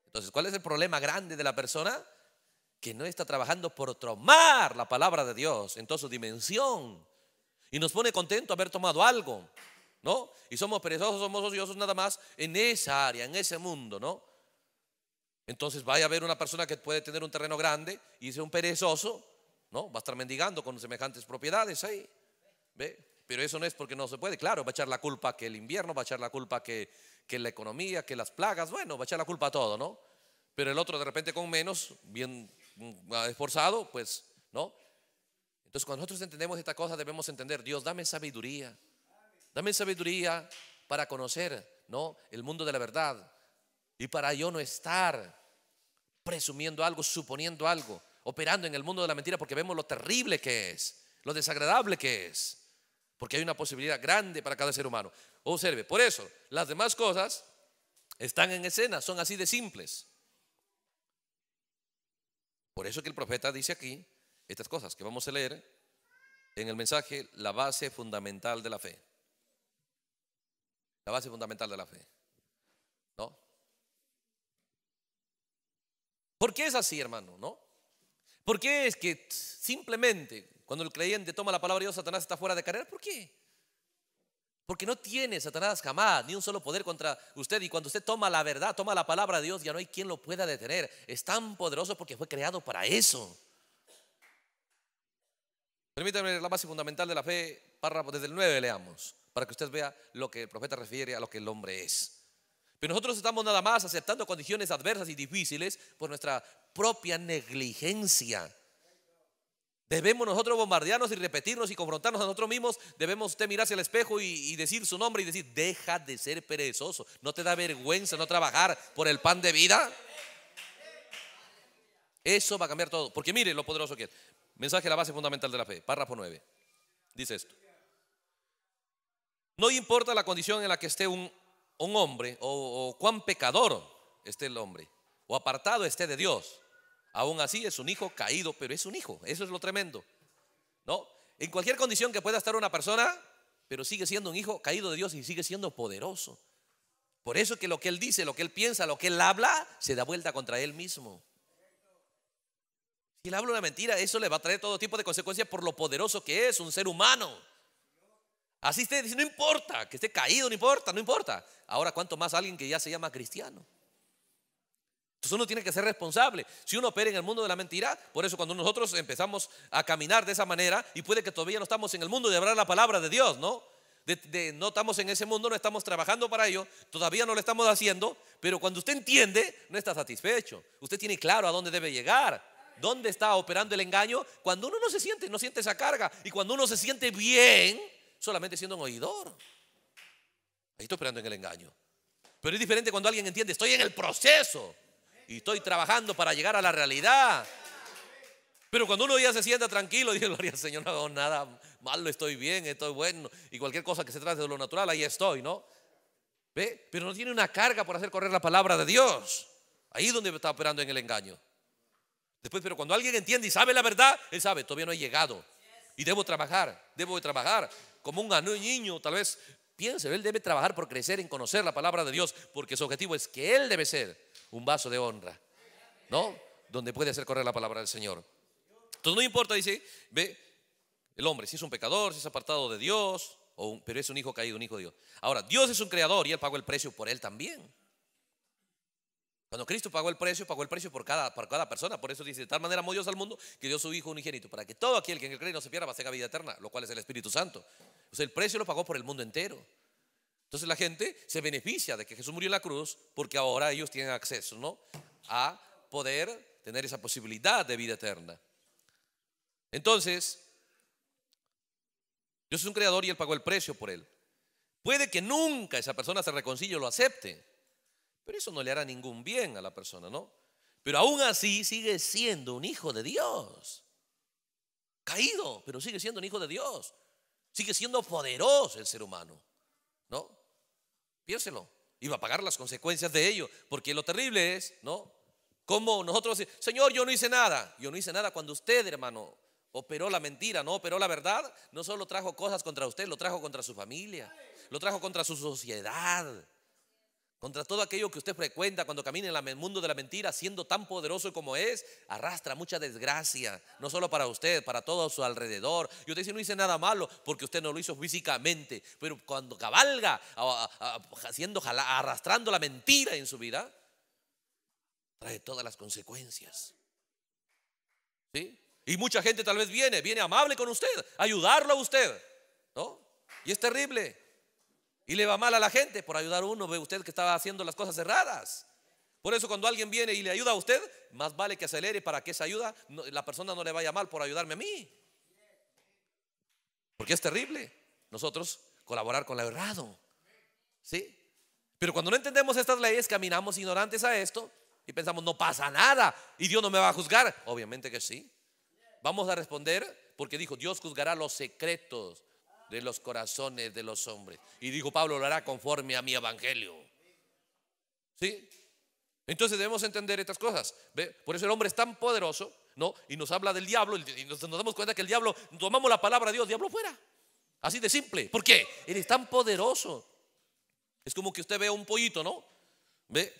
Entonces, ¿cuál es el problema grande de la persona? Que no está trabajando por tomar la palabra de Dios en toda su dimensión. Y nos pone contento haber tomado algo, ¿no? Y somos perezosos, somos ociosos nada más en esa área, en ese mundo, ¿no? Entonces vaya a ver una persona que puede tener un terreno grande y sea un perezoso, ¿no? Va a estar mendigando con semejantes propiedades ahí. ¿Ve? Pero eso no es porque no se puede. Claro, va a echar la culpa que el invierno, va a echar la culpa que, que la economía, que las plagas, bueno, va a echar la culpa a todo, ¿no? Pero el otro de repente con menos, bien esforzado, pues, ¿no? Entonces cuando nosotros entendemos esta cosa debemos entender, Dios, dame sabiduría. Dame sabiduría para conocer, ¿no? El mundo de la verdad. Y para yo no estar presumiendo algo, suponiendo algo, operando en el mundo de la mentira porque vemos lo terrible que es, lo desagradable que es. Porque hay una posibilidad grande para cada ser humano. Observe, por eso las demás cosas están en escena, son así de simples. Por eso que el profeta dice aquí estas cosas que vamos a leer en el mensaje, la base fundamental de la fe. La base fundamental de la fe. ¿No? ¿Por qué es así, hermano? ¿No? ¿Por qué es que simplemente cuando el creyente toma la palabra de Dios, Satanás está fuera de carrera? ¿Por qué? Porque no tiene Satanás jamás ni un solo poder contra usted. Y cuando usted toma la verdad, toma la palabra de Dios, ya no hay quien lo pueda detener. Es tan poderoso porque fue creado para eso. Permítame la base fundamental de la fe, párrafo desde el 9 leamos, para que usted vea lo que el profeta refiere a lo que el hombre es. Pero nosotros estamos nada más aceptando condiciones adversas y difíciles por nuestra propia negligencia. Debemos nosotros bombardearnos y repetirnos y confrontarnos a nosotros mismos. Debemos usted mirarse al espejo y, decir su nombre y decir, deja de ser perezoso. ¿No te da vergüenza no trabajar por el pan de vida? Eso va a cambiar todo. Porque mire lo poderoso que es. Mensaje de la base fundamental de la fe. Párrafo 9. Dice esto. No importa la condición en la que esté un, hombre o cuán pecador esté el hombre o apartado esté de Dios Aún así es un hijo caído, pero es un hijo. Eso es lo tremendo. ¿No? En cualquier condición que pueda estar una persona, pero sigue siendo un hijo caído de Dios y sigue siendo poderoso. Por eso que lo que él dice, lo que él piensa, lo que él habla, se da vuelta contra él mismo. Si él habla una mentira, eso le va a traer todo tipo de consecuencias por lo poderoso que es un ser humano. Así usted dice, no importa, que esté caído, no importa, no importa. Ahora, ¿cuánto más alguien que ya se llama cristiano? Entonces uno tiene que ser responsable. Si uno opera en el mundo de la mentira, por eso cuando nosotros empezamos a caminar de esa manera, y puede que todavía no estamos en el mundo de hablar la palabra de Dios, ¿no? De, no estamos en ese mundo, no estamos trabajando para ello, todavía no lo estamos haciendo, pero cuando usted entiende, no está satisfecho. Usted tiene claro a dónde debe llegar, dónde está operando el engaño. Cuando uno no se siente, no siente esa carga, y cuando uno se siente bien, solamente siendo un oidor. Ahí estoy operando en el engaño. Pero es diferente cuando alguien entiende, estoy en el proceso y estoy trabajando para llegar a la realidad. Pero cuando uno ya se sienta tranquilo, dice, gloria al Señor, no hago nada malo, estoy bien, estoy bueno, y cualquier cosa que se trate de lo natural, ahí estoy, ¿no? ¿Ve? Pero no tiene una carga por hacer correr la palabra de Dios. Ahí es donde está operando en el engaño. Después, pero cuando alguien entiende y sabe la verdad, él sabe, todavía no he llegado. Y debo trabajar, debo trabajar. Como un niño, tal vez piense, él debe trabajar por crecer en conocer la palabra de Dios, porque su objetivo es que él debe ser un vaso de honra, ¿no? Donde puede hacer correr la palabra del Señor. Entonces no importa, dice, ve, el hombre, si es un pecador, si es apartado de Dios, o pero es un hijo caído, un hijo de Dios. Ahora, Dios es un creador y Él pagó el precio por Él también. Cuando Cristo pagó el precio, pagó el precio por cada, por cada persona. Por eso dice, de tal manera amó al mundo que dio su Hijo unigénito, para que todo aquel que en el cree no se pierda, va a tener vida eterna, lo cual es el Espíritu Santo. O sea, el precio lo pagó por el mundo entero. Entonces la gente se beneficia de que Jesús murió en la cruz porque ahora ellos tienen acceso ¿no? a poder tener esa posibilidad de vida eterna. Entonces, Dios es un creador y Él pagó el precio por Él. Puede que nunca esa persona se reconcilie o lo acepte, pero eso no le hará ningún bien a la persona, ¿no? Pero aún así sigue siendo un hijo de Dios. Caído, pero sigue siendo un hijo de Dios. Sigue siendo poderoso el ser humano, ¿no? Piérselo. Y va a pagar las consecuencias de ello. Porque lo terrible es, ¿no? Como nosotros, Señor, yo no hice nada. Yo no hice nada cuando usted, hermano, operó la mentira, no operó la verdad. No solo trajo cosas contra usted, lo trajo contra su familia. Lo trajo contra su sociedad. Contra todo aquello que usted frecuenta cuando camina en el mundo de la mentira, siendo tan poderoso como es, arrastra mucha desgracia, no solo para usted, para todo su alrededor. Y usted dice, no hice nada malo porque usted no lo hizo físicamente, pero cuando cabalga, haciendo, arrastrando la mentira en su vida, trae todas las consecuencias. ¿Sí? Y mucha gente tal vez viene, viene amable con usted, ayudarlo a usted, ¿no? Y es terrible. Y le va mal a la gente por ayudar a uno. Ve usted que estaba haciendo las cosas erradas. Por eso cuando alguien viene y le ayuda a usted, más vale que acelere para que esa ayuda, la persona no le vaya mal por ayudarme a mí. Porque es terrible nosotros colaborar con lo errado. ¿Sí? Pero cuando no entendemos estas leyes, caminamos ignorantes a esto y pensamos, no pasa nada y Dios no me va a juzgar. Obviamente que sí. Vamos a responder porque dijo, Dios juzgará los secretos de los corazones de los hombres. Y dijo Pablo, lo hará conforme a mi evangelio. ¿Sí? Entonces debemos entender estas cosas. ¿Ve? Por eso el hombre es tan poderoso, ¿no? Y nos habla del diablo y nos, damos cuenta que el diablo, tomamos la palabra de Dios, diablo fuera. Así de simple. ¿Por qué? Él es tan poderoso. Es como que usted ve un pollito, ¿no? ¿Ve?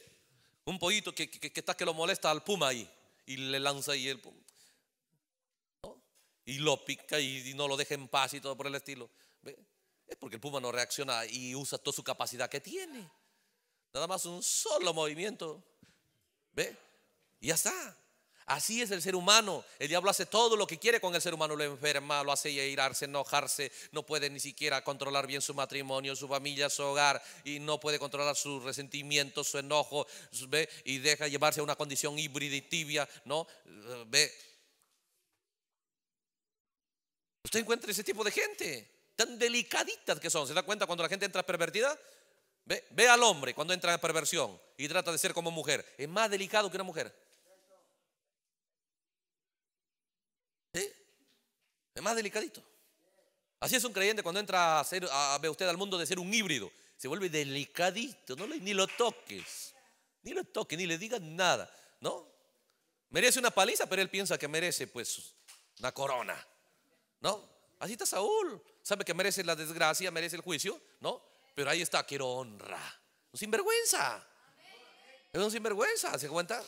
Un pollito que, que, está que lo molesta al puma ahí y le lanza ahí el puma y lo pica y no lo deja en paz y todo por el estilo. Es porque el puma no reacciona y usa toda su capacidad que tiene. Nada más un solo movimiento. ¿Ve? Y ya está. Así es el ser humano. El diablo hace todo lo que quiere con el ser humano. Lo enferma, lo hace irarse, enojarse. No puede ni siquiera controlar bien su matrimonio, su familia, su hogar. Y no puede controlar su resentimiento, su enojo. ¿Ve? Y deja llevarse a una condición híbrida y tibia. ¿No? ¿Ve? Usted encuentra ese tipo de gente, tan delicaditas que son. ¿Se da cuenta cuando la gente entra pervertida? Ve, ve al hombre cuando entra en perversión y trata de ser como mujer. Es más delicado que una mujer. ¿Sí? Es más delicadito. Así es un creyente cuando entra a, ser, a ver usted al mundo de ser un híbrido. Se vuelve delicadito, no ni lo toques, ni lo toques, ni le digas nada, ¿no? Merece una paliza, pero él piensa que merece pues una corona. ¿No? Así está Saúl. Sabe que merece la desgracia, merece el juicio, ¿no? Pero ahí está, quiero honra. Un sinvergüenza. Es un sinvergüenza, ¿se cuenta?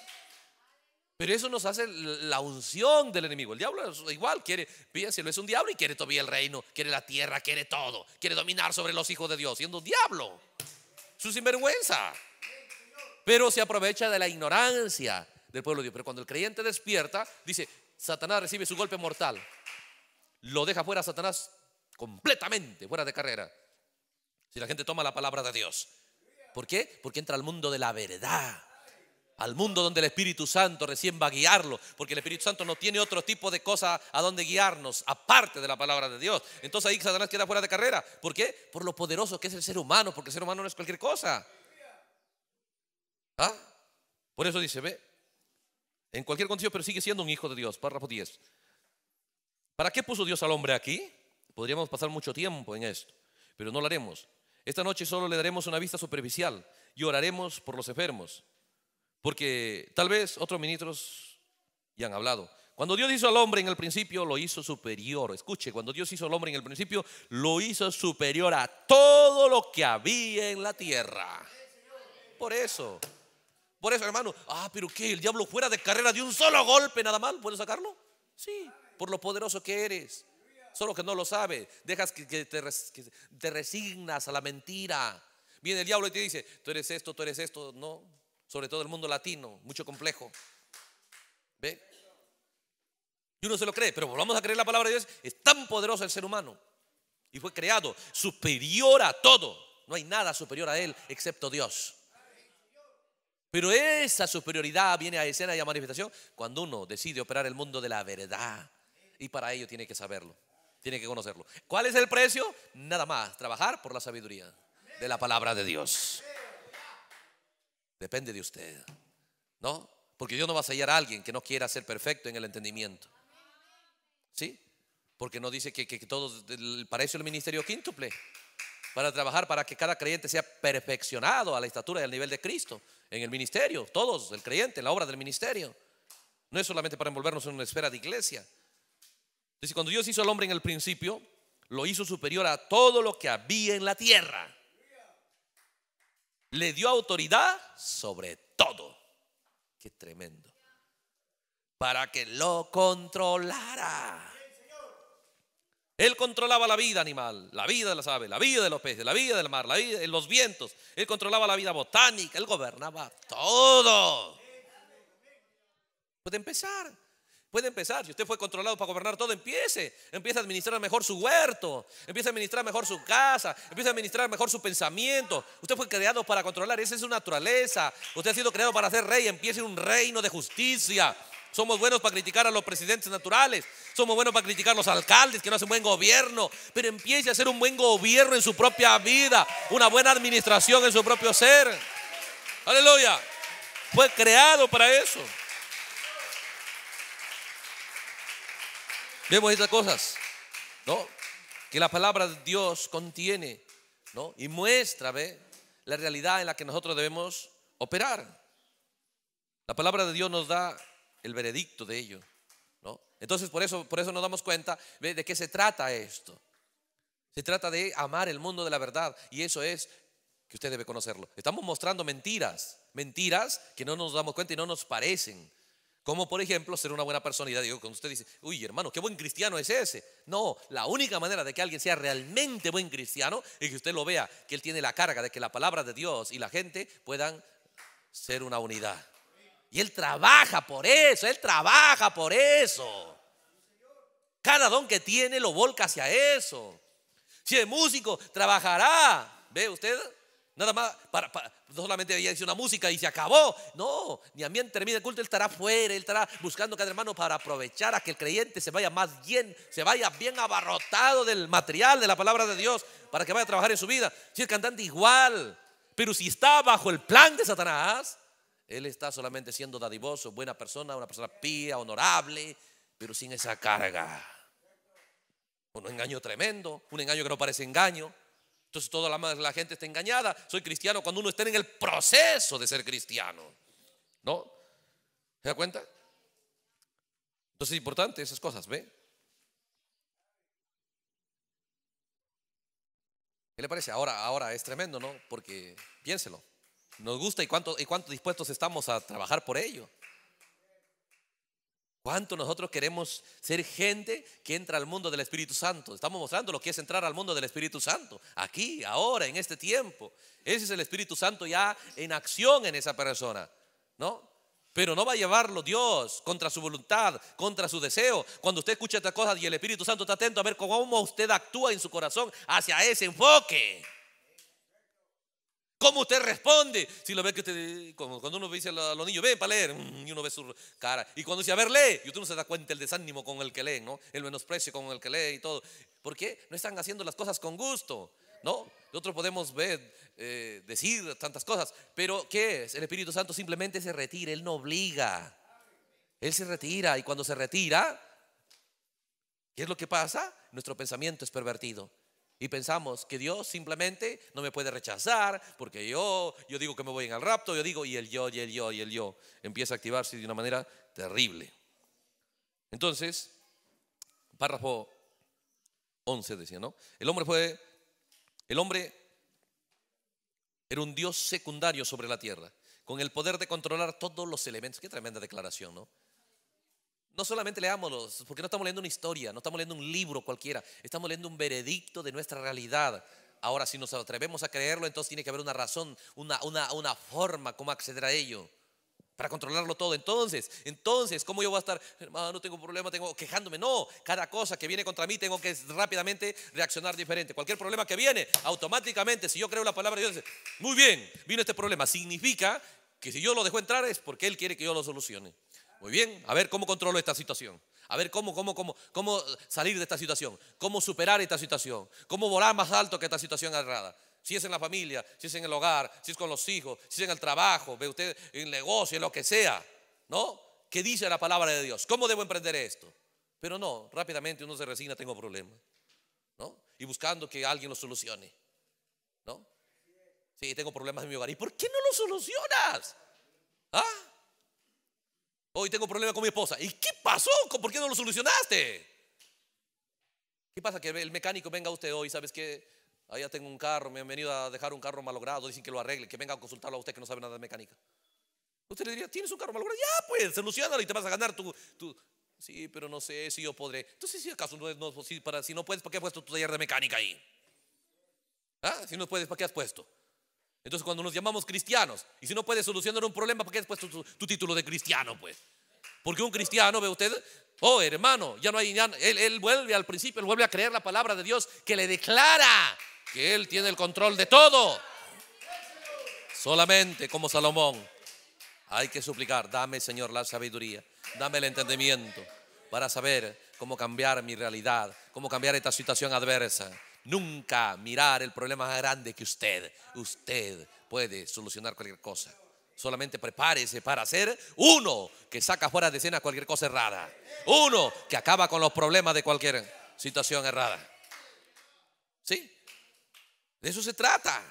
Pero eso nos hace la unción del enemigo. El diablo es igual, quiere, lo es un diablo y quiere todavía el reino, quiere la tierra, quiere todo, quiere dominar sobre los hijos de Dios, siendo diablo. Su sinvergüenza. Pero se aprovecha de la ignorancia del pueblo de Dios. Pero cuando el creyente despierta, dice, Satanás recibe su golpe mortal lo deja fuera Satanás completamente, fuera de carrera. Si la gente toma la palabra de Dios. ¿Por qué? Porque entra al mundo de la verdad. Al mundo donde el Espíritu Santo recién va a guiarlo. Porque el Espíritu Santo no tiene otro tipo de cosa a donde guiarnos, aparte de la palabra de Dios. Entonces ahí Satanás queda fuera de carrera. ¿Por qué? Por lo poderoso que es el ser humano. Porque el ser humano no es cualquier cosa. ¿Ah? Por eso dice, ve, en cualquier condición, pero sigue siendo un hijo de Dios. Párrafo 10. ¿Para qué puso Dios al hombre aquí? Podríamos pasar mucho tiempo en esto, pero no lo haremos. Esta noche solo le daremos una vista superficial y oraremos por los enfermos, porque tal vez otros ministros ya han hablado. Cuando Dios hizo al hombre en el principio, lo hizo superior. Escuche, cuando Dios hizo al hombre en el principio, lo hizo superior a todo lo que había en la tierra. Por eso, por eso, hermano, ah, pero ¿qué? ¿El diablo fuera de carrera de un solo golpe nada mal? ¿Puede sacarlo? Sí por lo poderoso que eres. Solo que no lo sabes. Dejas que, te, te resignas a la mentira. Viene el diablo y te dice, tú eres esto, tú eres esto. No, sobre todo el mundo latino, mucho complejo. ¿Ve? Y uno se lo cree, pero volvamos a creer la palabra de Dios. Es tan poderoso el ser humano. Y fue creado superior a todo. No hay nada superior a él excepto Dios. Pero esa superioridad viene a escena y a manifestación cuando uno decide operar el mundo de la verdad. Y para ello tiene que saberlo, tiene que conocerlo. ¿Cuál es el precio? Nada más, trabajar por la sabiduría de la palabra de Dios. Depende de usted, ¿no? Porque Dios no va a sellar a alguien que no quiera ser perfecto en el entendimiento. ¿Sí? Porque no dice que, que, todos, para eso el ministerio quíntuple, para trabajar para que cada creyente sea perfeccionado a la estatura y al nivel de Cristo en el ministerio, todos, el creyente, en la obra del ministerio. No es solamente para envolvernos en una esfera de iglesia, Dice, cuando Dios hizo al hombre en el principio, lo hizo superior a todo lo que había en la tierra. le dio autoridad sobre todo. Qué tremendo. Para que lo controlara. Él controlaba la vida animal, la vida de las aves, la vida de los peces, la vida del mar, la vida de los vientos. Él controlaba la vida botánica, él gobernaba todo. Puede empezar, puede empezar. Si usted fue controlado para gobernar todo, empiece. Empieza a administrar mejor su huerto, empieza a administrar mejor su casa, empieza a administrar mejor su pensamiento. Usted fue creado para controlar, esa es su naturaleza. Usted ha sido creado para ser rey, empiece un reino de justicia. Somos buenos para criticar a los presidentes naturales. Somos buenos para criticar a los alcaldes que no hacen buen gobierno. Pero empiece a hacer un buen gobierno en su propia vida. Una buena administración en su propio ser. Aleluya. Fue creado para eso. Vemos estas cosas, ¿no? Que la palabra de Dios contiene, ¿no? Y muestra, ¿ve? La realidad en la que nosotros debemos operar. La palabra de Dios nos da el veredicto de ello. ¿no? Entonces, por eso, por eso nos damos cuenta de qué se trata esto. Se trata de amar el mundo de la verdad y eso es que usted debe conocerlo. Estamos mostrando mentiras, mentiras que no nos damos cuenta y no nos parecen. Como por ejemplo ser una buena persona. Y digo, cuando usted dice, uy hermano, qué buen cristiano es ese. No, la única manera de que alguien sea realmente buen cristiano es que usted lo vea, que él tiene la carga de que la palabra de Dios y la gente puedan ser una unidad. Y Él trabaja por eso, Él trabaja por eso. Cada don que tiene lo volca hacia eso. Si es músico, trabajará. ¿Ve usted? Nada más, para, no solamente ella dice una música y se acabó. No, ni a mí termina el culto, él estará fuera, él estará buscando cada hermano para aprovechar a que el creyente se vaya más bien, se vaya bien abarrotado del material de la palabra de Dios para que vaya a trabajar en su vida. Si el cantante igual, pero si está bajo el plan de Satanás, él está solamente siendo dadivoso, buena persona, una persona pía, honorable, pero sin esa carga. Un engaño tremendo, un engaño que no parece engaño. Entonces toda la, la gente está engañada. Soy cristiano cuando uno está en el proceso de ser cristiano. ¿No? ¿Se da cuenta? Entonces es importante esas cosas, ¿ve? ¿Qué le parece? Ahora, ahora es tremendo, ¿no? Porque piénselo nos gusta y cuánto, y cuánto dispuestos estamos a trabajar por ello. ¿Cuánto nosotros queremos ser gente que entra al mundo del Espíritu Santo? Estamos mostrando lo que es entrar al mundo del Espíritu Santo, aquí, ahora, en este tiempo. Ese es el Espíritu Santo ya en acción en esa persona, ¿no? Pero no va a llevarlo Dios contra su voluntad, contra su deseo. Cuando usted escucha estas cosas y el Espíritu Santo está atento a ver cómo usted actúa en su corazón hacia ese enfoque. ¿Cómo usted responde? Si lo ve que usted, cuando uno dice a los niños, ven para leer, mm, y uno ve su cara. Y cuando dice, a ver, lee, y usted no se da cuenta el desánimo con el que lee, ¿no? El menosprecio con el que lee y todo. ¿Por qué? No están haciendo las cosas con gusto, ¿no? Nosotros podemos ver, eh, decir tantas cosas, pero ¿qué es? El Espíritu Santo simplemente se retira, Él no obliga. Él se retira y cuando se retira, ¿qué es lo que pasa? Nuestro pensamiento es pervertido. Y pensamos que Dios simplemente no me puede rechazar porque yo, yo digo que me voy en el rapto, yo digo y el yo, y el yo, y el yo empieza a activarse de una manera terrible. Entonces, párrafo 11 decía, ¿no? El hombre fue, el hombre era un Dios secundario sobre la tierra, con el poder de controlar todos los elementos. Qué tremenda declaración, ¿no? No solamente leámoslos, porque no estamos leyendo una historia, no estamos leyendo un libro cualquiera, estamos leyendo un veredicto de nuestra realidad. Ahora, si nos atrevemos a creerlo, entonces tiene que haber una razón, una, una, una forma cómo acceder a ello para controlarlo todo. Entonces, entonces, ¿cómo yo voy a estar, hermano, no tengo problema, tengo quejándome? No, cada cosa que viene contra mí tengo que rápidamente reaccionar diferente. Cualquier problema que viene, automáticamente, si yo creo la palabra de Dios, muy bien, vino este problema, significa que si yo lo dejo entrar es porque Él quiere que yo lo solucione. Muy bien, a ver cómo controlo esta situación. A ver cómo, cómo, cómo, cómo salir de esta situación. Cómo superar esta situación. Cómo volar más alto que esta situación errada. Si es en la familia, si es en el hogar, si es con los hijos, si es en el trabajo, ve usted en el negocio, en lo que sea. ¿No? ¿Qué dice la palabra de Dios? ¿Cómo debo emprender esto? Pero no, rápidamente uno se resigna, tengo problemas. ¿No? Y buscando que alguien lo solucione. ¿No? Sí, tengo problemas en mi hogar. ¿Y por qué no lo solucionas? ¿Ah? Hoy tengo problema con mi esposa. ¿Y qué pasó? ¿Por qué no lo solucionaste? ¿Qué pasa? Que el mecánico venga usted hoy, ¿sabes qué? Allá tengo un carro, me han venido a dejar un carro malogrado, dicen que lo arregle, que venga a consultarlo a usted que no sabe nada de mecánica. Usted le diría, ¿tienes un carro malogrado? Ya, pues, solucionalo y te vas a ganar tu, tu... Sí, pero no sé si yo podré. Entonces, si acaso no, no, si, para, si no puedes, ¿para qué has puesto tu taller de mecánica ahí? ¿Ah? Si no puedes, ¿para qué has puesto? Entonces, cuando nos llamamos cristianos, y si no puedes solucionar un problema, ¿para qué has puesto tu, tu título de cristiano, pues? Porque un cristiano, ve usted, oh hermano, ya no hay, ya, él, él vuelve al principio, él vuelve a creer la palabra de Dios que le declara que él tiene el control de todo. Solamente como Salomón hay que suplicar, dame Señor la sabiduría, dame el entendimiento para saber cómo cambiar mi realidad, cómo cambiar esta situación adversa. Nunca mirar el problema más grande que usted. Usted puede solucionar cualquier cosa. Solamente prepárese para ser uno que saca fuera de escena cualquier cosa errada. Uno que acaba con los problemas de cualquier situación errada. ¿Sí? De eso se trata.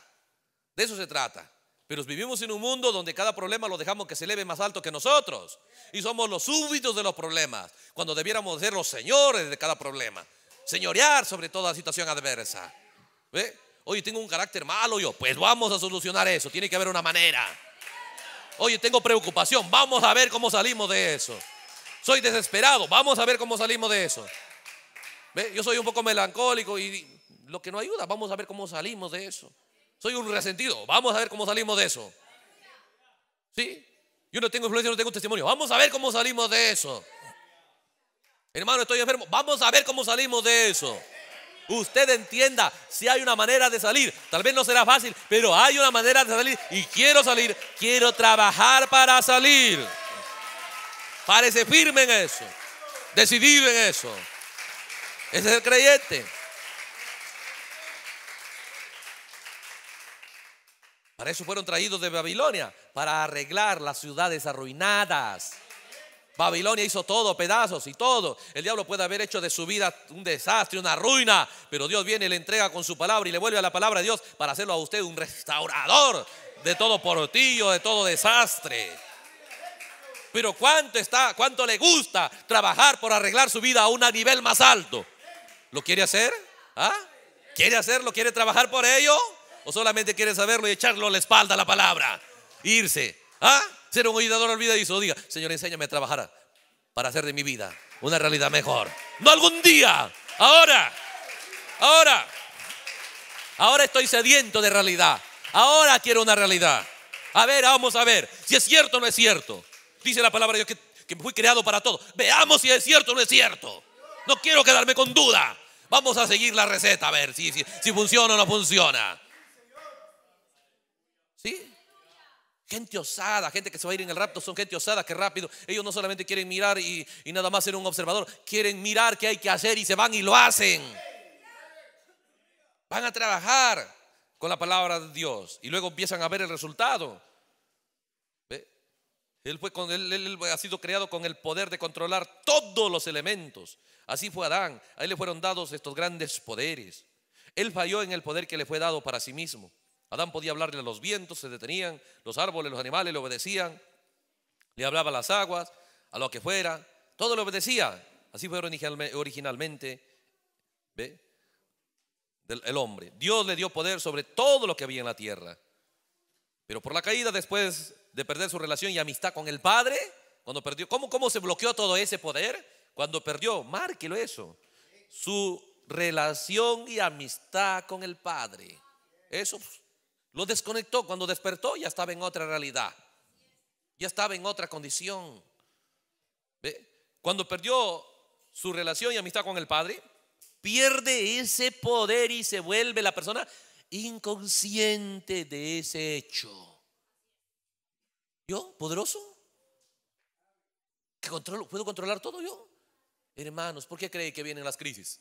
De eso se trata. Pero vivimos en un mundo donde cada problema lo dejamos que se eleve más alto que nosotros. Y somos los súbditos de los problemas, cuando debiéramos ser los señores de cada problema. Señorear sobre toda situación adversa. ¿Ve? Oye, tengo un carácter malo yo. Pues vamos a solucionar eso. Tiene que haber una manera. Oye, tengo preocupación. Vamos a ver cómo salimos de eso. Soy desesperado. Vamos a ver cómo salimos de eso. ¿Ve? Yo soy un poco melancólico y lo que no ayuda. Vamos a ver cómo salimos de eso. Soy un resentido. Vamos a ver cómo salimos de eso. ¿Sí? Yo no tengo influencia, no tengo testimonio. Vamos a ver cómo salimos de eso. Hermano, estoy enfermo. Vamos a ver cómo salimos de eso. Usted entienda si hay una manera de salir. Tal vez no será fácil, pero hay una manera de salir. Y quiero salir. Quiero trabajar para salir. Parece firme en eso. Decidido en eso. Ese es el creyente. Para eso fueron traídos de Babilonia, para arreglar las ciudades arruinadas. Babilonia hizo todo, pedazos y todo. El diablo puede haber hecho de su vida un desastre, una ruina, pero Dios viene y le entrega con su palabra y le vuelve a la palabra de Dios para hacerlo a usted un restaurador de todo portillo, de todo desastre. Pero cuánto está, cuánto le gusta trabajar por arreglar su vida a un nivel más alto. ¿Lo quiere hacer? ¿Ah? ¿Quiere hacerlo? ¿Quiere trabajar por ello? ¿O solamente quiere saberlo y echarlo a la espalda a la palabra? Irse. ¿Ah? Ser un oidador olvidadizo. Diga, Señor, enséñame a trabajar para hacer de mi vida una realidad mejor. No algún día. Ahora. Ahora. Ahora estoy sediento de realidad. Ahora quiero una realidad. A ver, vamos a ver si es cierto o no es cierto. Dice la palabra de Dios que, que fui creado para todo. Veamos si es cierto o no es cierto. No quiero quedarme con duda. Vamos a seguir la receta a ver si, si, si funciona o no funciona. ¿Sí? Gente osada, gente que se va a ir en el rapto, son gente osada que rápido. Ellos no solamente quieren mirar y, nada más ser un observador, quieren mirar qué hay que hacer y se van y lo hacen. Van a trabajar con la palabra de Dios y luego empiezan a ver el resultado. Él, fue él ha sido creado con el poder de controlar todos los elementos. Así fue Adán. A él le fueron dados estos grandes poderes. Él falló en el poder que le fue dado para sí mismo. Adán podía hablarle a los vientos, se detenían, los árboles, los animales le obedecían, le hablaba a las aguas, a lo que fuera, todo le obedecía. Así fue originalmente ¿ve? el hombre. Dios le dio poder sobre todo lo que había en la tierra. Pero por la caída, después de perder su relación y amistad con el Padre, cuando perdió, ¿cómo, cómo se bloqueó todo ese poder? Cuando perdió, márquelo eso, su relación y amistad con el Padre. Eso lo desconectó. Cuando despertó ya estaba en otra realidad. Ya estaba en otra condición. ¿Ve? Cuando perdió su relación y amistad con el Padre, pierde ese poder y se vuelve la persona inconsciente de ese hecho. ¿Yo? ¿Poderoso? ¿Que controlo? ¿Puedo controlar todo yo? Hermanos, ¿por qué cree que vienen las crisis?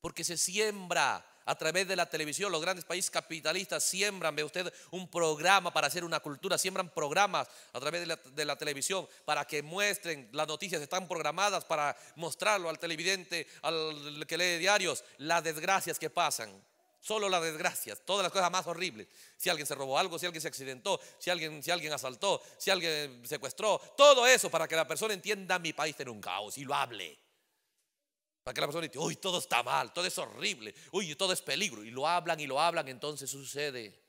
Porque se siembra a través de la televisión, los grandes países capitalistas siembran, ve usted, un programa para hacer una cultura, siembran programas a través de la, de la, televisión para que muestren, las noticias están programadas para mostrarlo al televidente, al que lee diarios, las desgracias que pasan. Solo las desgracias, todas las cosas más horribles. Si alguien se robó algo, si alguien se accidentó, si alguien, si alguien asaltó, si alguien secuestró, todo eso para que la persona entienda mi país tiene un caos y lo hable. Para que la persona diga, uy, todo está mal, todo es horrible, uy, todo es peligro. Y lo hablan y lo hablan, entonces sucede.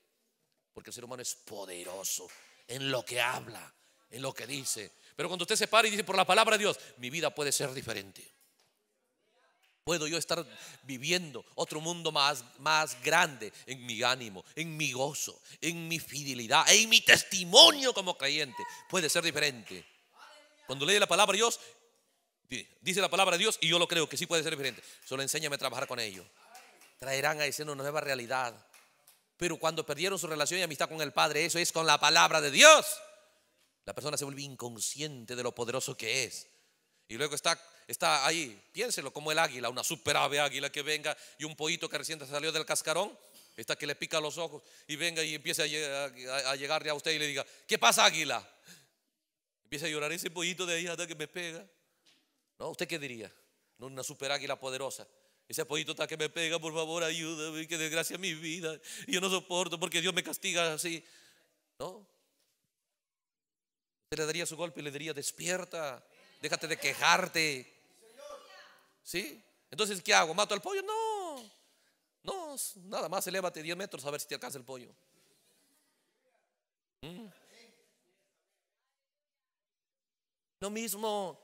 Porque el ser humano es poderoso en lo que habla, en lo que dice. Pero cuando usted se para y dice por la palabra de Dios, mi vida puede ser diferente. Puedo yo estar viviendo otro mundo más, más grande en mi ánimo, en mi gozo, en mi fidelidad, en mi testimonio como creyente. Puede ser diferente. Cuando lee la palabra de Dios, dice la palabra de Dios y yo lo creo que sí puede ser diferente. Solo enséñame a trabajar con ellos. Traerán a ese una nueva realidad. Pero cuando perdieron su relación y amistad con el Padre, eso es con la palabra de Dios. La persona se vuelve inconsciente de lo poderoso que es. Y luego está, está ahí, piénselo como el águila, una super ave águila que venga y un pollito que recién salió del cascarón, está que le pica los ojos y venga y empiece a, llegarle a usted y le diga, ¿qué pasa águila? Empieza a llorar ese pollito de ahí hasta que me pega. ¿No? ¿Usted qué diría? ¿No? Una super águila poderosa. Ese pollito está que me pega, por favor, ayúdame, que desgracia mi vida. Yo no soporto porque Dios me castiga así. ¿No? le daría su golpe y le diría, despierta, déjate de quejarte. ¿Sí? Entonces, ¿qué hago? ¿Mato al pollo? No, no, nada más elévate 10 metros a ver si te alcanza el pollo. ¿Mm? Lo mismo,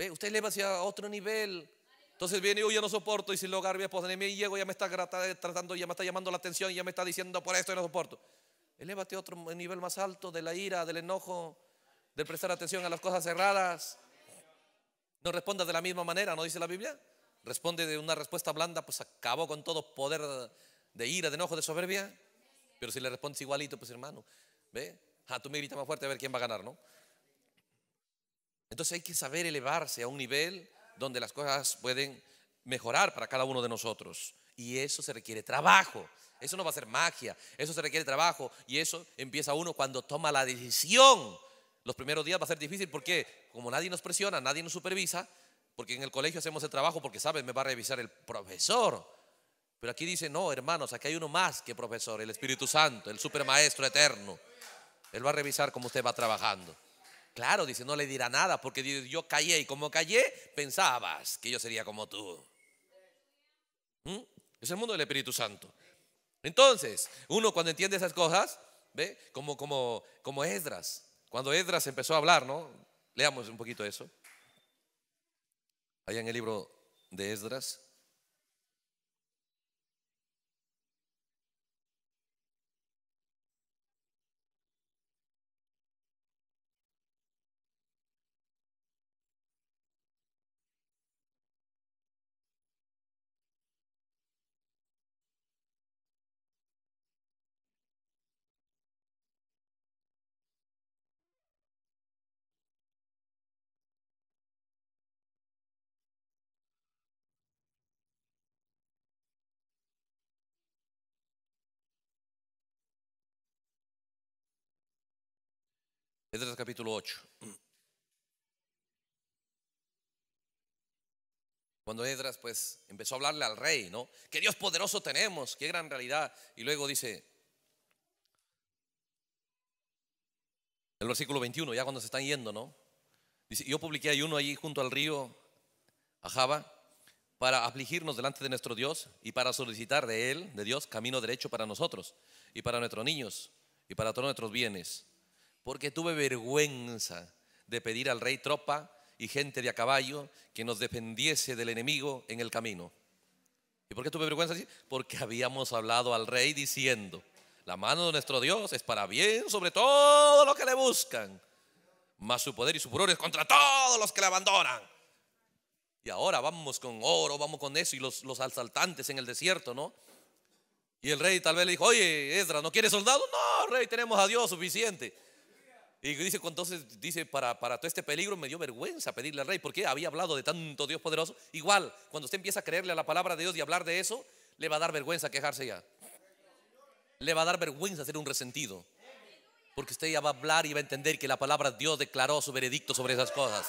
ve, usted eleva hacia otro nivel. Entonces viene, yo no soporto y si lo mi esposa y llego, ya me está tratando, ya me está llamando la atención, ya me está diciendo por esto y no soporto. Elévate a otro nivel más alto de la ira, del enojo, de prestar atención a las cosas cerradas. No responda de la misma manera, ¿no dice la Biblia? Responde de una respuesta blanda, pues acabó con todo poder de ira, de enojo, de soberbia. Pero si le respondes igualito, pues hermano, ¿ve? Ah, tú me gritas más fuerte a ver quién va a ganar, ¿no? Entonces hay que saber elevarse a un nivel donde las cosas pueden mejorar para cada uno de nosotros. Y eso se requiere trabajo. Eso no va a ser magia, eso se requiere trabajo y eso empieza uno cuando toma la decisión. Los primeros días va a ser difícil porque como nadie nos presiona, nadie nos supervisa, porque en el colegio hacemos el trabajo porque saben, me va a revisar el profesor. Pero aquí dice, no, hermanos, aquí hay uno más que profesor, el Espíritu Santo, el supermaestro eterno. Él va a revisar cómo usted va trabajando. Claro, dice, no le dirá nada porque yo callé y como callé, pensabas que yo sería como tú. ¿Mm? Es el mundo del Espíritu Santo. Entonces, uno cuando entiende esas cosas, ¿ve? Como, como, como Esdras. Cuando Esdras empezó a hablar, ¿no? Leamos un poquito eso. Allá en el libro de Esdras. Esdras capítulo 8. Cuando Edras pues empezó a hablarle al rey, ¿no? Qué Dios poderoso tenemos, qué gran realidad. Y luego dice, el versículo 21, ya cuando se están yendo, ¿no? Dice, yo publiqué ayuno ahí junto al río Ajaba para afligirnos delante de nuestro Dios y para solicitar de Él, de Dios, camino derecho para nosotros y para nuestros niños y para todos nuestros bienes porque tuve vergüenza de pedir al rey tropa y gente de a caballo que nos defendiese del enemigo en el camino. ¿Y por qué tuve vergüenza? Porque habíamos hablado al rey diciendo, la mano de nuestro Dios es para bien sobre todo lo que le buscan, mas su poder y su furor es contra todos los que le abandonan. Y ahora vamos con oro, vamos con eso y los, los asaltantes en el desierto, ¿no? Y el rey tal vez le dijo, oye, Esdra, ¿no quieres soldado? No, rey, tenemos a Dios suficiente. Y dice, entonces, dice, para, para todo este peligro me dio vergüenza pedirle al rey, porque había hablado de tanto Dios poderoso. Igual, cuando usted empieza a creerle a la palabra de Dios y hablar de eso, le va a dar vergüenza quejarse ya. Le va a dar vergüenza ser un resentido. Porque usted ya va a hablar y va a entender que la palabra de Dios declaró su veredicto sobre esas cosas.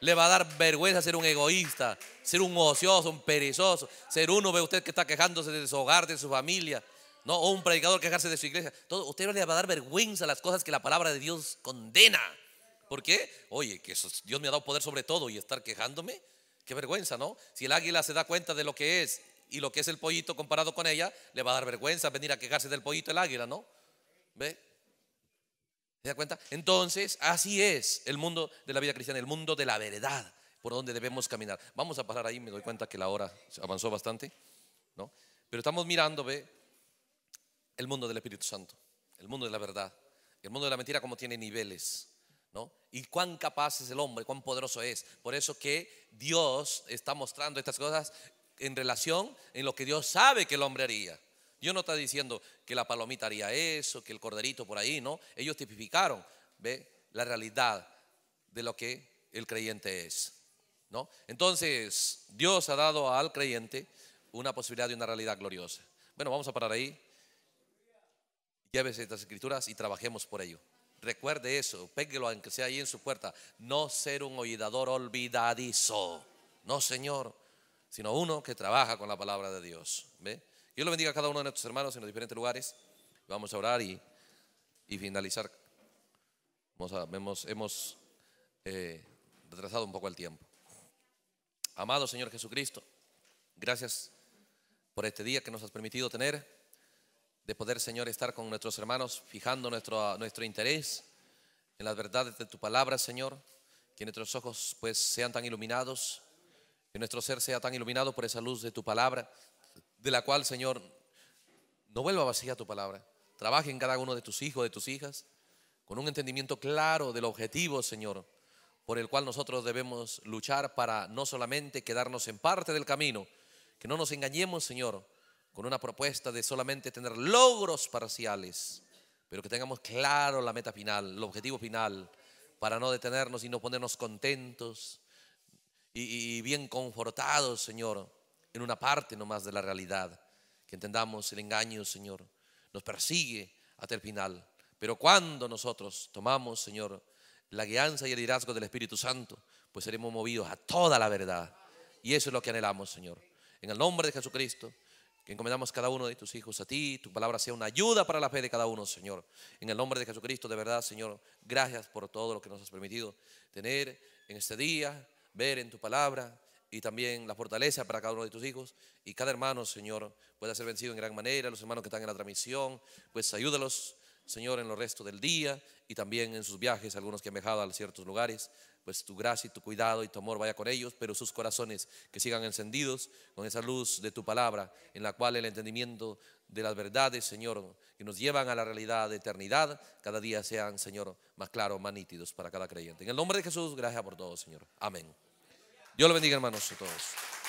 Le va a dar vergüenza ser un egoísta, ser un ocioso, un perezoso, ser uno, ve usted que está quejándose de su hogar, de su familia, ¿no? O un predicador quejarse de su iglesia. Todo, usted le va a dar vergüenza las cosas que la palabra de Dios condena. ¿Por qué? Oye, que Dios me ha dado poder sobre todo y estar quejándome. Qué vergüenza, ¿no? Si el águila se da cuenta de lo que es y lo que es el pollito comparado con ella, le va a dar vergüenza venir a quejarse del pollito el águila, ¿no? ¿Ve? ¿Se da cuenta? Entonces, así es el mundo de la vida cristiana, el mundo de la verdad, por donde debemos caminar. Vamos a parar ahí, me doy cuenta que la hora avanzó bastante, ¿no? Pero estamos mirando, ve, el mundo del Espíritu Santo, el mundo de la verdad, el mundo de la mentira como tiene niveles, ¿no? Y cuán capaz es el hombre, cuán poderoso es. Por eso que Dios está mostrando estas cosas en relación en lo que Dios sabe que el hombre haría. Dios no está diciendo que la palomita haría eso, que el corderito por ahí, ¿no? Ellos tipificaron, ¿ve? La realidad de lo que el creyente es, ¿no? Entonces, Dios ha dado al creyente una posibilidad de una realidad gloriosa. Bueno, vamos a parar ahí. Llévese estas escrituras y trabajemos por ello. Recuerde eso, péguelo aunque sea ahí en su puerta. No ser un oidador olvidadizo. No, Señor, sino uno que trabaja con la palabra de Dios. ¿Ve? Dios lo bendiga a cada uno de nuestros hermanos en los diferentes lugares. Vamos a orar y, finalizar. hemos hemos eh, retrasado un poco el tiempo. Amado Señor Jesucristo, gracias por este día que nos has permitido tener de poder, Señor, estar con nuestros hermanos, fijando nuestro, nuestro interés en las verdades de tu palabra, Señor. Que nuestros ojos pues sean tan iluminados, que nuestro ser sea tan iluminado por esa luz de tu palabra, de la cual, Señor, no vuelva vacía tu palabra. Trabaje en cada uno de tus hijos, de tus hijas, con un entendimiento claro del objetivo, Señor, por el cual nosotros debemos luchar para no solamente quedarnos en parte del camino, que no nos engañemos, Señor, con una propuesta de solamente tener logros parciales, pero que tengamos claro la meta final, el objetivo final, para no detenernos y no ponernos contentos y, bien confortados, Señor, en una parte nomás de la realidad. Que entendamos el engaño, Señor, nos persigue hasta el final. Pero cuando nosotros tomamos, Señor, la guianza y el liderazgo del Espíritu Santo, pues seremos movidos a toda la verdad. Y eso es lo que anhelamos, Señor. En el nombre de Jesucristo que encomendamos cada uno de tus hijos a ti, tu palabra sea una ayuda para la fe de cada uno, Señor. En el nombre de Jesucristo, de verdad, Señor, gracias por todo lo que nos has permitido tener en este día, ver en tu palabra y también la fortaleza para cada uno de tus hijos. Y cada hermano, Señor, pueda ser vencido en gran manera. Los hermanos que están en la transmisión, pues ayúdalos, Señor, en los restos del día y también en sus viajes, algunos que han viajado a ciertos lugares pues tu gracia y tu cuidado y tu amor vaya con ellos, pero sus corazones que sigan encendidos con esa luz de tu palabra, en la cual el entendimiento de las verdades, Señor, que nos llevan a la realidad de eternidad, cada día sean, Señor, más claros, más nítidos para cada creyente. En el nombre de Jesús, gracias por todo, Señor. Amén. Dios lo bendiga, hermanos, a todos.